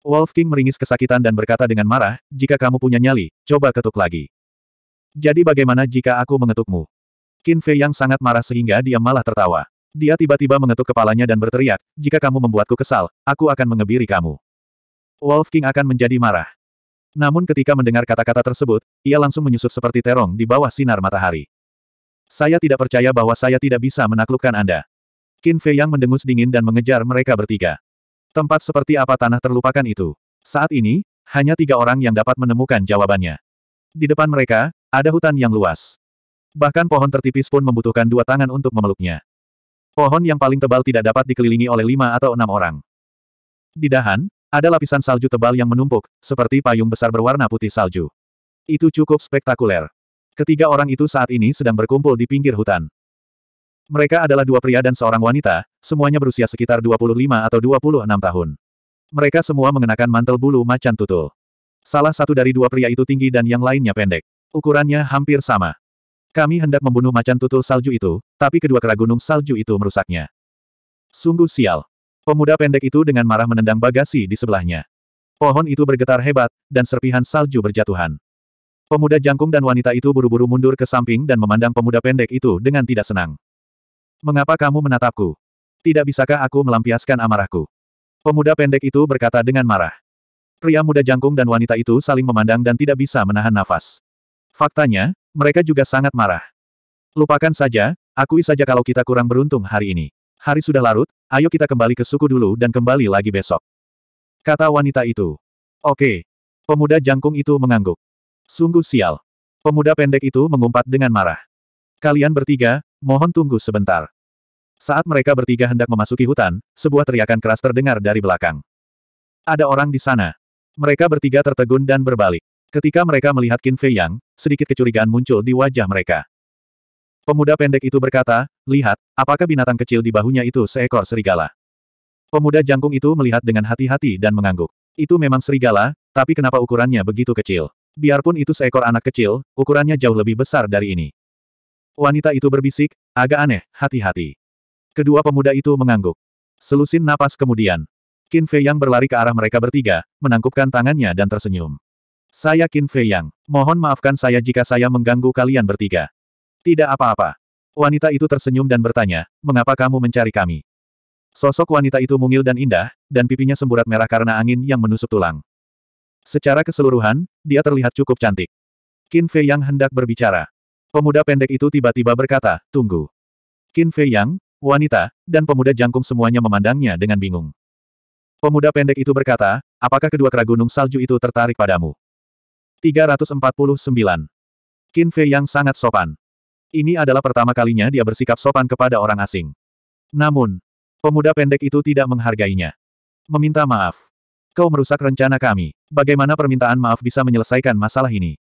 Wolf King meringis kesakitan dan berkata dengan marah, jika kamu punya nyali, coba ketuk lagi. Jadi bagaimana jika aku mengetukmu? Qin Fei yang sangat marah sehingga dia malah tertawa. Dia tiba-tiba mengetuk kepalanya dan berteriak, jika kamu membuatku kesal, aku akan mengebiri kamu. Wolf King akan menjadi marah. Namun ketika mendengar kata-kata tersebut, ia langsung menyusut seperti terong di bawah sinar matahari. Saya tidak percaya bahwa saya tidak bisa menaklukkan Anda. Qin Fei yang mendengus dingin dan mengejar mereka bertiga. Tempat seperti apa tanah terlupakan itu? Saat ini, hanya tiga orang yang dapat menemukan jawabannya. Di depan mereka, ada hutan yang luas. Bahkan pohon tertipis pun membutuhkan dua tangan untuk memeluknya. Pohon yang paling tebal tidak dapat dikelilingi oleh lima atau enam orang. Di dahan, ada lapisan salju tebal yang menumpuk, seperti payung besar berwarna putih salju. Itu cukup spektakuler. Ketiga orang itu saat ini sedang berkumpul di pinggir hutan. Mereka adalah dua pria dan seorang wanita, semuanya berusia sekitar 25 atau 26 tahun. Mereka semua mengenakan mantel bulu macan tutul. Salah satu dari dua pria itu tinggi dan yang lainnya pendek. Ukurannya hampir sama. Kami hendak membunuh macan tutul salju itu, tapi kedua kera gunung salju itu merusaknya. Sungguh sial. Pemuda pendek itu dengan marah menendang bagasi di sebelahnya. Pohon itu bergetar hebat, dan serpihan salju berjatuhan. Pemuda jangkung dan wanita itu buru-buru mundur ke samping dan memandang pemuda pendek itu dengan tidak senang. Mengapa kamu menatapku? Tidak bisakah aku melampiaskan amarahku? Pemuda pendek itu berkata dengan marah. Pria muda jangkung dan wanita itu saling memandang dan tidak bisa menahan nafas. Faktanya, mereka juga sangat marah. Lupakan saja, akui saja kalau kita kurang beruntung hari ini. Hari sudah larut, ayo kita kembali ke suku dulu dan kembali lagi besok. Kata wanita itu. Oke. Pemuda jangkung itu mengangguk. Sungguh sial. Pemuda pendek itu mengumpat dengan marah. Kalian bertiga, mohon tunggu sebentar. Saat mereka bertiga hendak memasuki hutan, sebuah teriakan keras terdengar dari belakang. Ada orang di sana. Mereka bertiga tertegun dan berbalik. Ketika mereka melihat Qin Fei Yang, sedikit kecurigaan muncul di wajah mereka. Pemuda pendek itu berkata, lihat, apakah binatang kecil di bahunya itu seekor serigala? Pemuda jangkung itu melihat dengan hati-hati dan mengangguk. Itu memang serigala, tapi kenapa ukurannya begitu kecil? Biarpun itu seekor anak kecil, ukurannya jauh lebih besar dari ini. Wanita itu berbisik, agak aneh, hati-hati. Kedua pemuda itu mengangguk. Selusin napas kemudian. Qin Fei Yang berlari ke arah mereka bertiga, menangkupkan tangannya dan tersenyum. Saya Qin Fei Yang. Mohon maafkan saya jika saya mengganggu kalian bertiga. Tidak apa-apa. Wanita itu tersenyum dan bertanya, mengapa kamu mencari kami? Sosok wanita itu mungil dan indah, dan pipinya semburat merah karena angin yang menusuk tulang. Secara keseluruhan, dia terlihat cukup cantik. Qin Fei Yang hendak berbicara. Pemuda pendek itu tiba-tiba berkata, tunggu. Qin Fei Yang, wanita, dan pemuda jangkung semuanya memandangnya dengan bingung. Pemuda pendek itu berkata, apakah kedua kera gunung salju itu tertarik padamu? 349. Qin Fei yang sangat sopan. Ini adalah pertama kalinya dia bersikap sopan kepada orang asing. Namun, pemuda pendek itu tidak menghargainya. Meminta maaf. Kau merusak rencana kami. Bagaimana permintaan maaf bisa menyelesaikan masalah ini?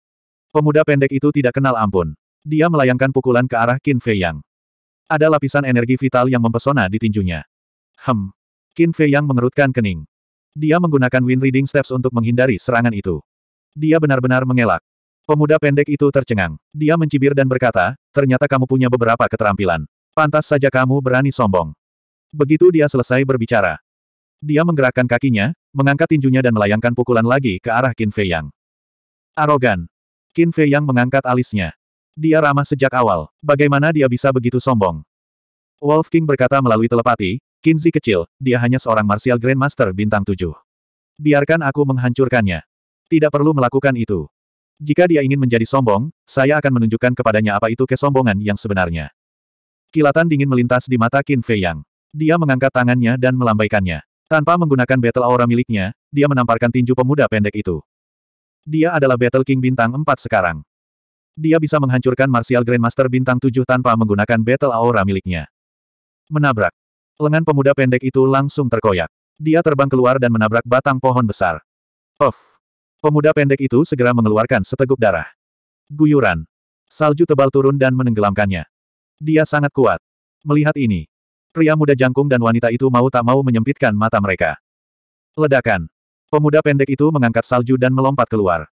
Pemuda pendek itu tidak kenal ampun. Dia melayangkan pukulan ke arah Qin Fei Yang. Ada lapisan energi vital yang mempesona di tinjunya. Hem, Qin Fei yang mengerutkan kening. Dia menggunakan wind reading steps untuk menghindari serangan itu. Dia benar-benar mengelak. Pemuda pendek itu tercengang. Dia mencibir dan berkata, ternyata kamu punya beberapa keterampilan. Pantas saja kamu berani sombong. Begitu dia selesai berbicara. Dia menggerakkan kakinya, mengangkat tinjunya dan melayangkan pukulan lagi ke arah Qin Fei Yang. Arogan. Qin Fei Yang mengangkat alisnya. Dia ramah sejak awal. Bagaimana dia bisa begitu sombong? Wolf King berkata melalui telepati, Kinzi kecil, dia hanya seorang martial grandmaster bintang tujuh. Biarkan aku menghancurkannya. Tidak perlu melakukan itu. Jika dia ingin menjadi sombong, saya akan menunjukkan kepadanya apa itu kesombongan yang sebenarnya. Kilatan dingin melintas di mata Qin Fei Yang. Dia mengangkat tangannya dan melambaikannya. Tanpa menggunakan battle aura miliknya, dia menamparkan tinju pemuda pendek itu. Dia adalah Battle King bintang 4 sekarang. Dia bisa menghancurkan Martial Grandmaster bintang 7 tanpa menggunakan battle aura miliknya. Menabrak. Lengan pemuda pendek itu langsung terkoyak. Dia terbang keluar dan menabrak batang pohon besar. Puff. Pemuda pendek itu segera mengeluarkan seteguk darah. Guyuran. Salju tebal turun dan menenggelamkannya. Dia sangat kuat. Melihat ini, pria muda jangkung dan wanita itu mau tak mau menyempitkan mata mereka. Ledakan. Pemuda pendek itu mengangkat salju dan melompat keluar.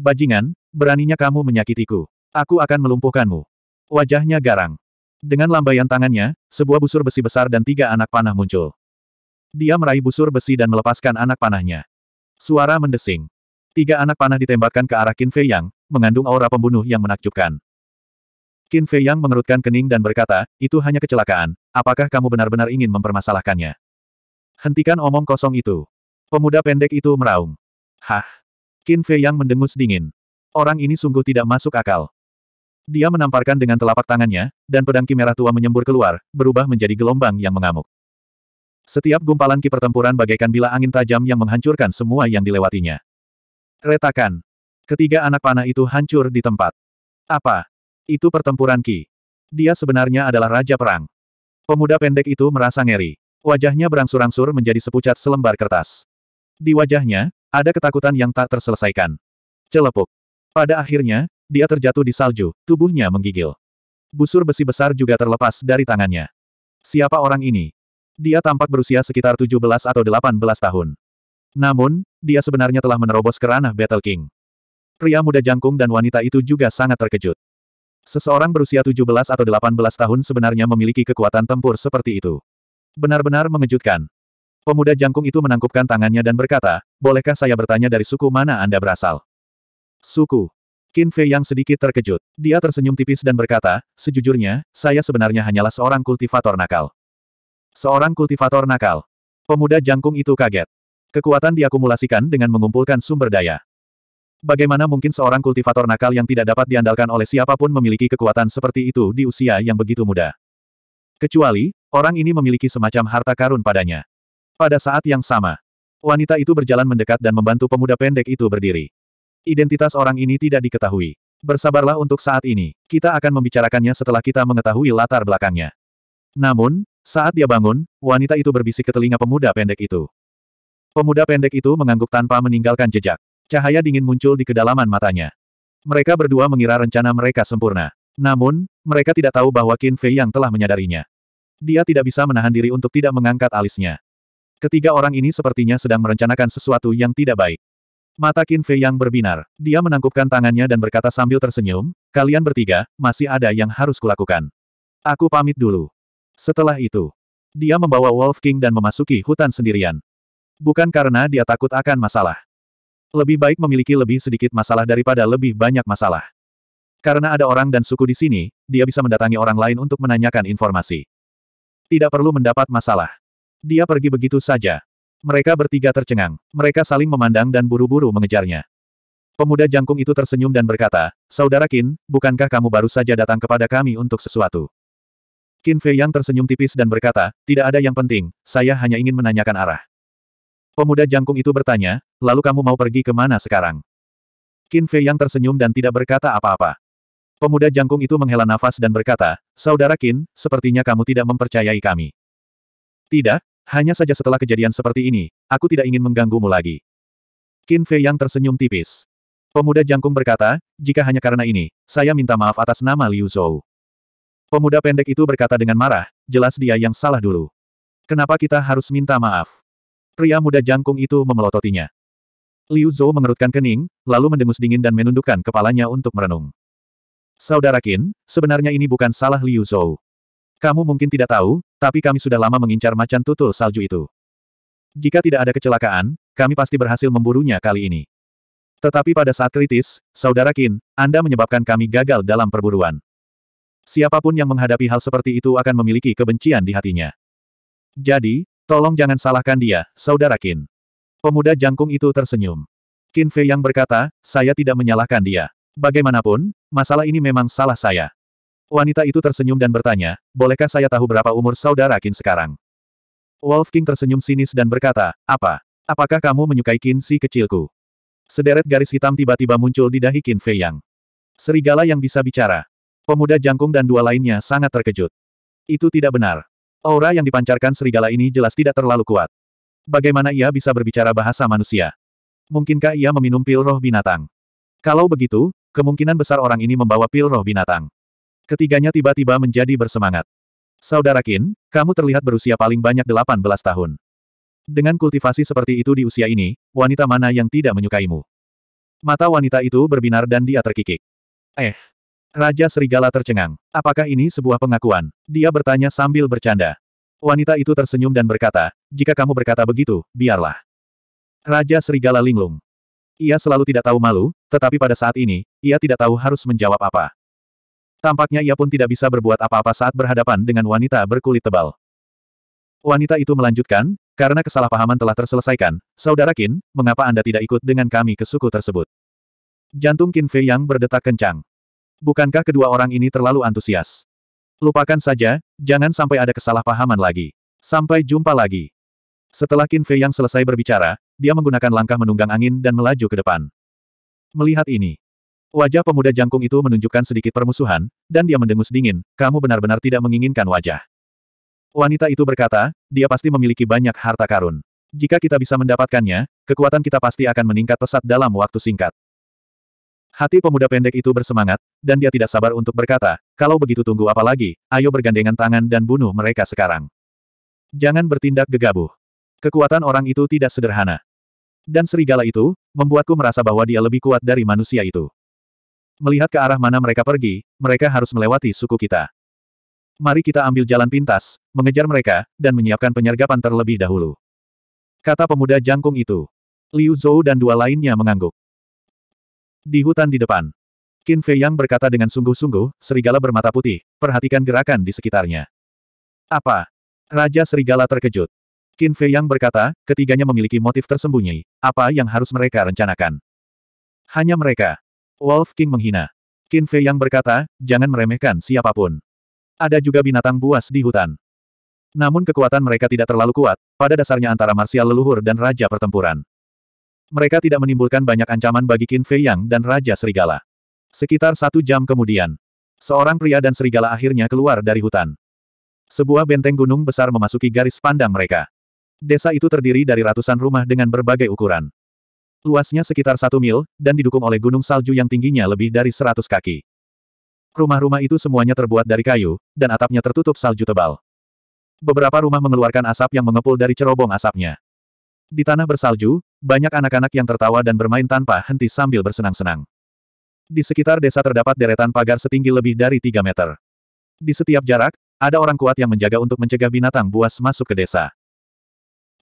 Bajingan, beraninya kamu menyakitiku. Aku akan melumpuhkanmu. Wajahnya garang. Dengan lambaian tangannya, sebuah busur besi besar dan tiga anak panah muncul. Dia meraih busur besi dan melepaskan anak panahnya. Suara mendesing. Tiga anak panah ditembakkan ke arah Qin Fei Yang, mengandung aura pembunuh yang menakjubkan. Qin Fei Yang mengerutkan kening dan berkata, itu hanya kecelakaan, apakah kamu benar-benar ingin mempermasalahkannya? Hentikan omong kosong itu. Pemuda pendek itu meraung. Hah? Qin Fei Yang mendengus dingin. Orang ini sungguh tidak masuk akal. Dia menamparkan dengan telapak tangannya, dan pedang ki merah tua menyembur keluar, berubah menjadi gelombang yang mengamuk. Setiap gumpalan ki pertempuran bagaikan bila angin tajam yang menghancurkan semua yang dilewatinya. Retakan. Ketiga anak panah itu hancur di tempat. Apa? Itu pertempuran ki. Dia sebenarnya adalah raja perang. Pemuda pendek itu merasa ngeri. Wajahnya berangsur-angsur menjadi sepucat selembar kertas. Di wajahnya, ada ketakutan yang tak terselesaikan. Celepuk. Pada akhirnya, dia terjatuh di salju, tubuhnya menggigil. Busur besi besar juga terlepas dari tangannya. Siapa orang ini? Dia tampak berusia sekitar 17 atau 18 tahun. Namun, dia sebenarnya telah menerobos ke ranah Battle King. Pria muda jangkung dan wanita itu juga sangat terkejut. Seseorang berusia 17 atau 18 tahun sebenarnya memiliki kekuatan tempur seperti itu. Benar-benar mengejutkan. Pemuda jangkung itu menangkupkan tangannya dan berkata, bolehkah saya bertanya dari suku mana Anda berasal? Suku. Qin Fei yang sedikit terkejut. Dia tersenyum tipis dan berkata, sejujurnya, saya sebenarnya hanyalah seorang kultivator nakal. Seorang kultivator nakal. Pemuda jangkung itu kaget. Kekuatan diakumulasikan dengan mengumpulkan sumber daya. Bagaimana mungkin seorang kultivator nakal yang tidak dapat diandalkan oleh siapa pun memiliki kekuatan seperti itu di usia yang begitu muda? Kecuali, orang ini memiliki semacam harta karun padanya. Pada saat yang sama, wanita itu berjalan mendekat dan membantu pemuda pendek itu berdiri. Identitas orang ini tidak diketahui. Bersabarlah untuk saat ini, kita akan membicarakannya setelah kita mengetahui latar belakangnya. Namun, saat dia bangun, wanita itu berbisik ke telinga pemuda pendek itu. Pemuda pendek itu mengangguk tanpa meninggalkan jejak. Cahaya dingin muncul di kedalaman matanya. Mereka berdua mengira rencana mereka sempurna. Namun, mereka tidak tahu bahwa Qin Fei yang telah menyadarinya. Dia tidak bisa menahan diri untuk tidak mengangkat alisnya. Ketiga orang ini sepertinya sedang merencanakan sesuatu yang tidak baik. Mata Qin Fei yang berbinar. Dia menangkupkan tangannya dan berkata sambil tersenyum, kalian bertiga, masih ada yang harus kulakukan. Aku pamit dulu. Setelah itu, dia membawa Wolf King dan memasuki hutan sendirian. Bukan karena dia takut akan masalah. Lebih baik memiliki lebih sedikit masalah daripada lebih banyak masalah. Karena ada orang dan suku di sini, dia bisa mendatangi orang lain untuk menanyakan informasi. Tidak perlu mendapat masalah. Dia pergi begitu saja. Mereka bertiga tercengang. Mereka saling memandang dan buru-buru mengejarnya. Pemuda jangkung itu tersenyum dan berkata, Saudara Qin, bukankah kamu baru saja datang kepada kami untuk sesuatu? Qin Fei yang tersenyum tipis dan berkata, tidak ada yang penting, saya hanya ingin menanyakan arah. Pemuda jangkung itu bertanya, lalu kamu mau pergi ke mana sekarang? Qin Fei yang tersenyum dan tidak berkata apa-apa. Pemuda jangkung itu menghela nafas dan berkata, Saudara Qin, sepertinya kamu tidak mempercayai kami. Tidak, hanya saja setelah kejadian seperti ini, aku tidak ingin mengganggumu lagi. Qin Fei yang tersenyum tipis. Pemuda jangkung berkata, jika hanya karena ini, saya minta maaf atas nama Liu Zhou. Pemuda pendek itu berkata dengan marah, jelas dia yang salah dulu. Kenapa kita harus minta maaf? Pria muda jangkung itu memelototinya. Liu Zhou mengerutkan kening, lalu mendengus dingin dan menundukkan kepalanya untuk merenung. Saudara Qin, sebenarnya ini bukan salah Liu Zhou. Kamu mungkin tidak tahu, tapi kami sudah lama mengincar macan tutul salju itu. Jika tidak ada kecelakaan, kami pasti berhasil memburunya kali ini. Tetapi pada saat kritis, Saudara Qin, Anda menyebabkan kami gagal dalam perburuan. Siapa pun yang menghadapi hal seperti itu akan memiliki kebencian di hatinya. Jadi, Tolong jangan salahkan dia, Saudara Qin. Pemuda jangkung itu tersenyum. Qin Fei yang berkata, saya tidak menyalahkan dia. Bagaimanapun, masalah ini memang salah saya. Wanita itu tersenyum dan bertanya, bolehkah saya tahu berapa umur Saudara Qin sekarang? Wolf King tersenyum sinis dan berkata, apa? Apakah kamu menyukai Qin si kecilku? Sederet garis hitam tiba-tiba muncul di dahi Qin Fei Yang. Serigala yang bisa bicara. Pemuda jangkung dan dua lainnya sangat terkejut. Itu tidak benar. Aura yang dipancarkan serigala ini jelas tidak terlalu kuat. Bagaimana ia bisa berbicara bahasa manusia? Mungkinkah ia meminum pil roh binatang? Kalau begitu, kemungkinan besar orang ini membawa pil roh binatang. Ketiganya tiba-tiba menjadi bersemangat. Saudara Qin, kamu terlihat berusia paling banyak 18 tahun. Dengan kultivasi seperti itu di usia ini, wanita mana yang tidak menyukaimu? Mata wanita itu berbinar dan dia terkikik. Eh, Raja Serigala tercengang. Apakah ini sebuah pengakuan? Dia bertanya sambil bercanda. Wanita itu tersenyum dan berkata, jika kamu berkata begitu, biarlah. Raja Serigala linglung. Ia selalu tidak tahu malu, tetapi pada saat ini, ia tidak tahu harus menjawab apa. Tampaknya ia pun tidak bisa berbuat apa-apa saat berhadapan dengan wanita berkulit tebal. Wanita itu melanjutkan, karena kesalahpahaman telah terselesaikan, Saudara Qin, mengapa Anda tidak ikut dengan kami ke suku tersebut? Jantung Qin Fei yang berdetak kencang. Bukankah kedua orang ini terlalu antusias? Lupakan saja, jangan sampai ada kesalahpahaman lagi. Sampai jumpa lagi. Setelah Qin Fei yang selesai berbicara, dia menggunakan langkah menunggang angin dan melaju ke depan. Melihat ini, wajah pemuda jangkung itu menunjukkan sedikit permusuhan, dan dia mendengus dingin, kamu benar-benar tidak menginginkan wajah. Wanita itu berkata, dia pasti memiliki banyak harta karun. Jika kita bisa mendapatkannya, kekuatan kita pasti akan meningkat pesat dalam waktu singkat. Hati pemuda pendek itu bersemangat, dan dia tidak sabar untuk berkata, kalau begitu tunggu apa lagi, ayo bergandengan tangan dan bunuh mereka sekarang. Jangan bertindak gegabah. Kekuatan orang itu tidak sederhana. Dan serigala itu, membuatku merasa bahwa dia lebih kuat dari manusia itu. Melihat ke arah mana mereka pergi, mereka harus melewati suku kita. Mari kita ambil jalan pintas, mengejar mereka, dan menyiapkan penyergapan terlebih dahulu. Kata pemuda jangkung itu. Liu Zhou dan dua lainnya mengangguk. Di hutan di depan. Qin Fei Yang berkata dengan sungguh-sungguh, serigala bermata putih, perhatikan gerakan di sekitarnya. Apa? Raja Serigala terkejut. Qin Fei Yang berkata, ketiganya memiliki motif tersembunyi, apa yang harus mereka rencanakan? Hanya mereka. Wolf King menghina. Qin Fei Yang berkata, jangan meremehkan siapa pun. Ada juga binatang buas di hutan. Namun kekuatan mereka tidak terlalu kuat, pada dasarnya antara marsial leluhur dan raja pertempuran. Mereka tidak menimbulkan banyak ancaman bagi Qin Fei Yang dan Raja Serigala. Sekitar satu jam kemudian, seorang pria dan serigala akhirnya keluar dari hutan. Sebuah benteng gunung besar memasuki garis pandang mereka. Desa itu terdiri dari ratusan rumah dengan berbagai ukuran. Luasnya sekitar satu mil, dan didukung oleh gunung salju yang tingginya lebih dari seratus kaki. Rumah-rumah itu semuanya terbuat dari kayu, dan atapnya tertutup salju tebal. Beberapa rumah mengeluarkan asap yang mengepul dari cerobong asapnya. Di tanah bersalju, banyak anak-anak yang tertawa dan bermain tanpa henti sambil bersenang-senang. Di sekitar desa terdapat deretan pagar setinggi lebih dari 3 meter. Di setiap jarak, ada orang kuat yang menjaga untuk mencegah binatang buas masuk ke desa.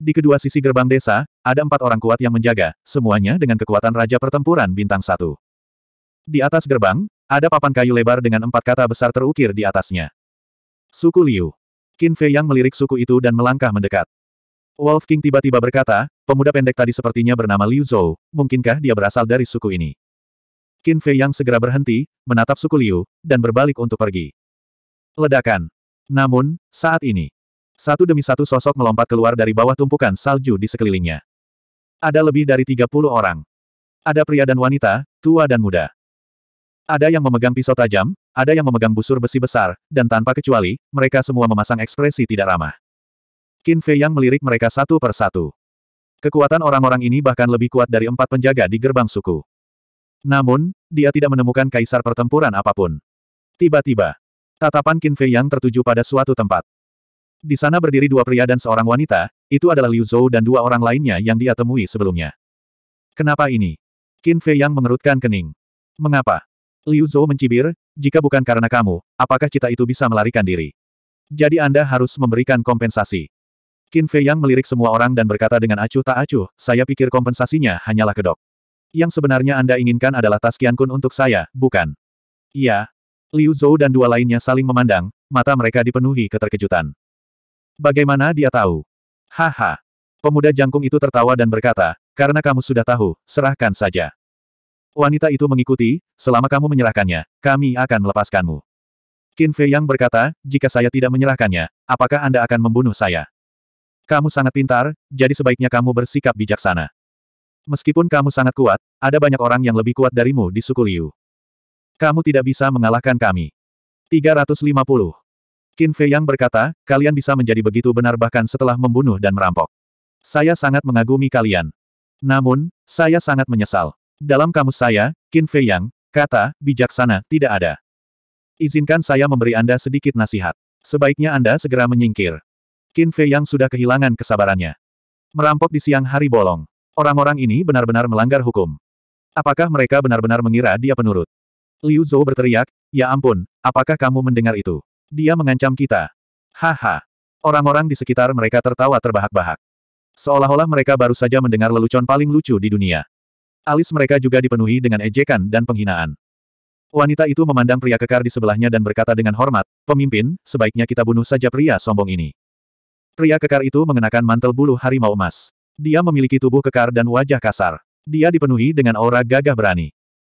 Di kedua sisi gerbang desa, ada empat orang kuat yang menjaga, semuanya dengan kekuatan Raja Pertempuran Bintang Satu. Di atas gerbang, ada papan kayu lebar dengan empat kata besar terukir di atasnya. Suku Liu. Qin Fei yang melirik suku itu dan melangkah mendekat. Wolf King tiba-tiba berkata, pemuda pendek tadi sepertinya bernama Liu Zhou, mungkinkah dia berasal dari suku ini? Qin Fei yang segera berhenti, menatap suku Liu, dan berbalik untuk pergi. Ledakan. Namun, saat ini, satu demi satu sosok melompat keluar dari bawah tumpukan salju di sekelilingnya. Ada lebih dari 30 orang. Ada pria dan wanita, tua dan muda. Ada yang memegang pisau tajam, ada yang memegang busur besi besar, dan tanpa kecuali, mereka semua memasang ekspresi tidak ramah. Qin Fei yang melirik mereka satu per satu. Kekuatan orang-orang ini bahkan lebih kuat dari empat penjaga di gerbang suku. Namun, dia tidak menemukan kaisar pertempuran apa pun. Tiba-tiba, tatapan Qin Fei yang tertuju pada suatu tempat. Di sana berdiri dua pria dan seorang wanita, itu adalah Liu Zhou dan dua orang lainnya yang dia temui sebelumnya. Kenapa ini? Qin Fei yang mengerutkan kening. Mengapa? Liu Zhou mencibir, jika bukan karena kamu, apakah cita itu bisa melarikan diri? Jadi Anda harus memberikan kompensasi. Qin Fei Yang melirik semua orang dan berkata dengan acuh tak acuh, saya pikir kompensasinya hanyalah kedok. Yang sebenarnya Anda inginkan adalah tas Qian Kun untuk saya, bukan? Iya. Liu Zhou dan dua lainnya saling memandang, mata mereka dipenuhi keterkejutan. Bagaimana dia tahu? Haha. Pemuda jangkung itu tertawa dan berkata, karena kamu sudah tahu, serahkan saja. Wanita itu mengikuti, selama kamu menyerahkannya, kami akan melepaskanmu. Qin Fei Yang berkata, jika saya tidak menyerahkannya, apakah Anda akan membunuh saya? Kamu sangat pintar, jadi sebaiknya kamu bersikap bijaksana. Meskipun kamu sangat kuat, ada banyak orang yang lebih kuat darimu di suku Liu. Kamu tidak bisa mengalahkan kami. 350. Qin Fei Yang berkata, kalian bisa menjadi begitu benar bahkan setelah membunuh dan merampok. Saya sangat mengagumi kalian. Namun, saya sangat menyesal. Dalam kamus saya, Qin Fei Yang, kata, bijaksana, tidak ada. Izinkan saya memberi Anda sedikit nasihat. Sebaiknya Anda segera menyingkir. Qin Fei Yang sudah kehilangan kesabarannya. Merampok di siang hari bolong. Orang-orang ini benar-benar melanggar hukum. Apakah mereka benar-benar mengira dia penurut? Liu Zhou berteriak, ya ampun, apakah kamu mendengar itu? Dia mengancam kita. Haha. Orang-orang di sekitar mereka tertawa terbahak-bahak. Seolah-olah mereka baru saja mendengar lelucon paling lucu di dunia. Alis mereka juga dipenuhi dengan ejekan dan penghinaan. Wanita itu memandang pria kekar di sebelahnya dan berkata dengan hormat, Pemimpin, sebaiknya kita bunuh saja pria sombong ini. Pria kekar itu mengenakan mantel bulu harimau emas. Dia memiliki tubuh kekar dan wajah kasar. Dia dipenuhi dengan aura gagah berani.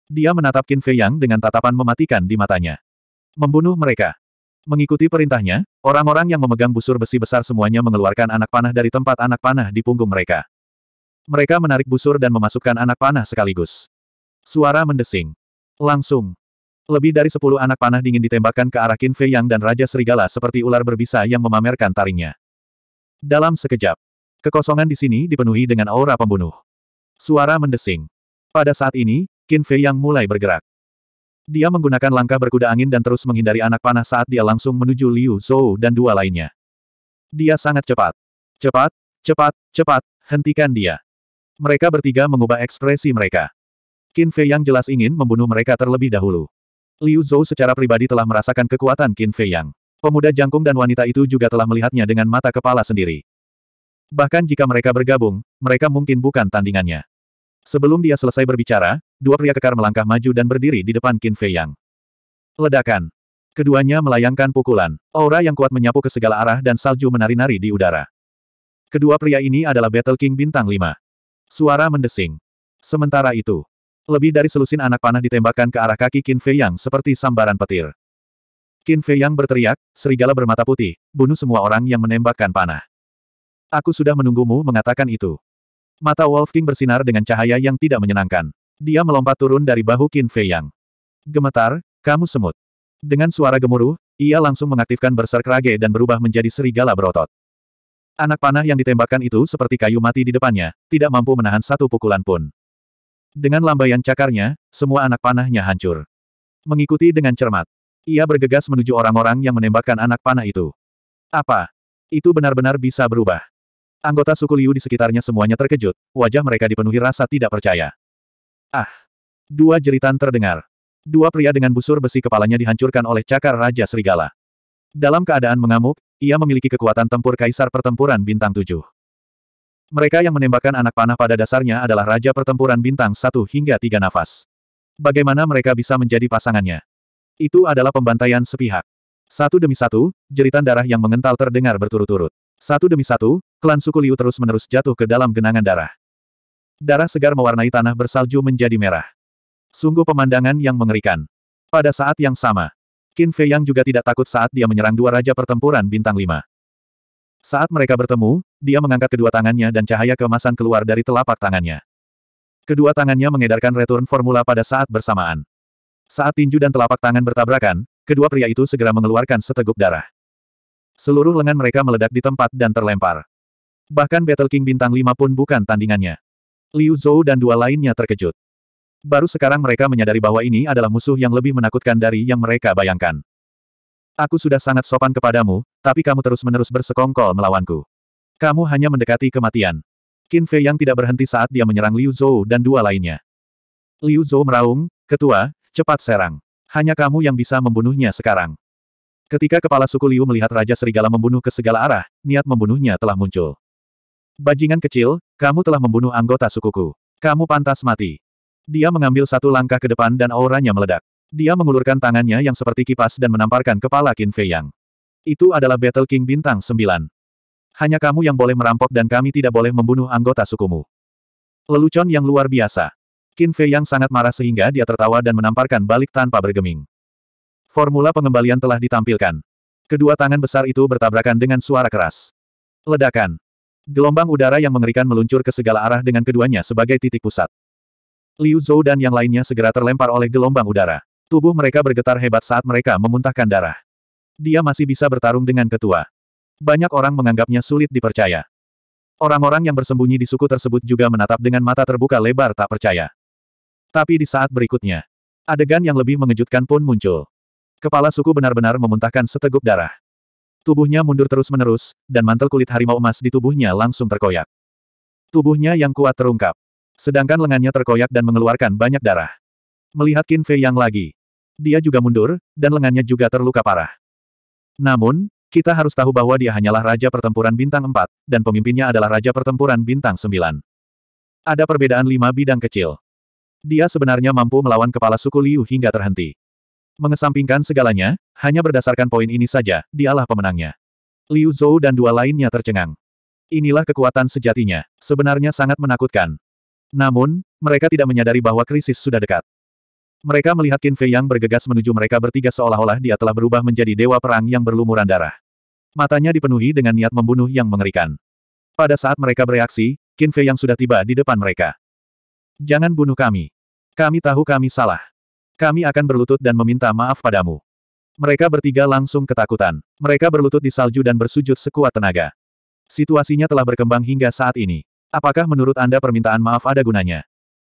Dia menatap Qin Fei Yang dengan tatapan mematikan di matanya. Membunuh mereka. Mengikuti perintahnya, orang-orang yang memegang busur besi besar semuanya mengeluarkan anak panah dari tempat anak panah di punggung mereka. Mereka menarik busur dan memasukkan anak panah sekaligus. Suara mendesing. Langsung. Lebih dari sepuluh anak panah dingin ditembakkan ke arah Qin Fei Yang dan Raja Serigala seperti ular berbisa yang memamerkan taringnya. Dalam sekejap, kekosongan di sini dipenuhi dengan aura pembunuh. Suara mendesing. Pada saat ini, Qin Fei yang mulai bergerak. Dia menggunakan langkah berkuda angin dan terus menghindari anak panah saat dia langsung menuju Liu Zhou dan dua lainnya. Dia sangat cepat. Cepat, cepat, cepat, hentikan dia. Mereka bertiga mengubah ekspresi mereka. Qin Fei yang jelas ingin membunuh mereka terlebih dahulu. Liu Zhou secara pribadi telah merasakan kekuatan Qin Fei Yang. Pemuda jangkung dan wanita itu juga telah melihatnya dengan mata kepala sendiri. Bahkan jika mereka bergabung, mereka mungkin bukan tandingannya. Sebelum dia selesai berbicara, dua pria kekar melangkah maju dan berdiri di depan Qin Fei Yang. Ledakan. Keduanya melayangkan pukulan. Aura yang kuat menyapu ke segala arah dan salju menari-nari di udara. Kedua pria ini adalah Battle King Bintang 5. Suara mendesing. Sementara itu, lebih dari selusin anak panah ditembakkan ke arah kaki Qin Fei Yang seperti sambaran petir. Qin Fei Yang berteriak, serigala bermata putih, bunuh semua orang yang menembakkan panah. Aku sudah menunggumu mengatakan itu. Mata Wolf King bersinar dengan cahaya yang tidak menyenangkan. Dia melompat turun dari bahu Qin Fei Yang. Gemetar, kamu semut. Dengan suara gemuruh, ia langsung mengaktifkan berserk rage dan berubah menjadi serigala berotot. Anak panah yang ditembakkan itu seperti kayu mati di depannya, tidak mampu menahan satu pukulan pun. Dengan lambaian cakarnya, semua anak panahnya hancur. Mengikuti dengan cermat, ia bergegas menuju orang-orang yang menembakkan anak panah itu. Apa? Itu benar-benar bisa berubah. Anggota suku Liu di sekitarnya semuanya terkejut, wajah mereka dipenuhi rasa tidak percaya. Ah! Dua jeritan terdengar. Dua pria dengan busur besi kepalanya dihancurkan oleh cakar Raja Serigala. Dalam keadaan mengamuk, ia memiliki kekuatan tempur kaisar pertempuran bintang tujuh. Mereka yang menembakkan anak panah pada dasarnya adalah Raja Pertempuran Bintang satu hingga tiga nafas. Bagaimana mereka bisa menjadi pasangannya? Itu adalah pembantaian sepihak. Satu demi satu, jeritan darah yang mengental terdengar berturut-turut. Satu demi satu, klan suku Liu terus-menerus jatuh ke dalam genangan darah. Darah segar mewarnai tanah bersalju menjadi merah. Sungguh pemandangan yang mengerikan. Pada saat yang sama, Qin Fei Yang juga tidak takut saat dia menyerang dua raja pertempuran bintang lima. Saat mereka bertemu, dia mengangkat kedua tangannya dan cahaya keemasan keluar dari telapak tangannya. Kedua tangannya mengedarkan return formula pada saat bersamaan. Saat tinju dan telapak tangan bertabrakan, kedua pria itu segera mengeluarkan seteguk darah. Seluruh lengan mereka meledak di tempat dan terlempar. Bahkan Battle King Bintang 5 pun bukan tandingannya. Liu Zhou dan dua lainnya terkejut. Baru sekarang mereka menyadari bahwa ini adalah musuh yang lebih menakutkan dari yang mereka bayangkan. Aku sudah sangat sopan kepadamu, tapi kamu terus-menerus bersekongkol melawanku. Kamu hanya mendekati kematian. Qin Fei yang tidak berhenti saat dia menyerang Liu Zhou dan dua lainnya. Liu Zhou meraung, ketua, cepat serang. Hanya kamu yang bisa membunuhnya sekarang. Ketika kepala suku Liu melihat Raja Serigala membunuh ke segala arah, niat membunuhnya telah muncul. Bajingan kecil, kamu telah membunuh anggota sukuku. Kamu pantas mati. Dia mengambil satu langkah ke depan dan auranya meledak. Dia mengulurkan tangannya yang seperti kipas dan menamparkan kepala Qin Fei Yang. Itu adalah Battle King Bintang 9. Hanya kamu yang boleh merampok dan kami tidak boleh membunuh anggota sukumu. Lelucon yang luar biasa. Qin Fei Yang sangat marah sehingga dia tertawa dan menamparkan balik tanpa bergeming. Formula pengembalian telah ditampilkan. Kedua tangan besar itu bertabrakan dengan suara keras. Ledakan. Gelombang udara yang mengerikan meluncur ke segala arah dengan keduanya sebagai titik pusat. Liu Zhou dan yang lainnya segera terlempar oleh gelombang udara. Tubuh mereka bergetar hebat saat mereka memuntahkan darah. Dia masih bisa bertarung dengan ketua. Banyak orang menganggapnya sulit dipercaya. Orang-orang yang bersembunyi di suku tersebut juga menatap dengan mata terbuka lebar tak percaya. Tapi di saat berikutnya, adegan yang lebih mengejutkan pun muncul. Kepala suku benar-benar memuntahkan seteguk darah. Tubuhnya mundur terus-menerus, dan mantel kulit harimau emas di tubuhnya langsung terkoyak. Tubuhnya yang kuat terungkap. Sedangkan lengannya terkoyak dan mengeluarkan banyak darah. Melihat Qin Fei yang lagi. Dia juga mundur, dan lengannya juga terluka parah. Namun, kita harus tahu bahwa dia hanyalah Raja Pertempuran Bintang 4, dan pemimpinnya adalah Raja Pertempuran Bintang 9. Ada perbedaan lima bidang kecil. Dia sebenarnya mampu melawan kepala suku Liu hingga terhenti. Mengesampingkan segalanya, hanya berdasarkan poin ini saja, dialah pemenangnya. Liu Zhou dan dua lainnya tercengang. Inilah kekuatan sejatinya, sebenarnya sangat menakutkan. Namun, mereka tidak menyadari bahwa krisis sudah dekat. Mereka melihat Qin Fei yang bergegas menuju mereka bertiga seolah-olah dia telah berubah menjadi dewa perang yang berlumuran darah. Matanya dipenuhi dengan niat membunuh yang mengerikan. Pada saat mereka bereaksi, Qin Fei yang sudah tiba di depan mereka. Jangan bunuh kami. Kami tahu kami salah. Kami akan berlutut dan meminta maaf padamu. Mereka bertiga langsung ketakutan. Mereka berlutut di salju dan bersujud sekuat tenaga. Situasinya telah berkembang hingga saat ini. Apakah menurut Anda permintaan maaf ada gunanya?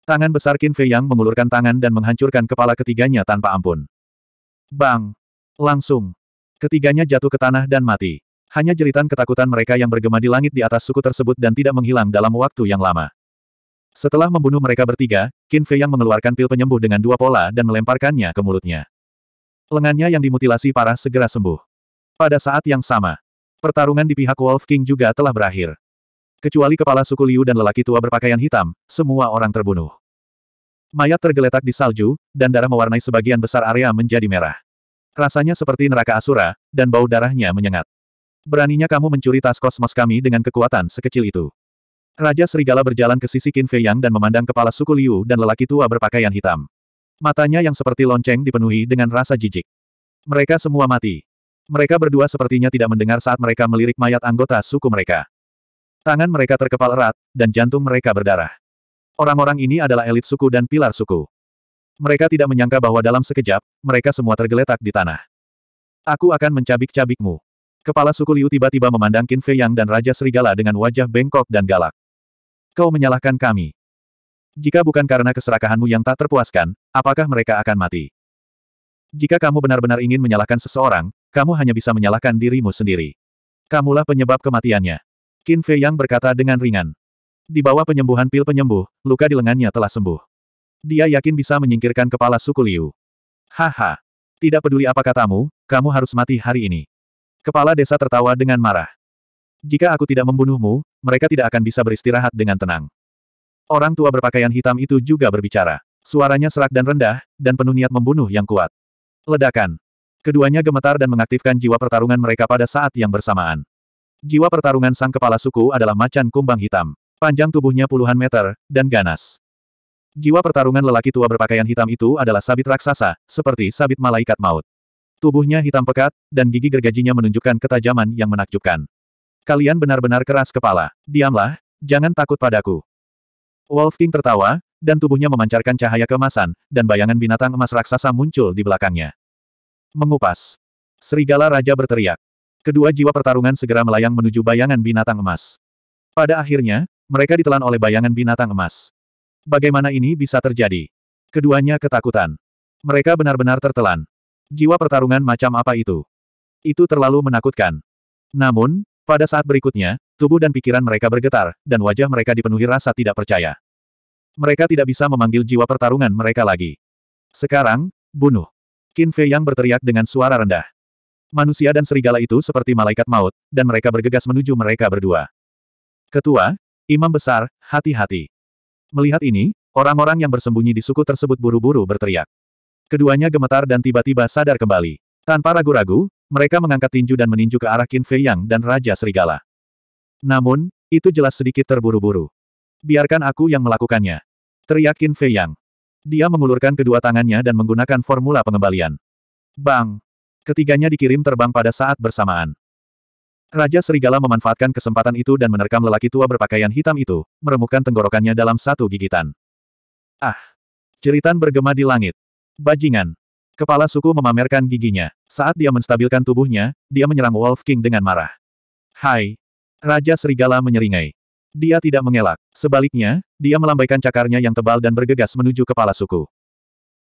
Tangan besar Qin Fei Yang mengulurkan tangan dan menghancurkan kepala ketiganya tanpa ampun. Bang! Langsung. Ketiganya jatuh ke tanah dan mati. Hanya jeritan ketakutan mereka yang bergema di langit di atas suku tersebut dan tidak menghilang dalam waktu yang lama. Setelah membunuh mereka bertiga, Qin Fei Yang mengeluarkan pil penyembuh dengan dua pola dan melemparkannya ke mulutnya. Lengannya yang dimutilasi parah segera sembuh. Pada saat yang sama, pertarungan di pihak Wolf King juga telah berakhir. Kecuali kepala suku Liu dan lelaki tua berpakaian hitam, semua orang terbunuh. Mayat tergeletak di salju, dan darah mewarnai sebagian besar area menjadi merah. Rasanya seperti neraka Asura, dan bau darahnya menyengat. Beraninya kamu mencuri tas kosmos kami dengan kekuatan sekecil itu. Raja Serigala berjalan ke sisi Qin Fei Yang dan memandang kepala suku Liu dan lelaki tua berpakaian hitam. Matanya yang seperti lonceng dipenuhi dengan rasa jijik. Mereka semua mati. Mereka berdua sepertinya tidak mendengar saat mereka melirik mayat anggota suku mereka. Tangan mereka terkepal erat, dan jantung mereka berdarah. Orang-orang ini adalah elit suku dan pilar suku. Mereka tidak menyangka bahwa dalam sekejap, mereka semua tergeletak di tanah. Aku akan mencabik-cabikmu. Kepala suku Liu tiba-tiba memandang Qin Fei Yang dan Raja Serigala dengan wajah bengkok dan galak. Kau menyalahkan kami. Jika bukan karena keserakahanmu yang tak terpuaskan, apakah mereka akan mati? Jika kamu benar-benar ingin menyalahkan seseorang, kamu hanya bisa menyalahkan dirimu sendiri. Kamulah penyebab kematiannya. Qin Fei Yang berkata dengan ringan. Di bawah penyembuhan pil penyembuh, luka di lengannya telah sembuh. Dia yakin bisa menyingkirkan kepala suku Liu. Haha. Tidak peduli apa katamu, kamu harus mati hari ini. Kepala desa tertawa dengan marah. Jika aku tidak membunuhmu, mereka tidak akan bisa beristirahat dengan tenang. Orang tua berpakaian hitam itu juga berbicara. Suaranya serak dan rendah, dan penuh niat membunuh yang kuat. Ledakan. Keduanya gemetar dan mengaktifkan jiwa pertarungan mereka pada saat yang bersamaan. Jiwa pertarungan sang kepala suku adalah macan kumbang hitam. Panjang tubuhnya puluhan meter, dan ganas. Jiwa pertarungan lelaki tua berpakaian hitam itu adalah sabit raksasa, seperti sabit malaikat maut. Tubuhnya hitam pekat, dan gigi gergajinya menunjukkan ketajaman yang menakjubkan. Kalian benar-benar keras kepala. Diamlah, jangan takut padaku. Wolf King tertawa, dan tubuhnya memancarkan cahaya keemasan, dan bayangan binatang emas raksasa muncul di belakangnya. Mengupas. Serigala Raja berteriak. Kedua jiwa pertarungan segera melayang menuju bayangan binatang emas. Pada akhirnya, mereka ditelan oleh bayangan binatang emas. Bagaimana ini bisa terjadi? Keduanya ketakutan. Mereka benar-benar tertelan. Jiwa pertarungan macam apa itu? Itu terlalu menakutkan. Namun, pada saat berikutnya, tubuh dan pikiran mereka bergetar, dan wajah mereka dipenuhi rasa tidak percaya. Mereka tidak bisa memanggil jiwa pertarungan mereka lagi. Sekarang, bunuh. Qin Fei Yang berteriak dengan suara rendah. Manusia dan serigala itu seperti malaikat maut, dan mereka bergegas menuju mereka berdua. Ketua, Imam Besar, hati-hati. Melihat ini, orang-orang yang bersembunyi di suku tersebut buru-buru berteriak. Keduanya gemetar dan tiba-tiba sadar kembali. Tanpa ragu-ragu, mereka mengangkat tinju dan meninju ke arah Qin Fei Yang dan Raja Serigala. Namun, itu jelas sedikit terburu-buru. Biarkan aku yang melakukannya. Teriak Qin Fei Yang. Dia mengulurkan kedua tangannya dan menggunakan formula pengembalian. Bang! Ketiganya dikirim terbang pada saat bersamaan. Raja Serigala memanfaatkan kesempatan itu dan menerkam lelaki tua berpakaian hitam itu, meremukkan tenggorokannya dalam satu gigitan. Ah! Jeritan bergema di langit. Bajingan! Kepala suku memamerkan giginya. Saat dia menstabilkan tubuhnya, dia menyerang Wolf King dengan marah. Hai! Raja Serigala menyeringai. Dia tidak mengelak. Sebaliknya, dia melambaikan cakarnya yang tebal dan bergegas menuju kepala suku.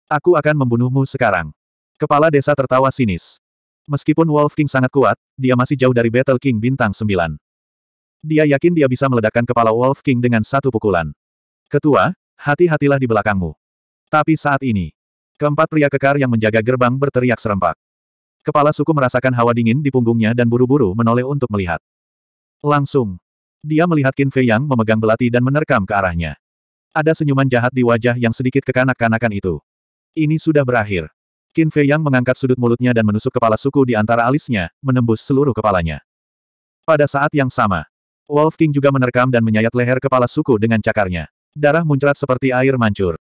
Aku akan membunuhmu sekarang. Kepala desa tertawa sinis. Meskipun Wolf King sangat kuat, dia masih jauh dari Battle King bintang 9. Dia yakin dia bisa meledakkan kepala Wolf King dengan satu pukulan. Ketua, hati-hatilah di belakangmu. Tapi saat ini, keempat pria kekar yang menjaga gerbang berteriak serempak. Kepala suku merasakan hawa dingin di punggungnya dan buru-buru menoleh untuk melihat. Langsung, dia melihat Qin Fei Yang memegang belati dan menerkam ke arahnya. Ada senyuman jahat di wajah yang sedikit kekanak-kanakan itu. Ini sudah berakhir. Qin Fei Yang mengangkat sudut mulutnya dan menusuk kepala suku di antara alisnya, menembus seluruh kepalanya. Pada saat yang sama, Wolf King juga menerkam dan menyayat leher kepala suku dengan cakarnya. Darah muncrat seperti air mancur.